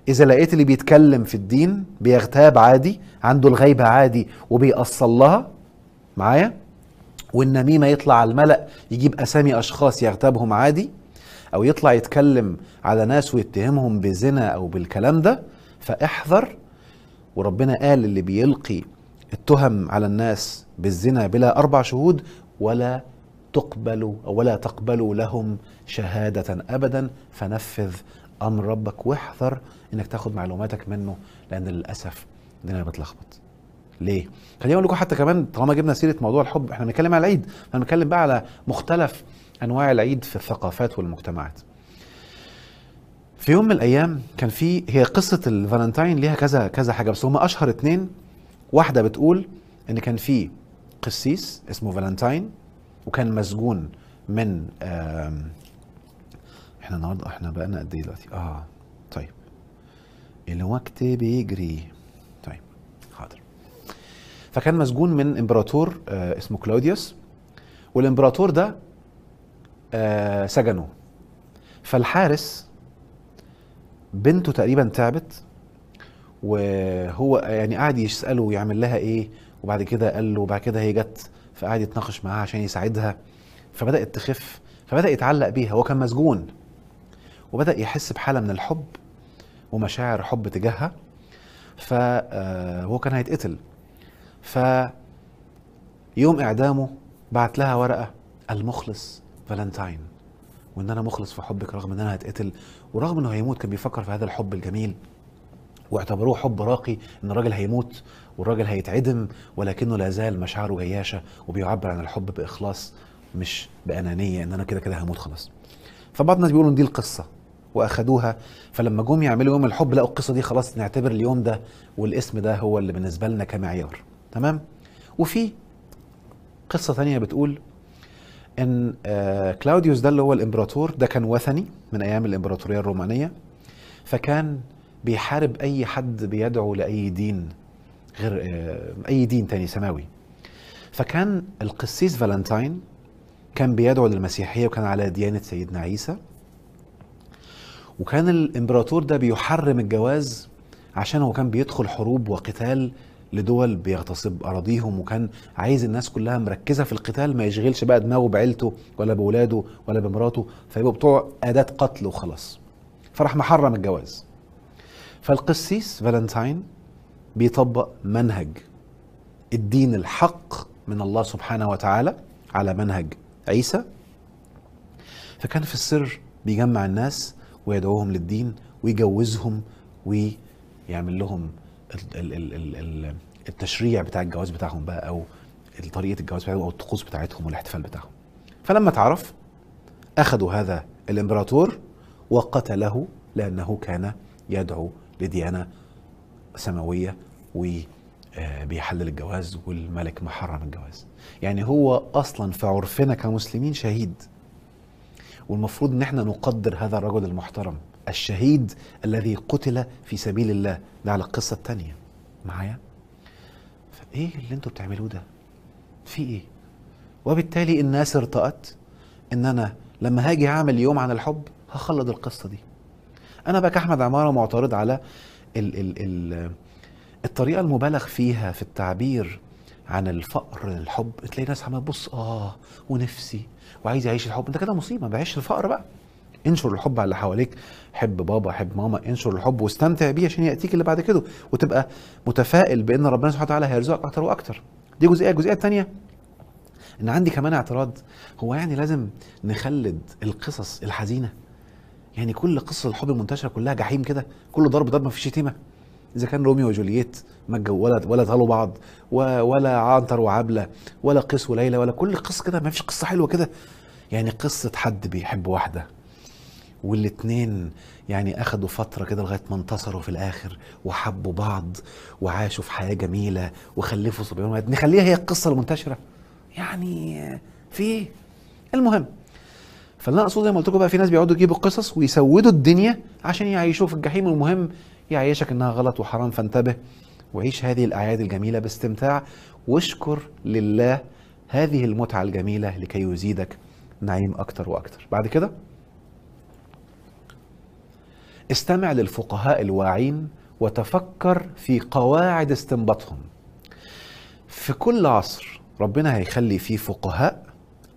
إذا لقيت اللي بيتكلم في الدين بيغتاب عادي عنده الغيبة عادي وبيأصل لها معايا؟ والنميمه يطلع على الملأ يجيب أسامي أشخاص يغتابهم عادي أو يطلع يتكلم على ناس ويتهمهم بزنا أو بالكلام ده فاحذر. وربنا قال اللي بيلقي التهم على الناس بالزنا بلا أربع شهود ولا تقبلوا أو ولا تقبلوا لهم شهادة ابدا. فنفذ أمر ربك واحذر إنك تاخد معلوماتك منه لأن للأسف الدنيا بتلخبط. ليه؟ خليني أقول لكم حتى كمان طالما جبنا سيرة موضوع الحب إحنا بنتكلم على العيد. إحنا بنتكلم بقى على مختلف أنواع العيد في الثقافات والمجتمعات. في يوم من الأيام كان في هي قصة الفالنتاين ليها كذا كذا حاجة بس هم أشهر اتنين واحدة بتقول إن كان في قسيس اسمه فالنتاين وكان مسجون من إحنا النهارده إحنا بقالنا قد إيه دلوقتي؟ آه طيب. الوقت بيجري. طيب حاضر. فكان مسجون من إمبراطور آه اسمه كلوديوس والإمبراطور ده آه سجنه. فالحارس بنته تقريبا تعبت وهو يعني قعد يسأله يعمل لها إيه وبعد كده قال له وبعد كده هي جت فقعد يتناقش معاها عشان يساعدها. فبدأت تخف فبدأ يتعلق بيها هو كان مسجون. وبدأ يحس بحالة من الحب ومشاعر حب تجاهها. فهو كان هيتقتل. ف يوم إعدامه بعت لها ورقة المخلص فالنتاين. وإن أنا مخلص في حبك رغم إن أنا هتقتل ورغم إنه هيموت كان بيفكر في هذا الحب الجميل. واعتبروه حب راقي إن الراجل هيموت والراجل هيتعدم ولكنه لا زال مشاعره جياشة وبيعبر عن الحب بإخلاص مش بأنانية إن أنا كده كده هموت خلاص. فبعض الناس بيقولوا إن دي القصة وأخدوها فلما جم يعملوا يوم الحب لقوا القصة دي خلاص نعتبر اليوم ده والاسم ده هو اللي بالنسبة لنا كمعيار. تمام؟ وفي قصة تانية بتقول إن آه، كلاوديوس ده اللي هو الإمبراطور ده كان وثني من أيام الإمبراطورية الرومانية فكان بيحارب أي حد بيدعو لأي دين غير آه، أي دين تاني سماوي. فكان القسيس فالنتاين كان بيدعو للمسيحية وكان على ديانة سيدنا عيسى. وكان الإمبراطور ده بيحرم الجواز عشان هو كان بيدخل حروب وقتال لدول بيغتصب أراضيهم وكان عايز الناس كلها مركزة في القتال ما يشغلش بقى دماغه بعيلته ولا بأولاده ولا بمراته فيبقوا بتوع أداة قتل وخلاص. فراح محرم الجواز. فالقسيس فالنتاين بيطبق منهج الدين الحق من الله سبحانه وتعالى على منهج عيسى. فكان في السر بيجمع الناس ويدعوهم للدين ويجوزهم ويعمل لهم ال- ال- ال- ال- التشريع بتاع الجواز بتاعهم بقى أو طريقة الجواز بتاعهم أو الطقوس بتاعتهم والاحتفال بتاعهم. فلما اتعرف أخذوا هذا الإمبراطور وقتله لأنه كان يدعو لديانة سماوية وبيحلل الجواز والملك محرم الجواز. يعني هو أصلا في عرفنا كمسلمين شهيد. والمفروض إن إحنا نقدر هذا الرجل المحترم الشهيد الذي قتل في سبيل الله. ده على القصة التانية. معايا؟ فإيه اللي أنتوا بتعملوه ده؟ في إيه؟ وبالتالي الناس ارتأت إن أنا لما هاجي أعمل يوم عن الحب هخلد القصة دي. أنا بقى كأحمد عمارة معترض على ال ال ال الطريقة المبالغ فيها في التعبير عن الفقر للحب تلاقي ناس عمالة تبص آه ونفسي وعايز يعيش الحب. انت كده مصيبة ما بعيش الفقر بقى. انشر الحب على اللي حواليك. حب بابا حب ماما. انشر الحب واستمتع بيه عشان يأتيك اللي بعد كده وتبقى متفائل بأن ربنا سبحانه وتعالى هيرزقك أكتر وأكتر. دي جزئية. الجزئية الثانية إن عندي كمان اعتراض. هو يعني لازم نخلد القصص الحزينة؟ يعني كل قصة الحب المنتشرة كلها جحيم كده كله ضرب ضرب ما فيش شتيمة. إذا كان روميو وجولييت ما ولا ولا طالوا بعض ولا عنتر وعبلة ولا قيس وليلى ولا كل قصة كده ما فيش قصة حلوة كده. يعني قصة حد بيحب واحدة والاتنين يعني أخدوا فترة كده لغاية ما انتصروا في الآخر وحبوا بعض وعاشوا في حياة جميلة وخلفوا صبيان. نخليها هي القصة المنتشرة. يعني في إيه المهم فاللي أنا أقصده زي ما قلت لكم بقى في ناس بيقعدوا يجيبوا قصص ويسودوا الدنيا عشان يعيشوه في الجحيم والمهم يعيشك إنها غلط وحرام فانتبه وعيش هذه الأعياد الجميلة باستمتاع واشكر لله هذه المتعة الجميلة لكي يزيدك نعيم أكتر وأكتر. بعد كده استمع للفقهاء الواعين وتفكر في قواعد استنباطهم. في كل عصر ربنا هيخلي فيه فقهاء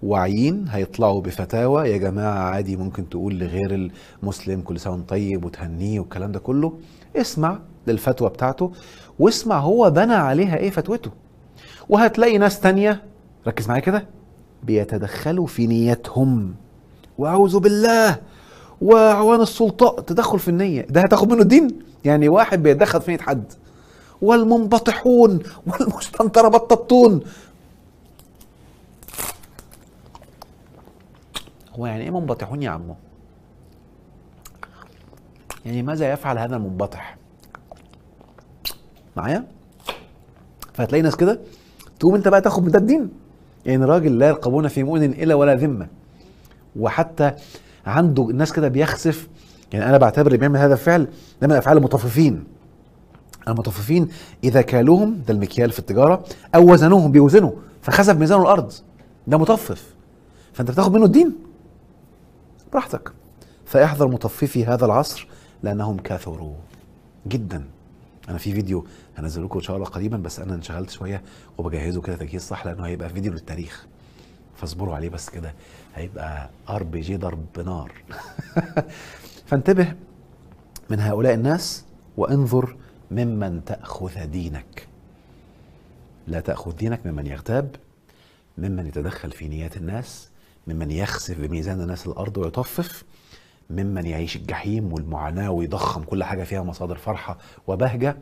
واعيين هيطلعوا بفتاوى. يا جماعة عادي ممكن تقول لغير المسلم كل وأنت طيب وتهنيه والكلام ده كله. اسمع للفتوى بتاعته واسمع هو بنى عليها إيه فتوته. وهتلاقي ناس تانية ركز معايا كده بيتدخلوا في نيتهم. وأعوذ بالله وعوان السلطاء تدخل في النية. ده هتاخد منه الدين. يعني واحد بيتدخل في نية حد. والمنبطحون والمستنطرة بططون. هو يعني إيه منبطحون يا عمو؟ يعني ماذا يفعل هذا المنبطح؟ معايا؟ فهتلاقي ناس كده تقوم أنت بقى تاخد من ده الدين. يعني راجل لا يرقبون في مؤمن إلا ولا ذمة. وحتى عنده الناس كده بيخسف. يعني أنا بعتبر اللي بيعمل هذا الفعل ده من افعال المطففين. المطففين إذا كالوهم ده المكيال في التجارة أو وزنوهم بيوزنوا فخسف ميزان الأرض. ده مطفف. فأنت بتاخد منه الدين. براحتك. فاحذر مطففي هذا العصر لأنهم كثروا جدا. أنا في فيديو هنزله لكم إن شاء الله قريبا بس أنا انشغلت شوية وبجهزه كده تجهيز صح لأنه هيبقى فيديو للتاريخ. فاصبروا عليه بس كده هيبقى RPG ضرب نار. فانتبه من هؤلاء الناس وانظر ممن تأخذ دينك. لا تأخذ دينك ممن يغتاب ممن يتدخل في نيات الناس ممن يخسف بميزان الناس الأرض ويطفف ممن يعيش الجحيم والمعاناة ويضخم كل حاجة فيها مصادر فرحة وبهجة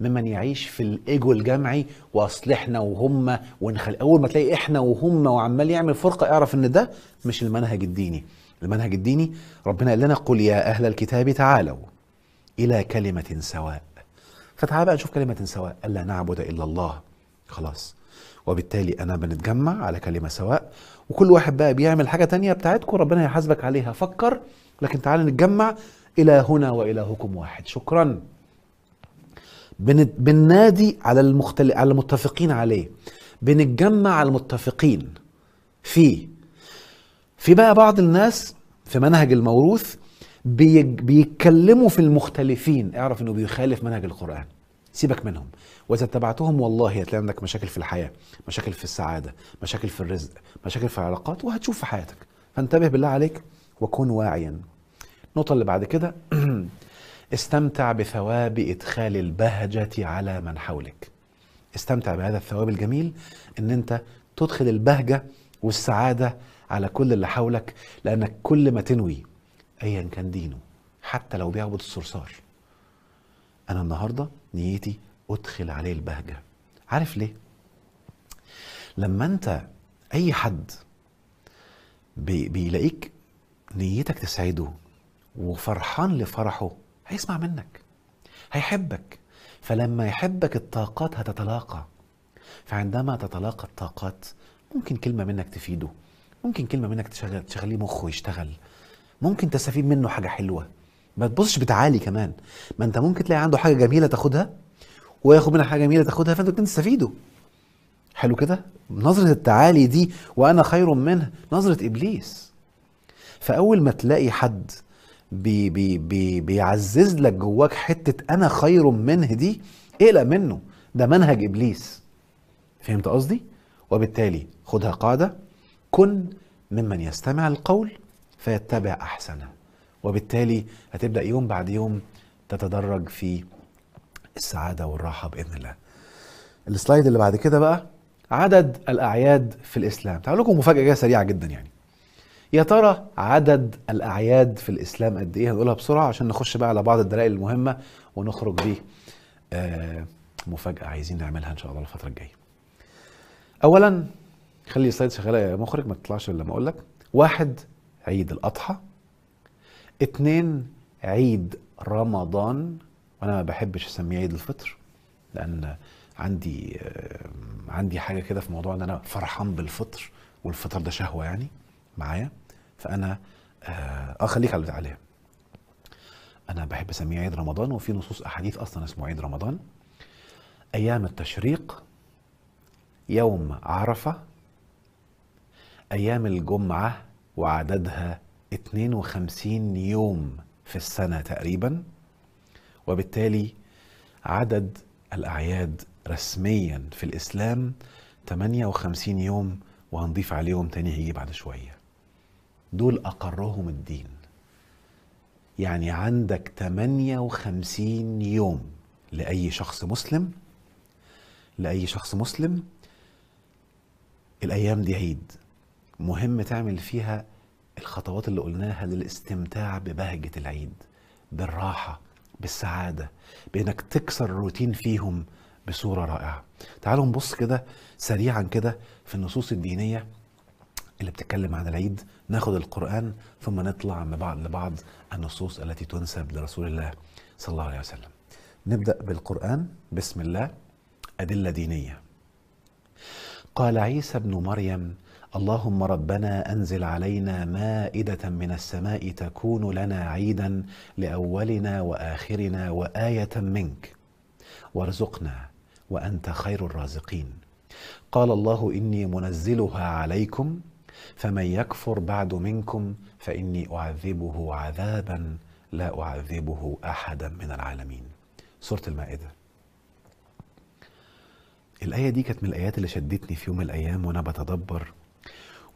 ممن يعيش في الإيجو الجمعي واصل إحنا وهم ونخل أول ما تلاقي إحنا وهم وعمال يعمل فرقة اعرف إن ده مش المنهج الديني. المنهج الديني ربنا قال لنا قل يا أهل الكتاب تعالوا إلى كلمة سواء. فتعال بقى نشوف كلمة سواء. ألا نعبد إلا الله. خلاص. وبالتالي أنا بنتجمع على كلمة سواء وكل واحد بقى بيعمل حاجة تانية بتاعتكم ربنا يحاسبك عليها. فكر لكن تعال نتجمع. إلى هنا وإلهكم واحد. شكرا. بن- بننادي على المختل... على المتفقين عليه. بنتجمع المتفقين فيه في بقى بعض الناس في منهج الموروث بيتكلموا في المختلفين. اعرف إنه بيخالف منهج القرآن. سيبك منهم. وإذا اتبعتهم والله هتلاقي عندك مشاكل في الحياة مشاكل في السعادة مشاكل في الرزق مشاكل في العلاقات وهتشوف في حياتك. فانتبه بالله عليك وكن واعيا. النقطة اللي بعد كده استمتع بثواب إدخال البهجة على من حولك. استمتع بهذا الثواب الجميل إن أنت تدخل البهجة والسعادة على كل اللي حولك لأنك كل ما تنوي ايا كان دينه حتى لو بيعبد الصرصار. أنا النهاردة نيتي أدخل عليه البهجة. عارف ليه؟ لما أنت أي حد بي بيلاقيك نيتك تسعده وفرحان لفرحه هيسمع منك هيحبك. فلما يحبك الطاقات هتتلاقى. فعندما تتلاقى الطاقات ممكن كلمة منك تفيده ممكن كلمة منك تشغل تخليه مخه يشتغل ممكن تستفيد منه حاجة حلوة. ما تبصش بتعالي كمان. ما انت ممكن تلاقي عنده حاجة جميلة تاخدها وياخد منها حاجة جميلة تاخدها فانت ممكن تستفيدوا حلو كده؟ نظرة التعالي دي وأنا خير منه نظرة إبليس. فأول ما تلاقي حد بي بي بي بيعزز لك جواك حتة أنا خير منه دي اقلق منه. ده منهج إبليس. فهمت قصدي؟ وبالتالي خدها قاعدة. كن ممن يستمع القول فيتبع أحسنه. وبالتالي هتبدأ يوم بعد يوم تتدرج في السعادة والراحة بإذن الله. ال slide اللي بعد كده بقى عدد الأعياد في الإسلام. تعالوا لكم مفاجأة جاية سريعة جدا يعني. يا ترى عدد الأعياد في الإسلام قد إيه؟ هنقولها بسرعة عشان نخش بقى على بعض الدلائل المهمة ونخرج بيه. آه مفاجأة عايزين نعملها إن شاء الله الفترة الجاية. أولا خلي السلايد شغالة يا مخرج ما تطلعش إلا لما أقول لك واحد عيد الأضحى اتنين عيد رمضان وأنا ما بحبش أسميه عيد الفطر لأن عندي عندي حاجة كده في موضوع إن أنا فرحان بالفطر والفطر ده شهوة يعني معايا. فأنا آه خليك على عليها. أنا بحب أسميه عيد رمضان وفي نصوص أحاديث أصلا اسمه عيد رمضان. أيام التشريق يوم عرفة. أيام الجمعة وعددها 52 يوم في السنة تقريبا وبالتالي عدد الأعياد رسميا في الإسلام 58 يوم وهنضيف عليهم تاني هيجي بعد شوية. دول أقرهم الدين. يعني عندك 58 يوم لأي شخص مسلم لأي شخص مسلم الأيام دي عيد. مهم تعمل فيها الخطوات اللي قلناها للاستمتاع ببهجة العيد بالراحة بالسعادة بإنك تكسر الروتين فيهم بصورة رائعة. تعالوا نبص كده سريعا كده في النصوص الدينية اللي بتتكلم عن العيد. ناخد القرآن ثم نطلع بعض لبعض النصوص التي تنسب لرسول الله صلى الله عليه وسلم. نبدأ بالقرآن. بسم الله. أدلة دينية. قال عيسى ابن مريم اللهم ربنا أنزل علينا مائدة من السماء تكون لنا عيدا لأولنا وآخرنا وآية منك. وارزقنا وأنت خير الرازقين. قال الله إني منزلها عليكم فمن يكفر بعد منكم فإني أعذبه عذابا لا أعذبه احدا من العالمين. سورة المائدة. الآية دي كانت من الآيات اللي شدتني في يوم من الأيام وأنا بتدبر.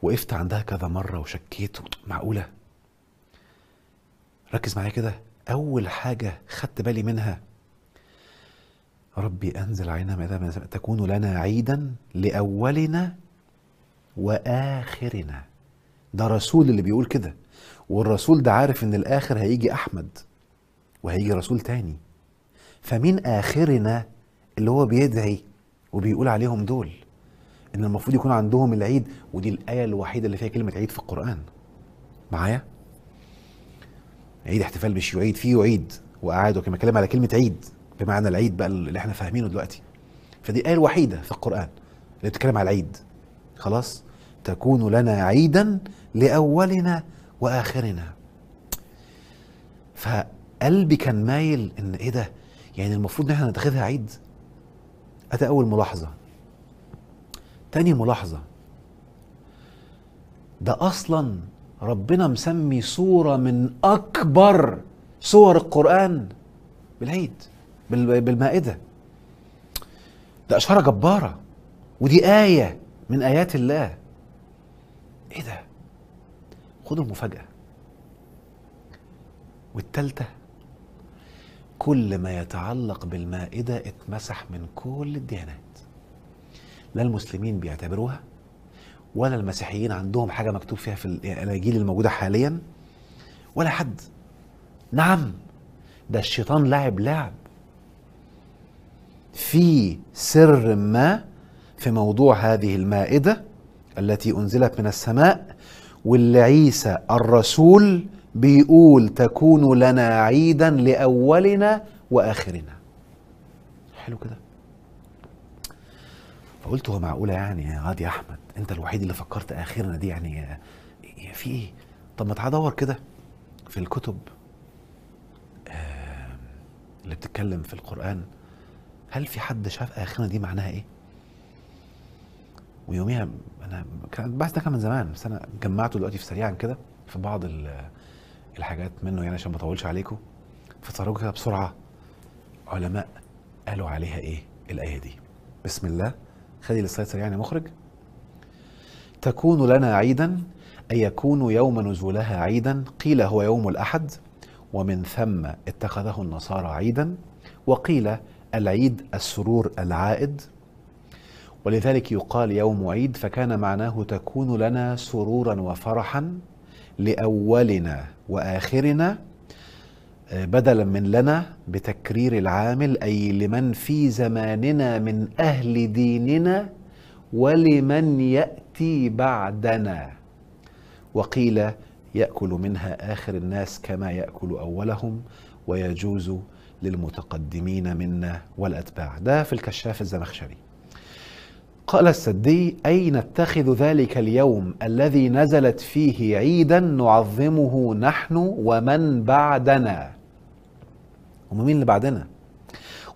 وقفت عندها كذا مرة وشكيت. معقولة؟ ركز معايا كده. أول حاجة خدت بالي منها ربي أنزل علينا السماء تكون لنا عيدا لأولنا وآخرنا. ده رسول اللي بيقول كده. والرسول ده عارف إن الآخر هيجي أحمد وهيجي رسول تاني. فمين آخرنا اللي هو بيدعي وبيقول عليهم دول؟ إن المفروض يكون عندهم العيد ودي الآية الوحيدة اللي فيها كلمة عيد في القرآن. معايا؟ عيد احتفال مش يعيد فيه يعيد وقعد وكان بيتكلم على كلمة عيد بمعنى العيد بقى اللي إحنا فاهمينه دلوقتي. فدي الايه الوحيدة في القرآن اللي بتتكلم على العيد. خلاص؟ تكون لنا عيدا لأولنا وآخرنا. فقلبي كان مايل إن إيه ده؟ يعني المفروض إن إحنا نتخذها عيد. أدي أول ملاحظة. تاني ملاحظة. ده أصلا ربنا مسمي سورة من أكبر سور القرآن بالعيد بال- بالمائدة. ده إشارة جبارة ودي آية من آيات الله. إيه ده؟ خدوا المفاجأة. والتالتة كل ما يتعلق بالمائدة اتمسح من كل الديانات. لا المسلمين بيعتبروها ولا المسيحيين عندهم حاجة مكتوب فيها في الأناجيل الموجودة حاليا ولا حد. نعم ده الشيطان لعب لعب. في سر ما في موضوع هذه المائدة التي أنزلت من السماء واللي عيسى الرسول بيقول تكون لنا عيدا لأولنا وآخرنا. حلو كده؟ فقلت هو معقولة يعني يا غادي يا أحمد؟ أنت الوحيد اللي فكرت آخرنا دي يعني في إيه؟ طب ما تعال دور كده في الكتب اللي بتتكلم في القرآن. هل في حد شاف آخرنا دي معناها إيه؟ ويوميها أنا كان البحث ده كان من زمان بس أنا جمعته دلوقتي في سريعا كده في بعض ال- الحاجات منه يعني عشان ما أطولش عليكم. فتفرجوا كده بسرعة علماء قالوا عليها إيه الآية دي؟ بسم الله. خلي السلايد سريعا يا مخرج. تكون لنا عيدا أي يكون يوم نزولها عيدا قيل هو يوم الأحد ومن ثم اتخذه النصارى عيدا وقيل العيد السرور العائد. ولذلك يقال يوم عيد فكان معناه تكون لنا سرورا وفرحا لأولنا وآخرنا بدلا من لنا بتكرير العامل أي لمن في زماننا من أهل ديننا ولمن يأتي بعدنا. وقيل يأكل منها آخر الناس كما يأكل أولهم ويجوز للمتقدمين منا والأتباع. ده في الكشاف الزمخشري. قال السدي أي نتخذ ذلك اليوم الذي نزلت فيه عيدا نعظمه نحن ومن بعدنا؟ هم مين اللي بعدنا؟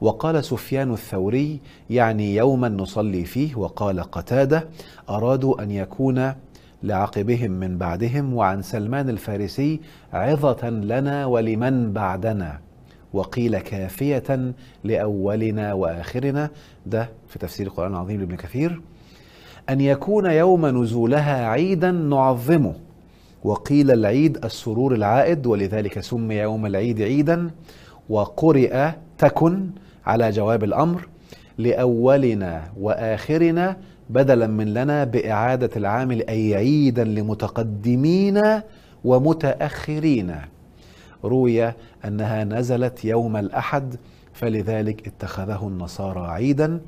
وقال سفيان الثوري يعني يوما نصلي فيه وقال قتادة أرادوا أن يكون لعقبهم من بعدهم وعن سلمان الفارسي عظة لنا ولمن بعدنا وقيل كافية لأولنا وآخرنا. ده في تفسير القرآن العظيم لابن كثير. أن يكون يوم نزولها عيدا نعظمه وقيل العيد السرور العائد ولذلك سمي يوم العيد عيدا. وقرئ تكن على جواب الأمر لأولنا وآخرنا بدلا من لنا بإعادة العامل أي عيدا لمتقدمين ومتأخرين. روي أنها نزلت يوم الأحد فلذلك اتخذه النصارى عيدا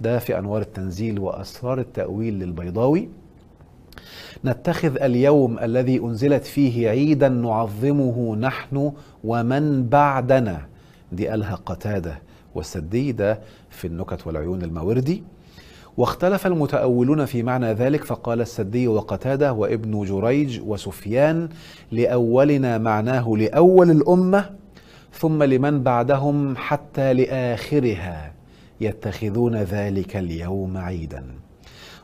ده في انوار التنزيل وأسرار التأويل للبيضاوي. نتخذ اليوم الذي أنزلت فيه عيدا نعظمه نحن ومن بعدنا. دي قالها قتادة والسدي ده في النكت والعيون الماوردي. واختلف المتأولون في معنى ذلك فقال السدي وقتادة وابن جريج وسفيان لأولنا معناه لأول الأمة ثم لمن بعدهم حتى لآخرها يتخذون ذلك اليوم عيدا.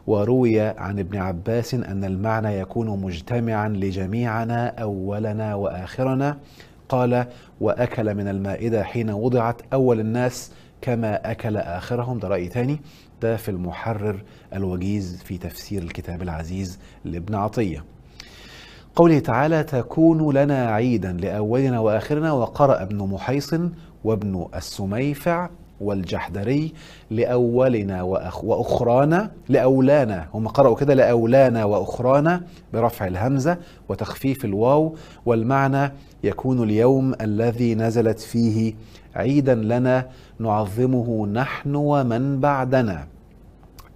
وروي عن ابن عباس أن المعنى يكون مجتمعا لجميعنا أولنا وآخرنا. قال وأكل من المائدة حين وضعت أول الناس كما أكل آخرهم. ده رأي تاني ده في المحرر الوجيز في تفسير الكتاب العزيز لابن عطية. قوله تعالى تكون لنا عيدا لأولنا وآخرنا وقرأ ابن محيصن وابن السميفع. والجحدري لأولنا وأخ وأخرانا لأولانا. هم قرأوا كده لأولانا وأخرانا برفع الهمزة وتخفيف الواو والمعنى يكون اليوم الذي نزلت فيه عيدا لنا نعظمه نحن ومن بعدنا.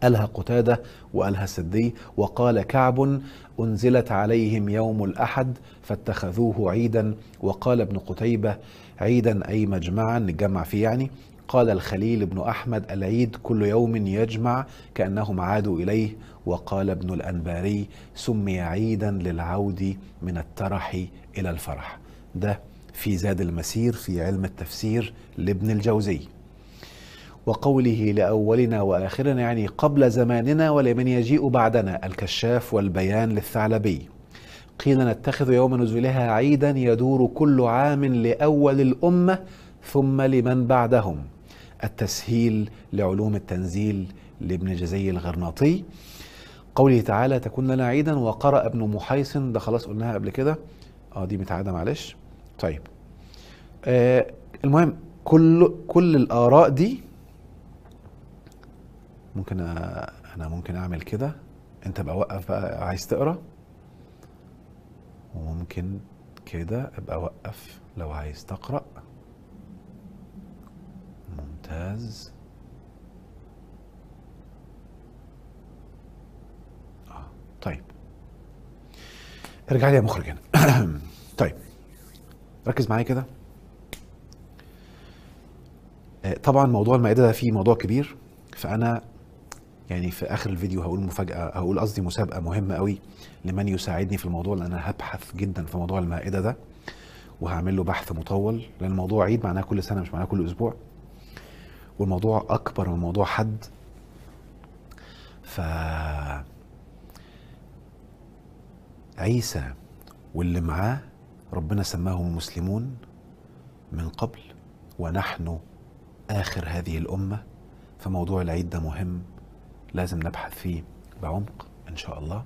قالها قتادة وقالها السدي وقال كعب أنزلت عليهم يوم الأحد فاتخذوه عيدا وقال ابن قتيبة عيدا أي مجمعا نتجمع فيه يعني قال الخليل بن أحمد العيد كل يوم يجمع كأنهم عادوا إليه. وقال ابن الأنباري سمي عيدا للعود من الترح إلى الفرح. ده في زاد المسير في علم التفسير لابن الجوزي. وقوله لأولنا وآخرنا يعني قبل زماننا ولمن يجيء بعدنا الكشاف والبيان للثعلبي. قيل نتخذ يوم نزولها عيدا يدور كل عام لأول الأمة ثم لمن بعدهم. التسهيل لعلوم التنزيل لابن جزي الغرناطي. قوله تعالى تكون لنا عيدا وقرأ ابن محيصن. ده خلاص قلناها قبل كده. آه دي متعادة معلش. طيب. آه المهم كل كل الآراء دي ممكن أ... أنا ممكن أعمل كده. أنت بقى وقف بقى عايز تقرأ؟ وممكن كده ابقى وقف لو عايز تقرأ. ممتاز. آه. طيب. ارجع لي يا مخرج هنا. طيب. ركز معايا كده. آه، طبعا موضوع المائدة ده فيه موضوع كبير فأنا يعني في آخر الفيديو هقول مفاجأة هقول قصدي مسابقة مهمة قوي لمن يساعدني في الموضوع لأن أنا هبحث جدا في موضوع المائدة ده وهعمل له بحث مطول لأن الموضوع عيد معناه كل سنة مش معناه كل أسبوع. والموضوع أكبر من موضوع حد. ف عيسى واللي معاه ربنا سماهم المسلمون من قبل ونحن آخر هذه الأمة فموضوع العيد ده مهم لازم نبحث فيه بعمق إن شاء الله.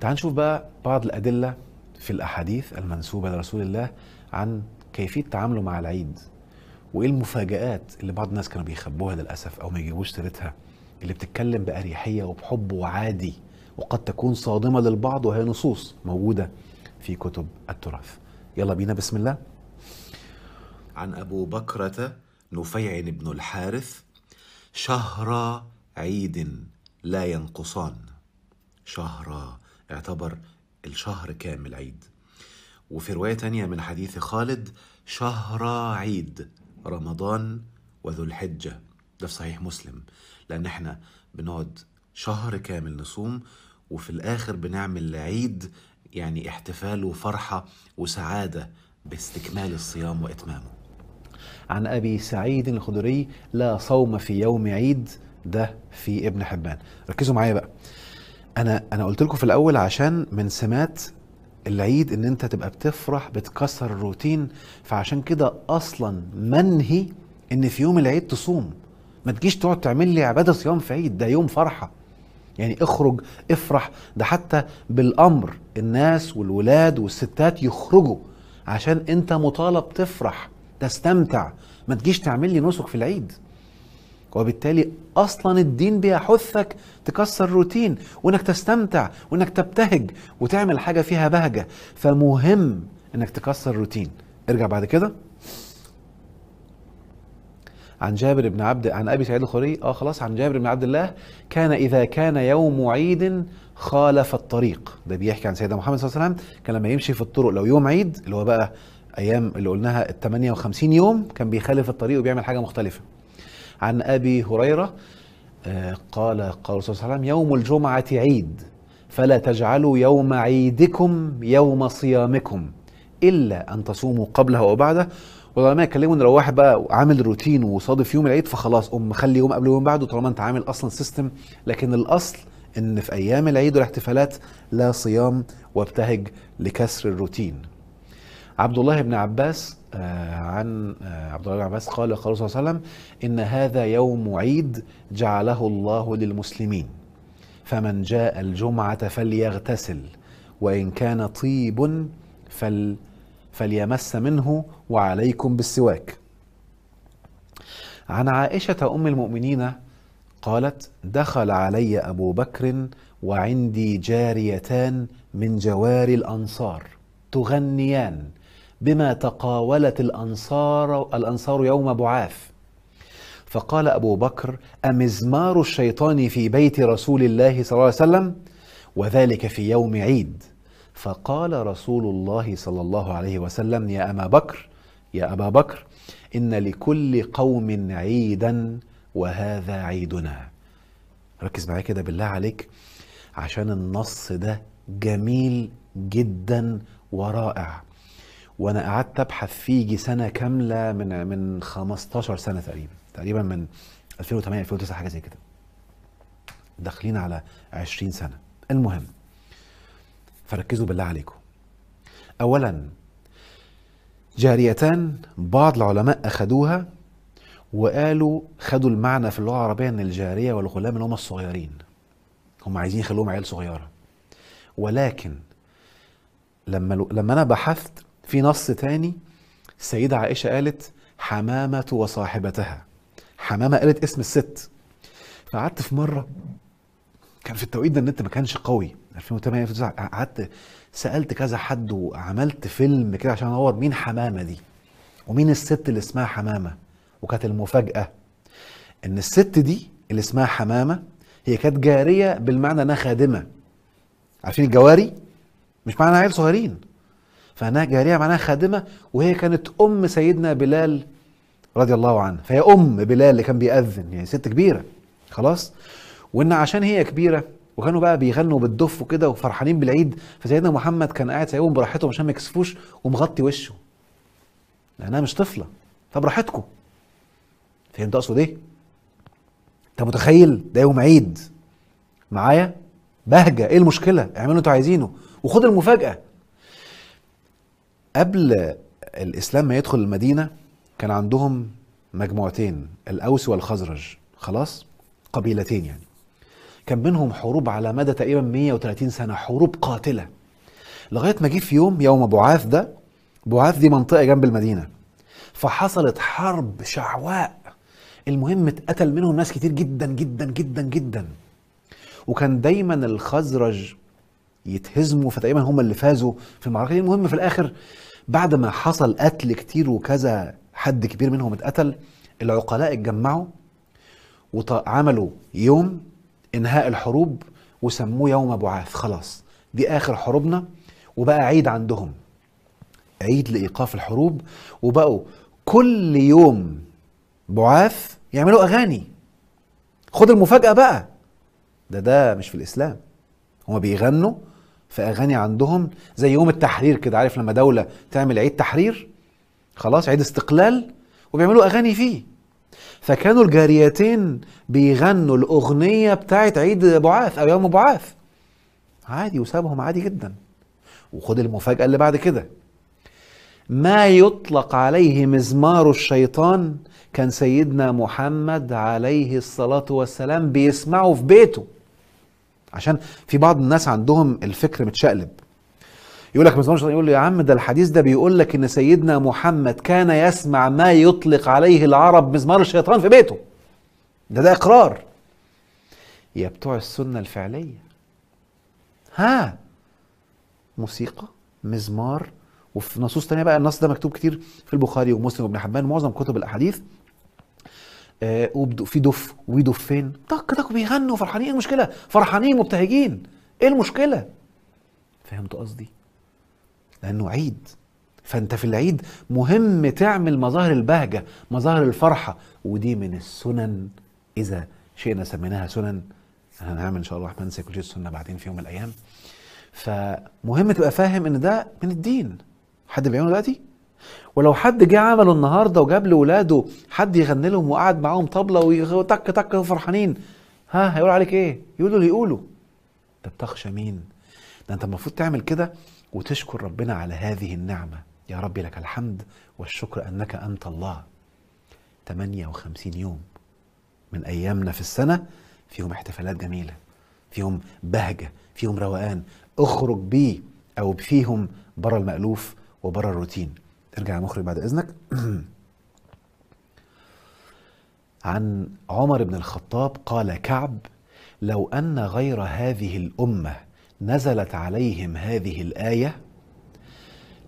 تعال نشوف بقى بعض الأدلة في الأحاديث المنسوبة لرسول الله عن كيفية تعامله مع العيد. وإيه المفاجآت اللي بعض الناس كانوا بيخبوها للأسف أو ما يجيبوش سيرتها؟ اللي بتتكلم بأريحية وبحب وعادي وقد تكون صادمة للبعض وهي نصوص موجودة في كتب التراث. يلا بينا بسم الله. عن أبو بكرة نفيع بن الحارث شهر عيد لا ينقصان. شهر اعتبر الشهر كامل عيد. وفي رواية تانية من حديث خالد شهر عيد رمضان وذو الحجة. ده في صحيح مسلم. لأن إحنا بنقعد شهر كامل نصوم وفي الآخر بنعمل عيد يعني احتفال وفرحة وسعادة باستكمال الصيام وإتمامه. عن أبي سعيد الخدري لا صوم في يوم عيد ده في ابن حبان. ركزوا معايا بقى. أنا أنا قلت لكم في الأول عشان من سمات العيد إن أنت تبقى بتفرح بتكسر الروتين. فعشان كده أصلا منهي إن في يوم العيد تصوم. ما تجيش تقعد تعمل لي عبادة صيام في عيد ده يوم فرحة. يعني اخرج افرح. ده حتى بالأمر الناس والولاد والستات يخرجوا عشان أنت مطالب تفرح تستمتع. ما تجيش تعمل لي نسك في العيد. وبالتالي أصلا الدين بيحثك تكسر روتين وإنك تستمتع وإنك تبتهج وتعمل حاجة فيها بهجة. فمهم إنك تكسر روتين. ارجع بعد كده. عن جابر بن عبد عن أبي سعيد الخدري. آه خلاص عن جابر بن عبد الله. كان إذا كان يوم عيد خالف الطريق. ده بيحكي عن سيدنا محمد صلى الله عليه وسلم. كان لما يمشي في الطرق لو يوم عيد اللي هو بقى أيام اللي قلناها ال 58 يوم كان بيخالف الطريق وبيعمل حاجة مختلفة. عن أبي هريرة آه، قال قال الرسول صلى الله عليه وسلم يوم الجمعة عيد فلا تجعلوا يوم عيدكم يوم صيامكم إلا أن تصوموا قبله وبعده. والعلماء يتكلموا ان لو واحد بقى عامل روتين وصادف يوم العيد فخلاص قوم مخلي يوم قبله ويوم بعده طالما أنت عامل أصلا سيستم لكن الأصل إن في أيام العيد والاحتفالات لا صيام وابتهج لكسر الروتين. عبد الله بن عباس عن آه، عبد الله بن عباس قال قال صلى الله عليه وسلم إن هذا يوم عيد جعله الله للمسلمين. فمن جاء الجمعة فليغتسل وإن كان طيب فل فليمس منه وعليكم بالسواك. عن عائشة أم المؤمنين قالت دخل علي أبو بكر وعندي جاريتان من جواري الأنصار تغنيان. بما تقاولت الأنصار الأنصار يوم بعاث. فقال أبو بكر أمزمار الشيطان في بيت رسول الله صلى الله عليه وسلم وذلك في يوم عيد. فقال رسول الله صلى الله عليه وسلم يا أبا بكر يا أبا بكر إن لكل قوم عيدا وهذا عيدنا. ركز معايا كده بالله عليك عشان النص ده جميل جدا ورائع. وأنا قعدت أبحث فيه سنة كاملة من من 15 سنة تقريبا تقريبا من 2008 2009 حاجة زي كده. داخلين على 20 سنة. المهم فركزوا بالله عليكم. اولا جاريتان بعض العلماء اخذوها وقالوا خدوا المعنى في اللغة العربية إن الجارية والغلام اللي هم الصغيرين هم عايزين يخلوهم عيال صغيرة. ولكن لما لما أنا بحثت في نص تاني السيده عائشة قالت حمامة وصاحبتها. حمامة قالت اسم الست. فقعدت في مرة كان في التوقيت ده النت ما كانش قوي 2008 2009 قعدت سألت كذا حد وعملت فيلم كده عشان أدور مين حمامة دي ومين الست اللي اسمها حمامة. وكانت المفاجأة إن الست دي اللي اسمها حمامة هي كانت جارية بالمعنى إنها خادمة. عارفين الجواري؟ مش معناها عيال صغيرين. فانها جارية معناها خادمة وهي كانت أم سيدنا بلال رضي الله عنه. فهي أم بلال اللي كان بيأذن يعني ست كبيرة. خلاص؟ وإن عشان هي كبيرة وكانوا بقى بيغنوا بالدف وكده وفرحانين بالعيد فسيدنا محمد كان قاعد سايبهم براحتهم عشان ما يكسفوش ومغطي وشه. لأنها مش طفلة. فبراحتكم فهمت اقصد إيه؟ أنت متخيل؟ ده يوم عيد. معايا؟ بهجة. إيه المشكلة؟ اعملوا أنتوا عايزينه. وخد المفاجأة. قبل الإسلام ما يدخل المدينة كان عندهم مجموعتين الأوس والخزرج. خلاص؟ قبيلتين يعني. كان بينهم حروب على مدى تقريبا 130 سنة حروب قاتلة. لغاية ما جه في يوم يوم بعاث ده بعاث دي منطقة جنب المدينة. فحصلت حرب شعواء. المهم اتقتل منهم ناس كتير جدا جدا جدا جدا. وكان دايما الخزرج يتهزموا فتقريبا هم اللي فازوا في المعركة المهم في الآخر بعد ما حصل قتل كتير وكذا حد كبير منهم اتقتل العقلاء اتجمعوا وعملوا يوم إنهاء الحروب وسموه يوم بعاث خلاص دي آخر حروبنا وبقى عيد عندهم. عيد لإيقاف الحروب وبقوا كل يوم بعاث يعملوا أغاني. خد المفاجأة بقى. ده ده مش في الإسلام. هما بيغنوا في أغاني عندهم زي يوم التحرير كده عارف لما دولة تعمل عيد تحرير؟ خلاص عيد استقلال وبيعملوا أغاني فيه. فكانوا الجاريتين بيغنوا الأغنية بتاعت عيد بعاث أو يوم بعاث. عادي وسابهم عادي جدا. وخد المفاجأة اللي بعد كده. ما يطلق عليه مزمار الشيطان كان سيدنا محمد عليه الصلاة والسلام بيسمعه في بيته. عشان في بعض الناس عندهم الفكر متشقلب. يقول لك الشيطان يقول له يا عم ده الحديث ده بيقول لك إن سيدنا محمد كان يسمع ما يطلق عليه العرب مزمار الشيطان في بيته. ده ده إقرار. يا بتوع السنة الفعلية. ها؟ موسيقى مزمار وفي نصوص تانية بقى النص ده مكتوب كتير في البخاري ومسلم وابن حبان معظم كتب الأحاديث آه وفي دف ودفين طق طق بيغنوا فرحانين. إيه المشكلة؟ فرحانين مبتهجين. إيه المشكلة؟ فهمتوا قصدي؟ لأنه عيد. فأنت في العيد مهم تعمل مظاهر البهجة مظاهر الفرحة. ودي من السنن. إذا شئنا سميناها سنن. هنعمل إن شاء الله الرحمن سيكولوجية السنة بعدين في يوم من الأيام. فمهم تبقى فاهم إن ده من الدين. حد بيعمله دلوقتي؟ ولو حد جه عمله النهارده وجاب لاولاده حد يغني لهم وقعد معاهم طبلة وتك تك فرحانين ها هيقول عليك إيه؟ يقولوا اللي يقولوا. انت بتخشى مين؟ ده أنت المفروض تعمل كده وتشكر ربنا على هذه النعمة. يا ربي لك الحمد والشكر أنك أنت الله. 58 يوم من أيامنا في السنة فيهم احتفالات جميلة فيهم بهجة فيهم روقان. اخرج بيه أو فيهم بره المألوف وبره الروتين. ارجع يا مخرج بعد إذنك. عن عمر بن الخطاب قال كعب لو أن غير هذه الأمة نزلت عليهم هذه الآية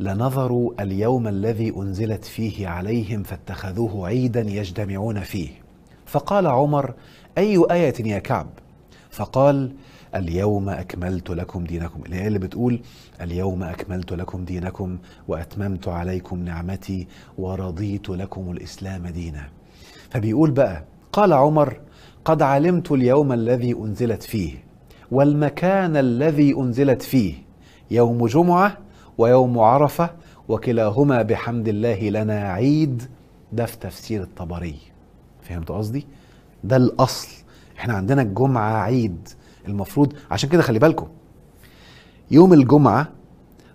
لنظروا اليوم الذي أنزلت فيه عليهم فاتخذوه عيدا يجتمعون فيه. فقال عمر أي آية يا كعب؟ فقال اليوم أكملت لكم دينكم. الآية اللي بتقول اليوم أكملت لكم دينكم وأتممت عليكم نعمتي ورضيت لكم الإسلام دينا. فبيقول بقى قال عمر قد علمت اليوم الذي أنزلت فيه والمكان الذي أنزلت فيه يوم جمعة ويوم عرفة وكلاهما بحمد الله لنا عيد. ده في تفسير الطبري. فهمت قصدي؟ ده الأصل. إحنا عندنا الجمعة عيد. المفروض عشان كده خلي بالكم. يوم الجمعة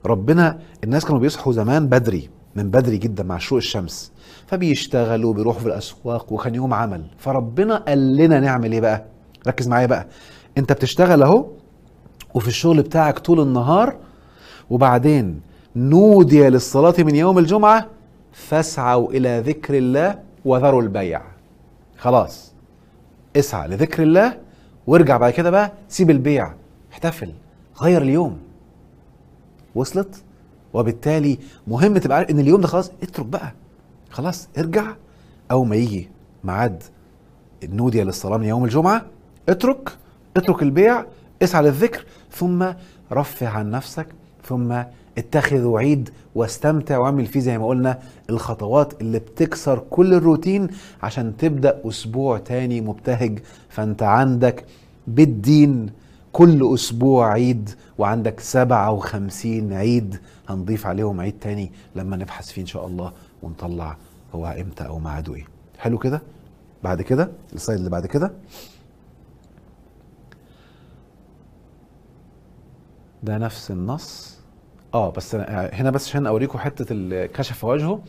ربنا الناس كانوا بيصحوا زمان بدري من بدري جدا مع شروق الشمس. فبيشتغلوا بيروحوا في الأسواق وكان يوم عمل. فربنا قال لنا نعمل إيه بقى؟ ركز معايا بقى. أنت بتشتغل أهو وفي الشغل بتاعك طول النهار وبعدين نودي للصلاة من يوم الجمعة فاسعوا إلى ذكر الله وذروا البيع. خلاص. اسعى لذكر الله وارجع بعد كده بقى سيب البيع احتفل غير اليوم. وصلت؟ وبالتالي مهم تبقى عارف إن اليوم ده خلاص اترك بقى. خلاص ارجع. أول ما يجي ميعاد النودية للصلاة من يوم الجمعة اترك. اترك البيع اسعى للذكر ثم رفع عن نفسك ثم اتخذ عيد واستمتع واعمل فيه زي ما قلنا الخطوات اللي بتكسر كل الروتين عشان تبدأ أسبوع تاني مبتهج. فأنت عندك بالدين كل أسبوع عيد وعندك 57 عيد هنضيف عليهم عيد تاني لما نبحث فيه إن شاء الله ونطلع هو إمتى أو ميعاده إيه. حلو كده؟ بعد كده؟ السلايد اللي بعد كده؟ ده نفس النص. آه بس هنا بس عشان أوريكم حتة الكشف وجهه.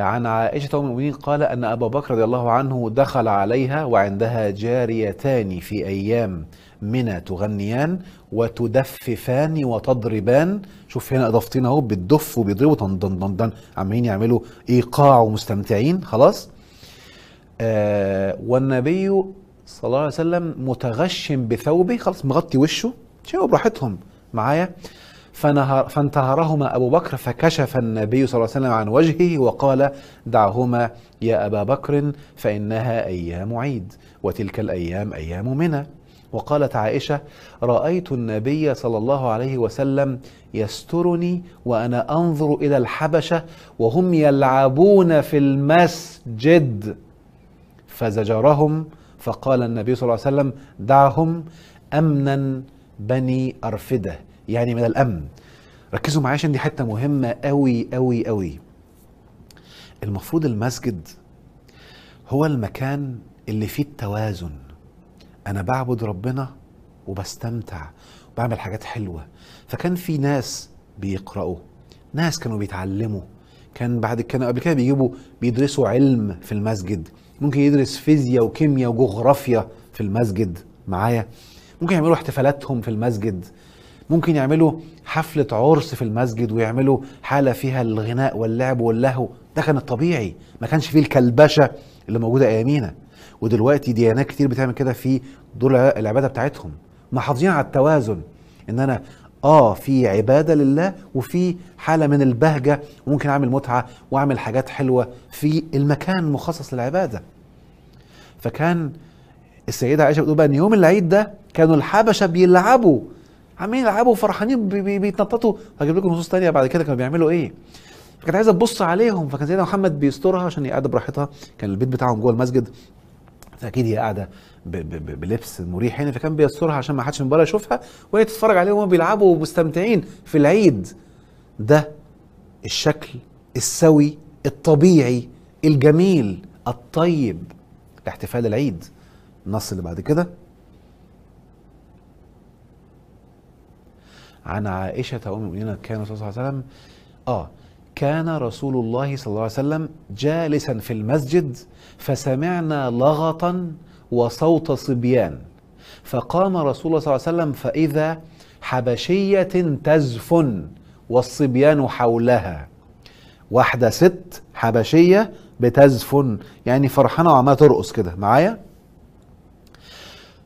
عن عائشة أم المؤمنين قال أن أبا بكر رضي الله عنه دخل عليها وعندها جاريتان في أيام منى تغنيان وتدففان وتضربان. شوف هنا اضافتين أهو بتدف وبيضربوا طن طن طن. عمالين يعملوا إيقاع ومستمتعين خلاص. آه والنبي صلى الله عليه وسلم متغشم بثوبه خلاص مغطي وشه. شيء براحتهم. معايا؟ فنهر فانتهرهما أبو بكر فكشف النبي صلى الله عليه وسلم عن وجهه وقال دعهما يا أبا بكر فإنها أيام عيد وتلك الأيام أيام منى. وقالت عائشة رأيت النبي صلى الله عليه وسلم يسترني وأنا أنظر إلى الحبشة وهم يلعبون في المسجد. فزجرهم فقال النبي صلى الله عليه وسلم دعهم أمنا بني أرفدة. يعني من الأمن. ركزوا معايا عشان دي حتة مهمة قوي قوي قوي المفروض المسجد هو المكان اللي فيه التوازن. أنا بعبد ربنا وبستمتع وبعمل حاجات حلوة. فكان في ناس بيقرأوا ناس كانوا بيتعلموا. كان بعد كانوا قبل كده بيجيبوا بيدرسوا علم في المسجد. ممكن يدرس فيزياء وكيمياء وجغرافيا في المسجد معايا. ممكن يعملوا احتفالاتهم في المسجد. ممكن يعملوا حفلة عرس في المسجد ويعملوا حالة فيها الغناء واللعب واللهو. ده كان الطبيعي ما كانش فيه الكلبشة اللي موجودة أيامينا. ودلوقتي ديانات كتير بتعمل كده في دور العبادة بتاعتهم. محافظين على التوازن إن أنا آه في عبادة لله وفي حالة من البهجة وممكن أعمل متعة وأعمل حاجات حلوة في المكان المخصص للعبادة. فكان السيدة عائشة بتقول بقى إن يوم العيد ده كانوا الحبشة بيلعبوا عمالين يلعبوا فرحانين بي- بي- بيتنططوا. هجيب لكم نصوص تانية بعد كده كانوا بيعملوا إيه؟ فكانت عايزة تبص عليهم. فكان سيدنا محمد بيسترها عشان هي قاعدة براحتها. كان البيت بتاعهم جوه المسجد. فأكيد هي قاعدة بلبس مريح هنا فكان بيسترها عشان ما حدش من بره يشوفها. وهي تتفرج عليهم وهم بيلعبوا ومستمتعين في العيد. ده الشكل السوي الطبيعي الجميل الطيب لاحتفال العيد. النص اللي بعد كده. عن عائشة أم المؤمنين كان الرسول صلى الله عليه وسلم آه كان رسول الله صلى الله عليه وسلم جالسا في المسجد فسمعنا لغطا وصوت صبيان. فقام رسول الله صلى الله عليه وسلم فإذا حبشية تزفن والصبيان حولها. واحدة ست حبشية بتزفن يعني فرحانة وعمالة ترقص كده. معايا؟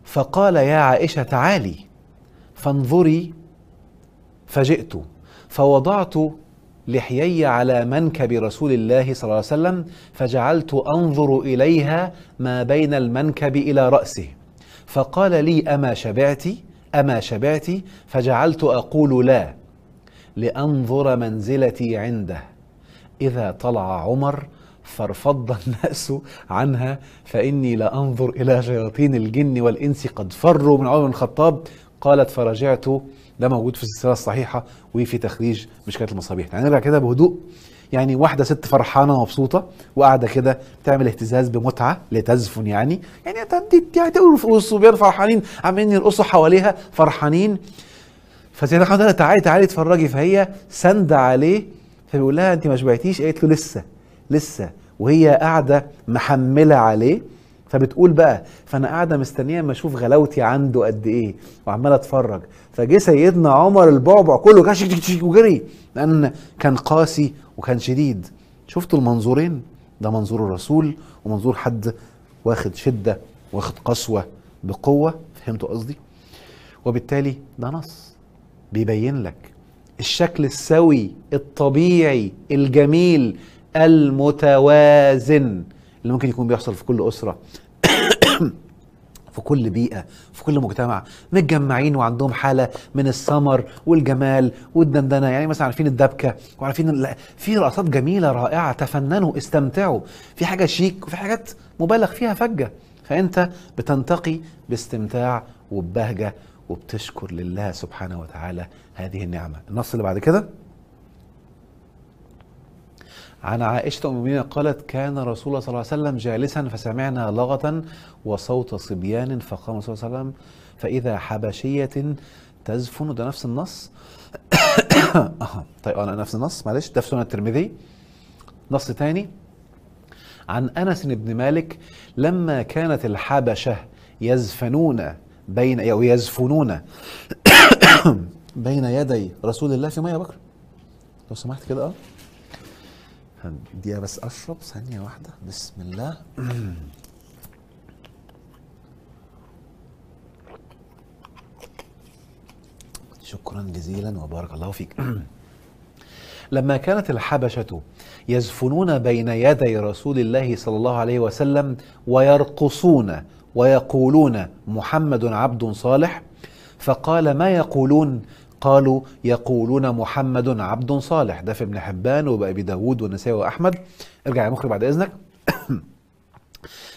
فقال يا عائشة تعالي فانظري فجئت فوضعت لحيي على منكب رسول الله صلى الله عليه وسلم فجعلت أنظر إليها ما بين المنكب إلى رأسه. فقال لي أما شبعت؟ أما شبعت؟ فجعلت أقول لا لأنظر منزلتي عنده. إذا طلع عمر فارفض الناس عنها فإني لانظر إلى شياطين الجن والإنس قد فروا من عمر بن الخطاب. قالت فرجعت ده موجود في السلسلة الصحيحة وفي تخريج مشكلة المصابيح. يعني نرجع كده بهدوء. يعني واحدة ست فرحانة ومبسوطة وقاعدة كده بتعمل اهتزاز بمتعة لتزفن يعني. يعني يعني الصبيان فرحانين عمالين يرقصوا حواليها فرحانين. فسيدنا قال تعالي تعالي اتفرجي. فهي ساندة عليه فبيقول لها انت ما شبعتيش؟ قالت له لسه لسه. وهي قاعدة محملة عليه. فبتقول بقى فأنا قاعدة مستنية أما أشوف غلاوتي عنده قد إيه وعمال أتفرج. فجه سيدنا عمر البعبع كله كشك وجري لأن كان قاسي وكان شديد. شفتوا المنظورين؟ ده منظور الرسول ومنظور حد واخد شدة واخد قسوة بقوة. فهمتوا قصدي؟ وبالتالي ده نص بيبين لك الشكل السوي الطبيعي الجميل المتوازن. اللي ممكن يكون بيحصل في كل أسرة في كل بيئة في كل مجتمع. متجمعين وعندهم حالة من السمر والجمال والدندنة. يعني مثلا عارفين الدبكة وعارفين في رقصات جميلة رائعة. تفننوا استمتعوا. في حاجة شيك وفي حاجات مبالغ فيها فجة. فأنت بتنتقي باستمتاع وببهجة وبتشكر لله سبحانه وتعالى هذه النعمة. النص اللي بعد كده. عن عائشة أم المؤمنين قالت كان رسول الله صلى الله عليه وسلم جالسا فسمعنا لغة وصوت صبيان فقام صلى الله عليه وسلم فإذا حبشية تزفن. ده نفس النص. طيب أنا نفس النص معلش ده في سنة الترمذي. نص تاني عن أنس بن مالك لما كانت الحبشة يزفنون بين أو يزفنون بين يدي رسول الله في مية بكر. لو سمحت كده آه. دقيقة بس أشرب ثانية واحدة. بسم الله. شكرا جزيلا وبارك الله فيك. لما كانت الحبشة يزفنون بين يدي رسول الله صلى الله عليه وسلم ويرقصون ويقولون محمد عبد صالح فقال ما يقولون؟ قالوا يقولون محمد عبد صالح. ده في ابن حبان وبأبي داود والنسائي وأحمد. ارجع يا مخرج بعد إذنك.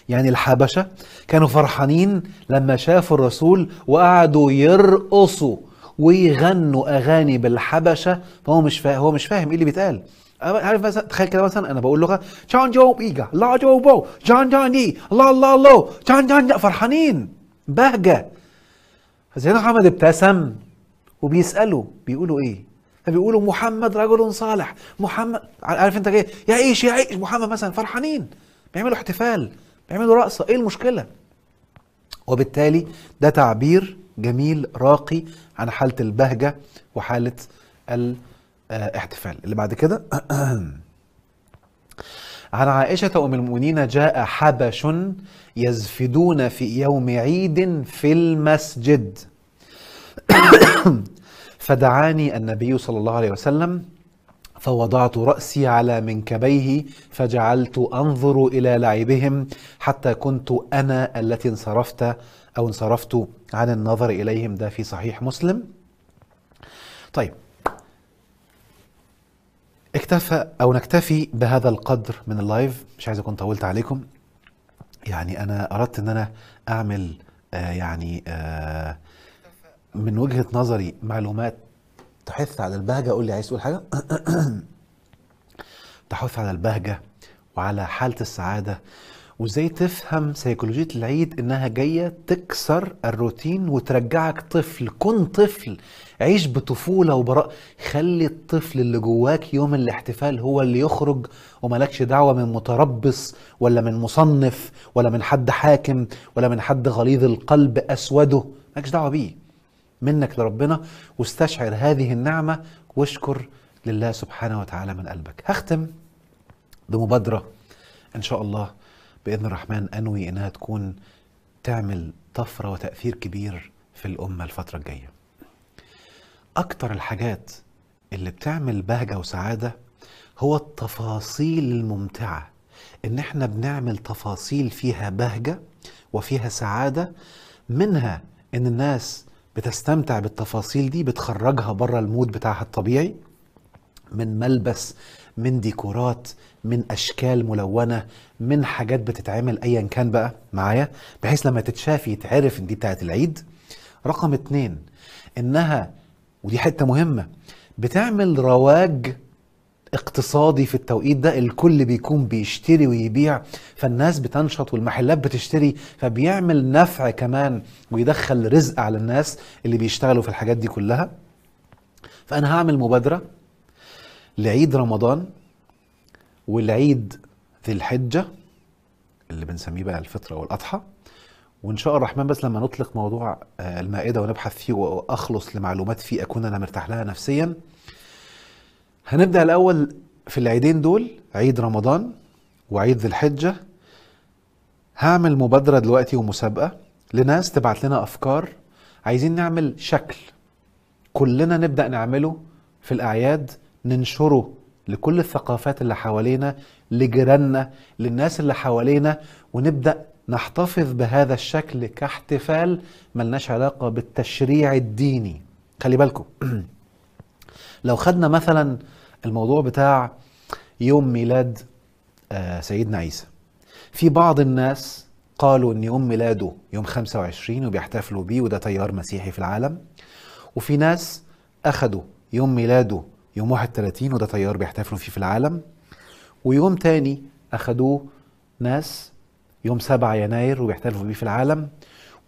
يعني الحبشة كانوا فرحانين لما شافوا الرسول وقعدوا يرقصوا ويغنوا أغاني بالحبشة. فهو مش فاهم هو مش فاهم إيه اللي بيتقال. عارف مثلا تخيل كده مثلا أنا بقول لغة جان جو بيجا لا جو بو جان جان دي الله الله الله جان جان فرحانين بهجة. فسيدنا محمد ابتسم. وبيسألوا بيقولوا إيه؟ فبيقولوا محمد رجل صالح. محمد عارف أنت إيه يعيش يعيش محمد مثلا فرحانين بيعملوا احتفال بيعملوا رقصة. إيه المشكلة؟ وبالتالي ده تعبير جميل راقي عن حالة البهجة وحالة الاحتفال. اللي بعد كده عن عائشة أم المؤمنين جاء حبش يزفدون في يوم عيد في المسجد. فدعاني النبي صلى الله عليه وسلم فوضعت رأسي على منكبيه فجعلت أنظر إلى لعبهم حتى كنت أنا التي انصرفت أو انصرفت عن النظر إليهم. ده في صحيح مسلم. طيب. اكتفى أو نكتفي بهذا القدر من اللايف. مش عايز أكون طولت عليكم. يعني أنا أردت أن أنا أعمل آه يعني آه من وجهة نظري معلومات تحث على البهجة. قول لي عايز تقول حاجة؟ تحث على البهجة وعلى حالة السعادة. وإزاي تفهم سيكولوجية العيد إنها جاية تكسر الروتين وترجعك طفل؟ كن طفل عيش بطفولة وبراء خلي الطفل اللي جواك يوم الاحتفال هو اللي يخرج. وملكش دعوة من متربص ولا من مصنف ولا من حد حاكم ولا من حد غليظ القلب أسوده. مالكش دعوة بيه. منك لربنا واستشعر هذه النعمة واشكر لله سبحانه وتعالى من قلبك. هختم بمبادرة إن شاء الله بإذن الرحمن أنوي إنها تكون تعمل طفرة وتأثير كبير في الأمة الفترة الجاية. أكتر الحاجات اللي بتعمل بهجة وسعادة هو التفاصيل الممتعة. إن إحنا بنعمل تفاصيل فيها بهجة وفيها سعادة منها إن الناس بتستمتع بالتفاصيل دي بتخرجها بره المود بتاعها الطبيعي. من ملبس من ديكورات من أشكال ملونة من حاجات بتتعمل ايا كان بقى معايا بحيث لما تتشاف يتعرف إن دي بتاعت العيد. رقم اتنين إنها ودي حتة مهمة بتعمل رواج اقتصادي في التوقيت ده الكل بيكون بيشتري ويبيع فالناس بتنشط والمحلات بتشتري فبيعمل نفع كمان ويدخل رزق على الناس اللي بيشتغلوا في الحاجات دي كلها. فأنا هعمل مبادرة لعيد رمضان والعيد ذي الحجة اللي بنسميه بقى الفطرة والأضحى. وإن شاء الرحمن بس لما نطلق موضوع آه، المائدة ونبحث فيه وأخلص لمعلومات فيه أكون أنا مرتاح لها نفسيا. هنبدأ الأول في العيدين دول عيد رمضان وعيد ذي الحجة. هعمل مبادرة دلوقتي ومسابقة لناس تبعت لنا أفكار. عايزين نعمل شكل. كلنا نبدأ نعمله في الأعياد ننشره لكل الثقافات اللي حوالينا لجيراننا للناس اللي حوالينا ونبدأ نحتفظ بهذا الشكل كاحتفال ملناش علاقة بالتشريع الديني. خلي بالكم. لو خدنا مثلا الموضوع بتاع يوم ميلاد آه، سيدنا عيسى. في بعض الناس قالوا إن يوم ميلاده يوم 25 وبيحتفلوا بيه وده تيار مسيحي في العالم. وفي ناس أخدوا يوم ميلاده يوم 31 وده تيار بيحتفلوا فيه في العالم. ويوم تاني أخدوه ناس يوم 7 يناير وبيحتفلوا بيه في العالم.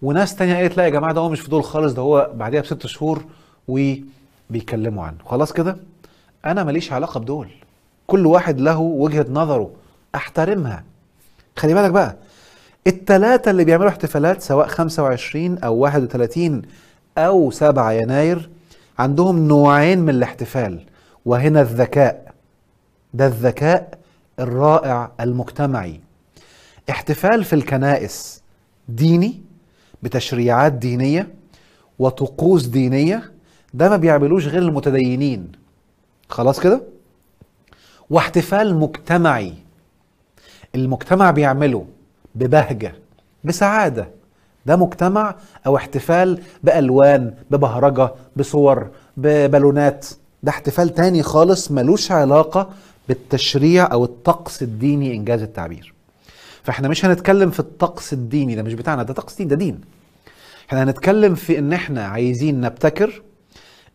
وناس تانية قالت لا يا جماعة ده هو مش في دول خالص ده هو بعديها بست شهور وبيتكلموا عنه. خلاص كده؟ أنا ماليش علاقة بدول. كل واحد له وجهة نظره. أحترمها. خلي بالك بقى. التلاتة اللي بيعملوا احتفالات سواء 25 أو 31 أو 7 يناير عندهم نوعين من الاحتفال وهنا الذكاء. ده الذكاء الرائع المجتمعي. احتفال في الكنائس ديني بتشريعات دينية وطقوس دينية ده ما بيعملوش غير المتدينين. خلاص كده؟ واحتفال مجتمعي. المجتمع بيعمله ببهجة بسعادة. ده مجتمع أو احتفال بألوان ببهرجة بصور ببالونات. ده احتفال تاني خالص ملوش علاقة بالتشريع أو الطقس الديني إنجاز التعبير. فإحنا مش هنتكلم في الطقس الديني ده مش بتاعنا ده طقس دين ده دين. إحنا هنتكلم في إن إحنا عايزين نبتكر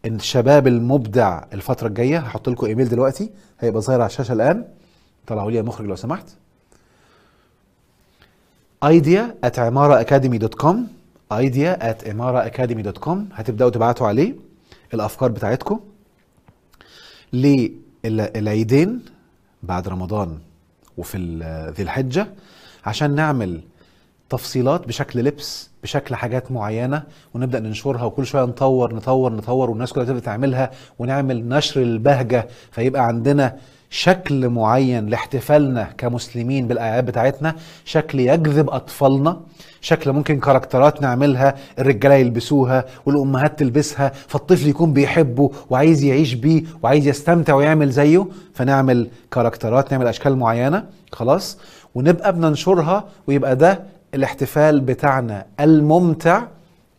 الشباب المبدع الفترة الجاية هحط لكم إيميل دلوقتي هيبقى ظاهر على الشاشة الآن. طلعوا لي يا مخرج لو سمحت. ايديا at عمارة ايديا at عمارة هتبدأوا تبعتوا عليه الأفكار بتاعتكم للعيدين بعد رمضان وفي ذي الحجة عشان نعمل تفصيلات بشكل لبس بشكل حاجات معينة ونبدأ ننشرها وكل شوية نطور نطور نطور والناس كلها تبدأ تعملها ونعمل نشر البهجة فيبقى عندنا شكل معين لاحتفالنا كمسلمين بالأعياد بتاعتنا شكل يجذب أطفالنا شكل ممكن كاركترات نعملها الرجالة يلبسوها والأمهات تلبسها فالطفل يكون بيحبه وعايز يعيش بيه وعايز يستمتع ويعمل زيه فنعمل كاركترات نعمل أشكال معينة خلاص. ونبقى بننشرها ويبقى ده الاحتفال بتاعنا الممتع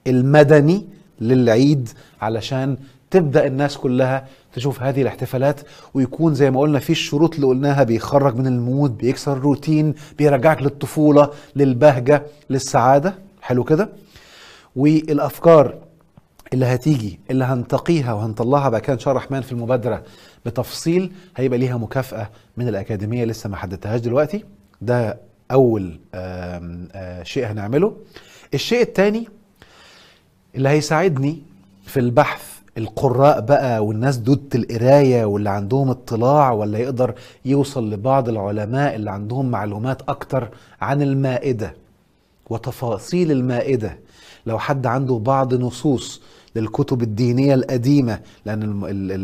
المدني للعيد علشان تبدأ الناس كلها تشوف هذه الاحتفالات ويكون زي ما قلنا في الشروط اللي قلناها بيخرج من المود بيكسر الروتين بيرجعك للطفولة للبهجة للسعادة. حلو كده؟ والأفكار اللي هتيجي اللي هنتقيها وهنطلعها بقى كان شاء الرحمن في المبادرة بتفصيل هيبقى ليها مكافأة من الأكاديمية لسه ما حددتهاش دلوقتي. ده أول شيء هنعمله. الشيء الثاني اللي هيساعدني في البحث القراء بقى والناس دودة القراية واللي عندهم اطلاع ولا يقدر يوصل لبعض العلماء اللي عندهم معلومات أكتر عن المائدة وتفاصيل المائدة. لو حد عنده بعض نصوص للكتب الدينية القديمة لأن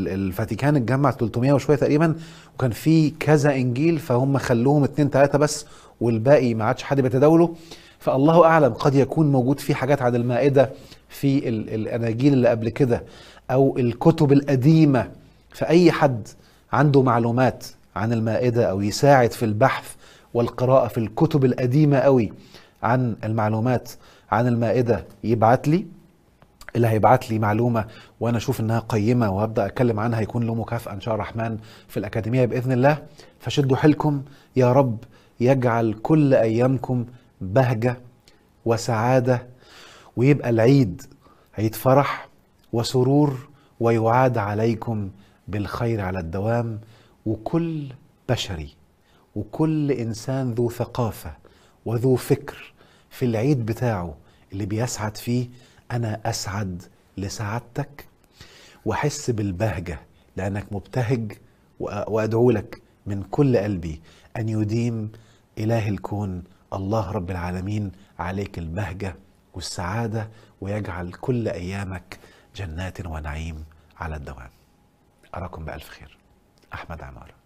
الفاتيكان اتجمع 300 وشوية تقريبا وكان في كذا إنجيل فهم خلوهم اتنين تلاتة بس والباقي ما عادش حد بيتداوله. فالله أعلم قد يكون موجود في حاجات عن المائدة في الأناجيل اللي قبل كده أو الكتب القديمة. فأي حد عنده معلومات عن المائدة أو يساعد في البحث والقراءة في الكتب القديمة قوي عن المعلومات عن المائدة يبعت لي. اللي هيبعت لي معلومة وأنا أشوف إنها قيمة وأبدأ أتكلم عنها يكون له مكافأة إن شاء الرحمن في الأكاديمية بإذن الله. فشدوا حيلكم يا رب يجعل كل أيامكم بهجة وسعادة ويبقى العيد عيد فرح وسرور ويعاد عليكم بالخير على الدوام. وكل بشري وكل إنسان ذو ثقافة وذو فكر في العيد بتاعه اللي بيسعد فيه أنا أسعد لسعادتك وأحس بالبهجة لأنك مبتهج وأدعو لك من كل قلبي أن يديم إله الكون الله رب العالمين عليك البهجة والسعادة ويجعل كل أيامك جنات ونعيم على الدوام. أراكم بألف خير. أحمد عمارة.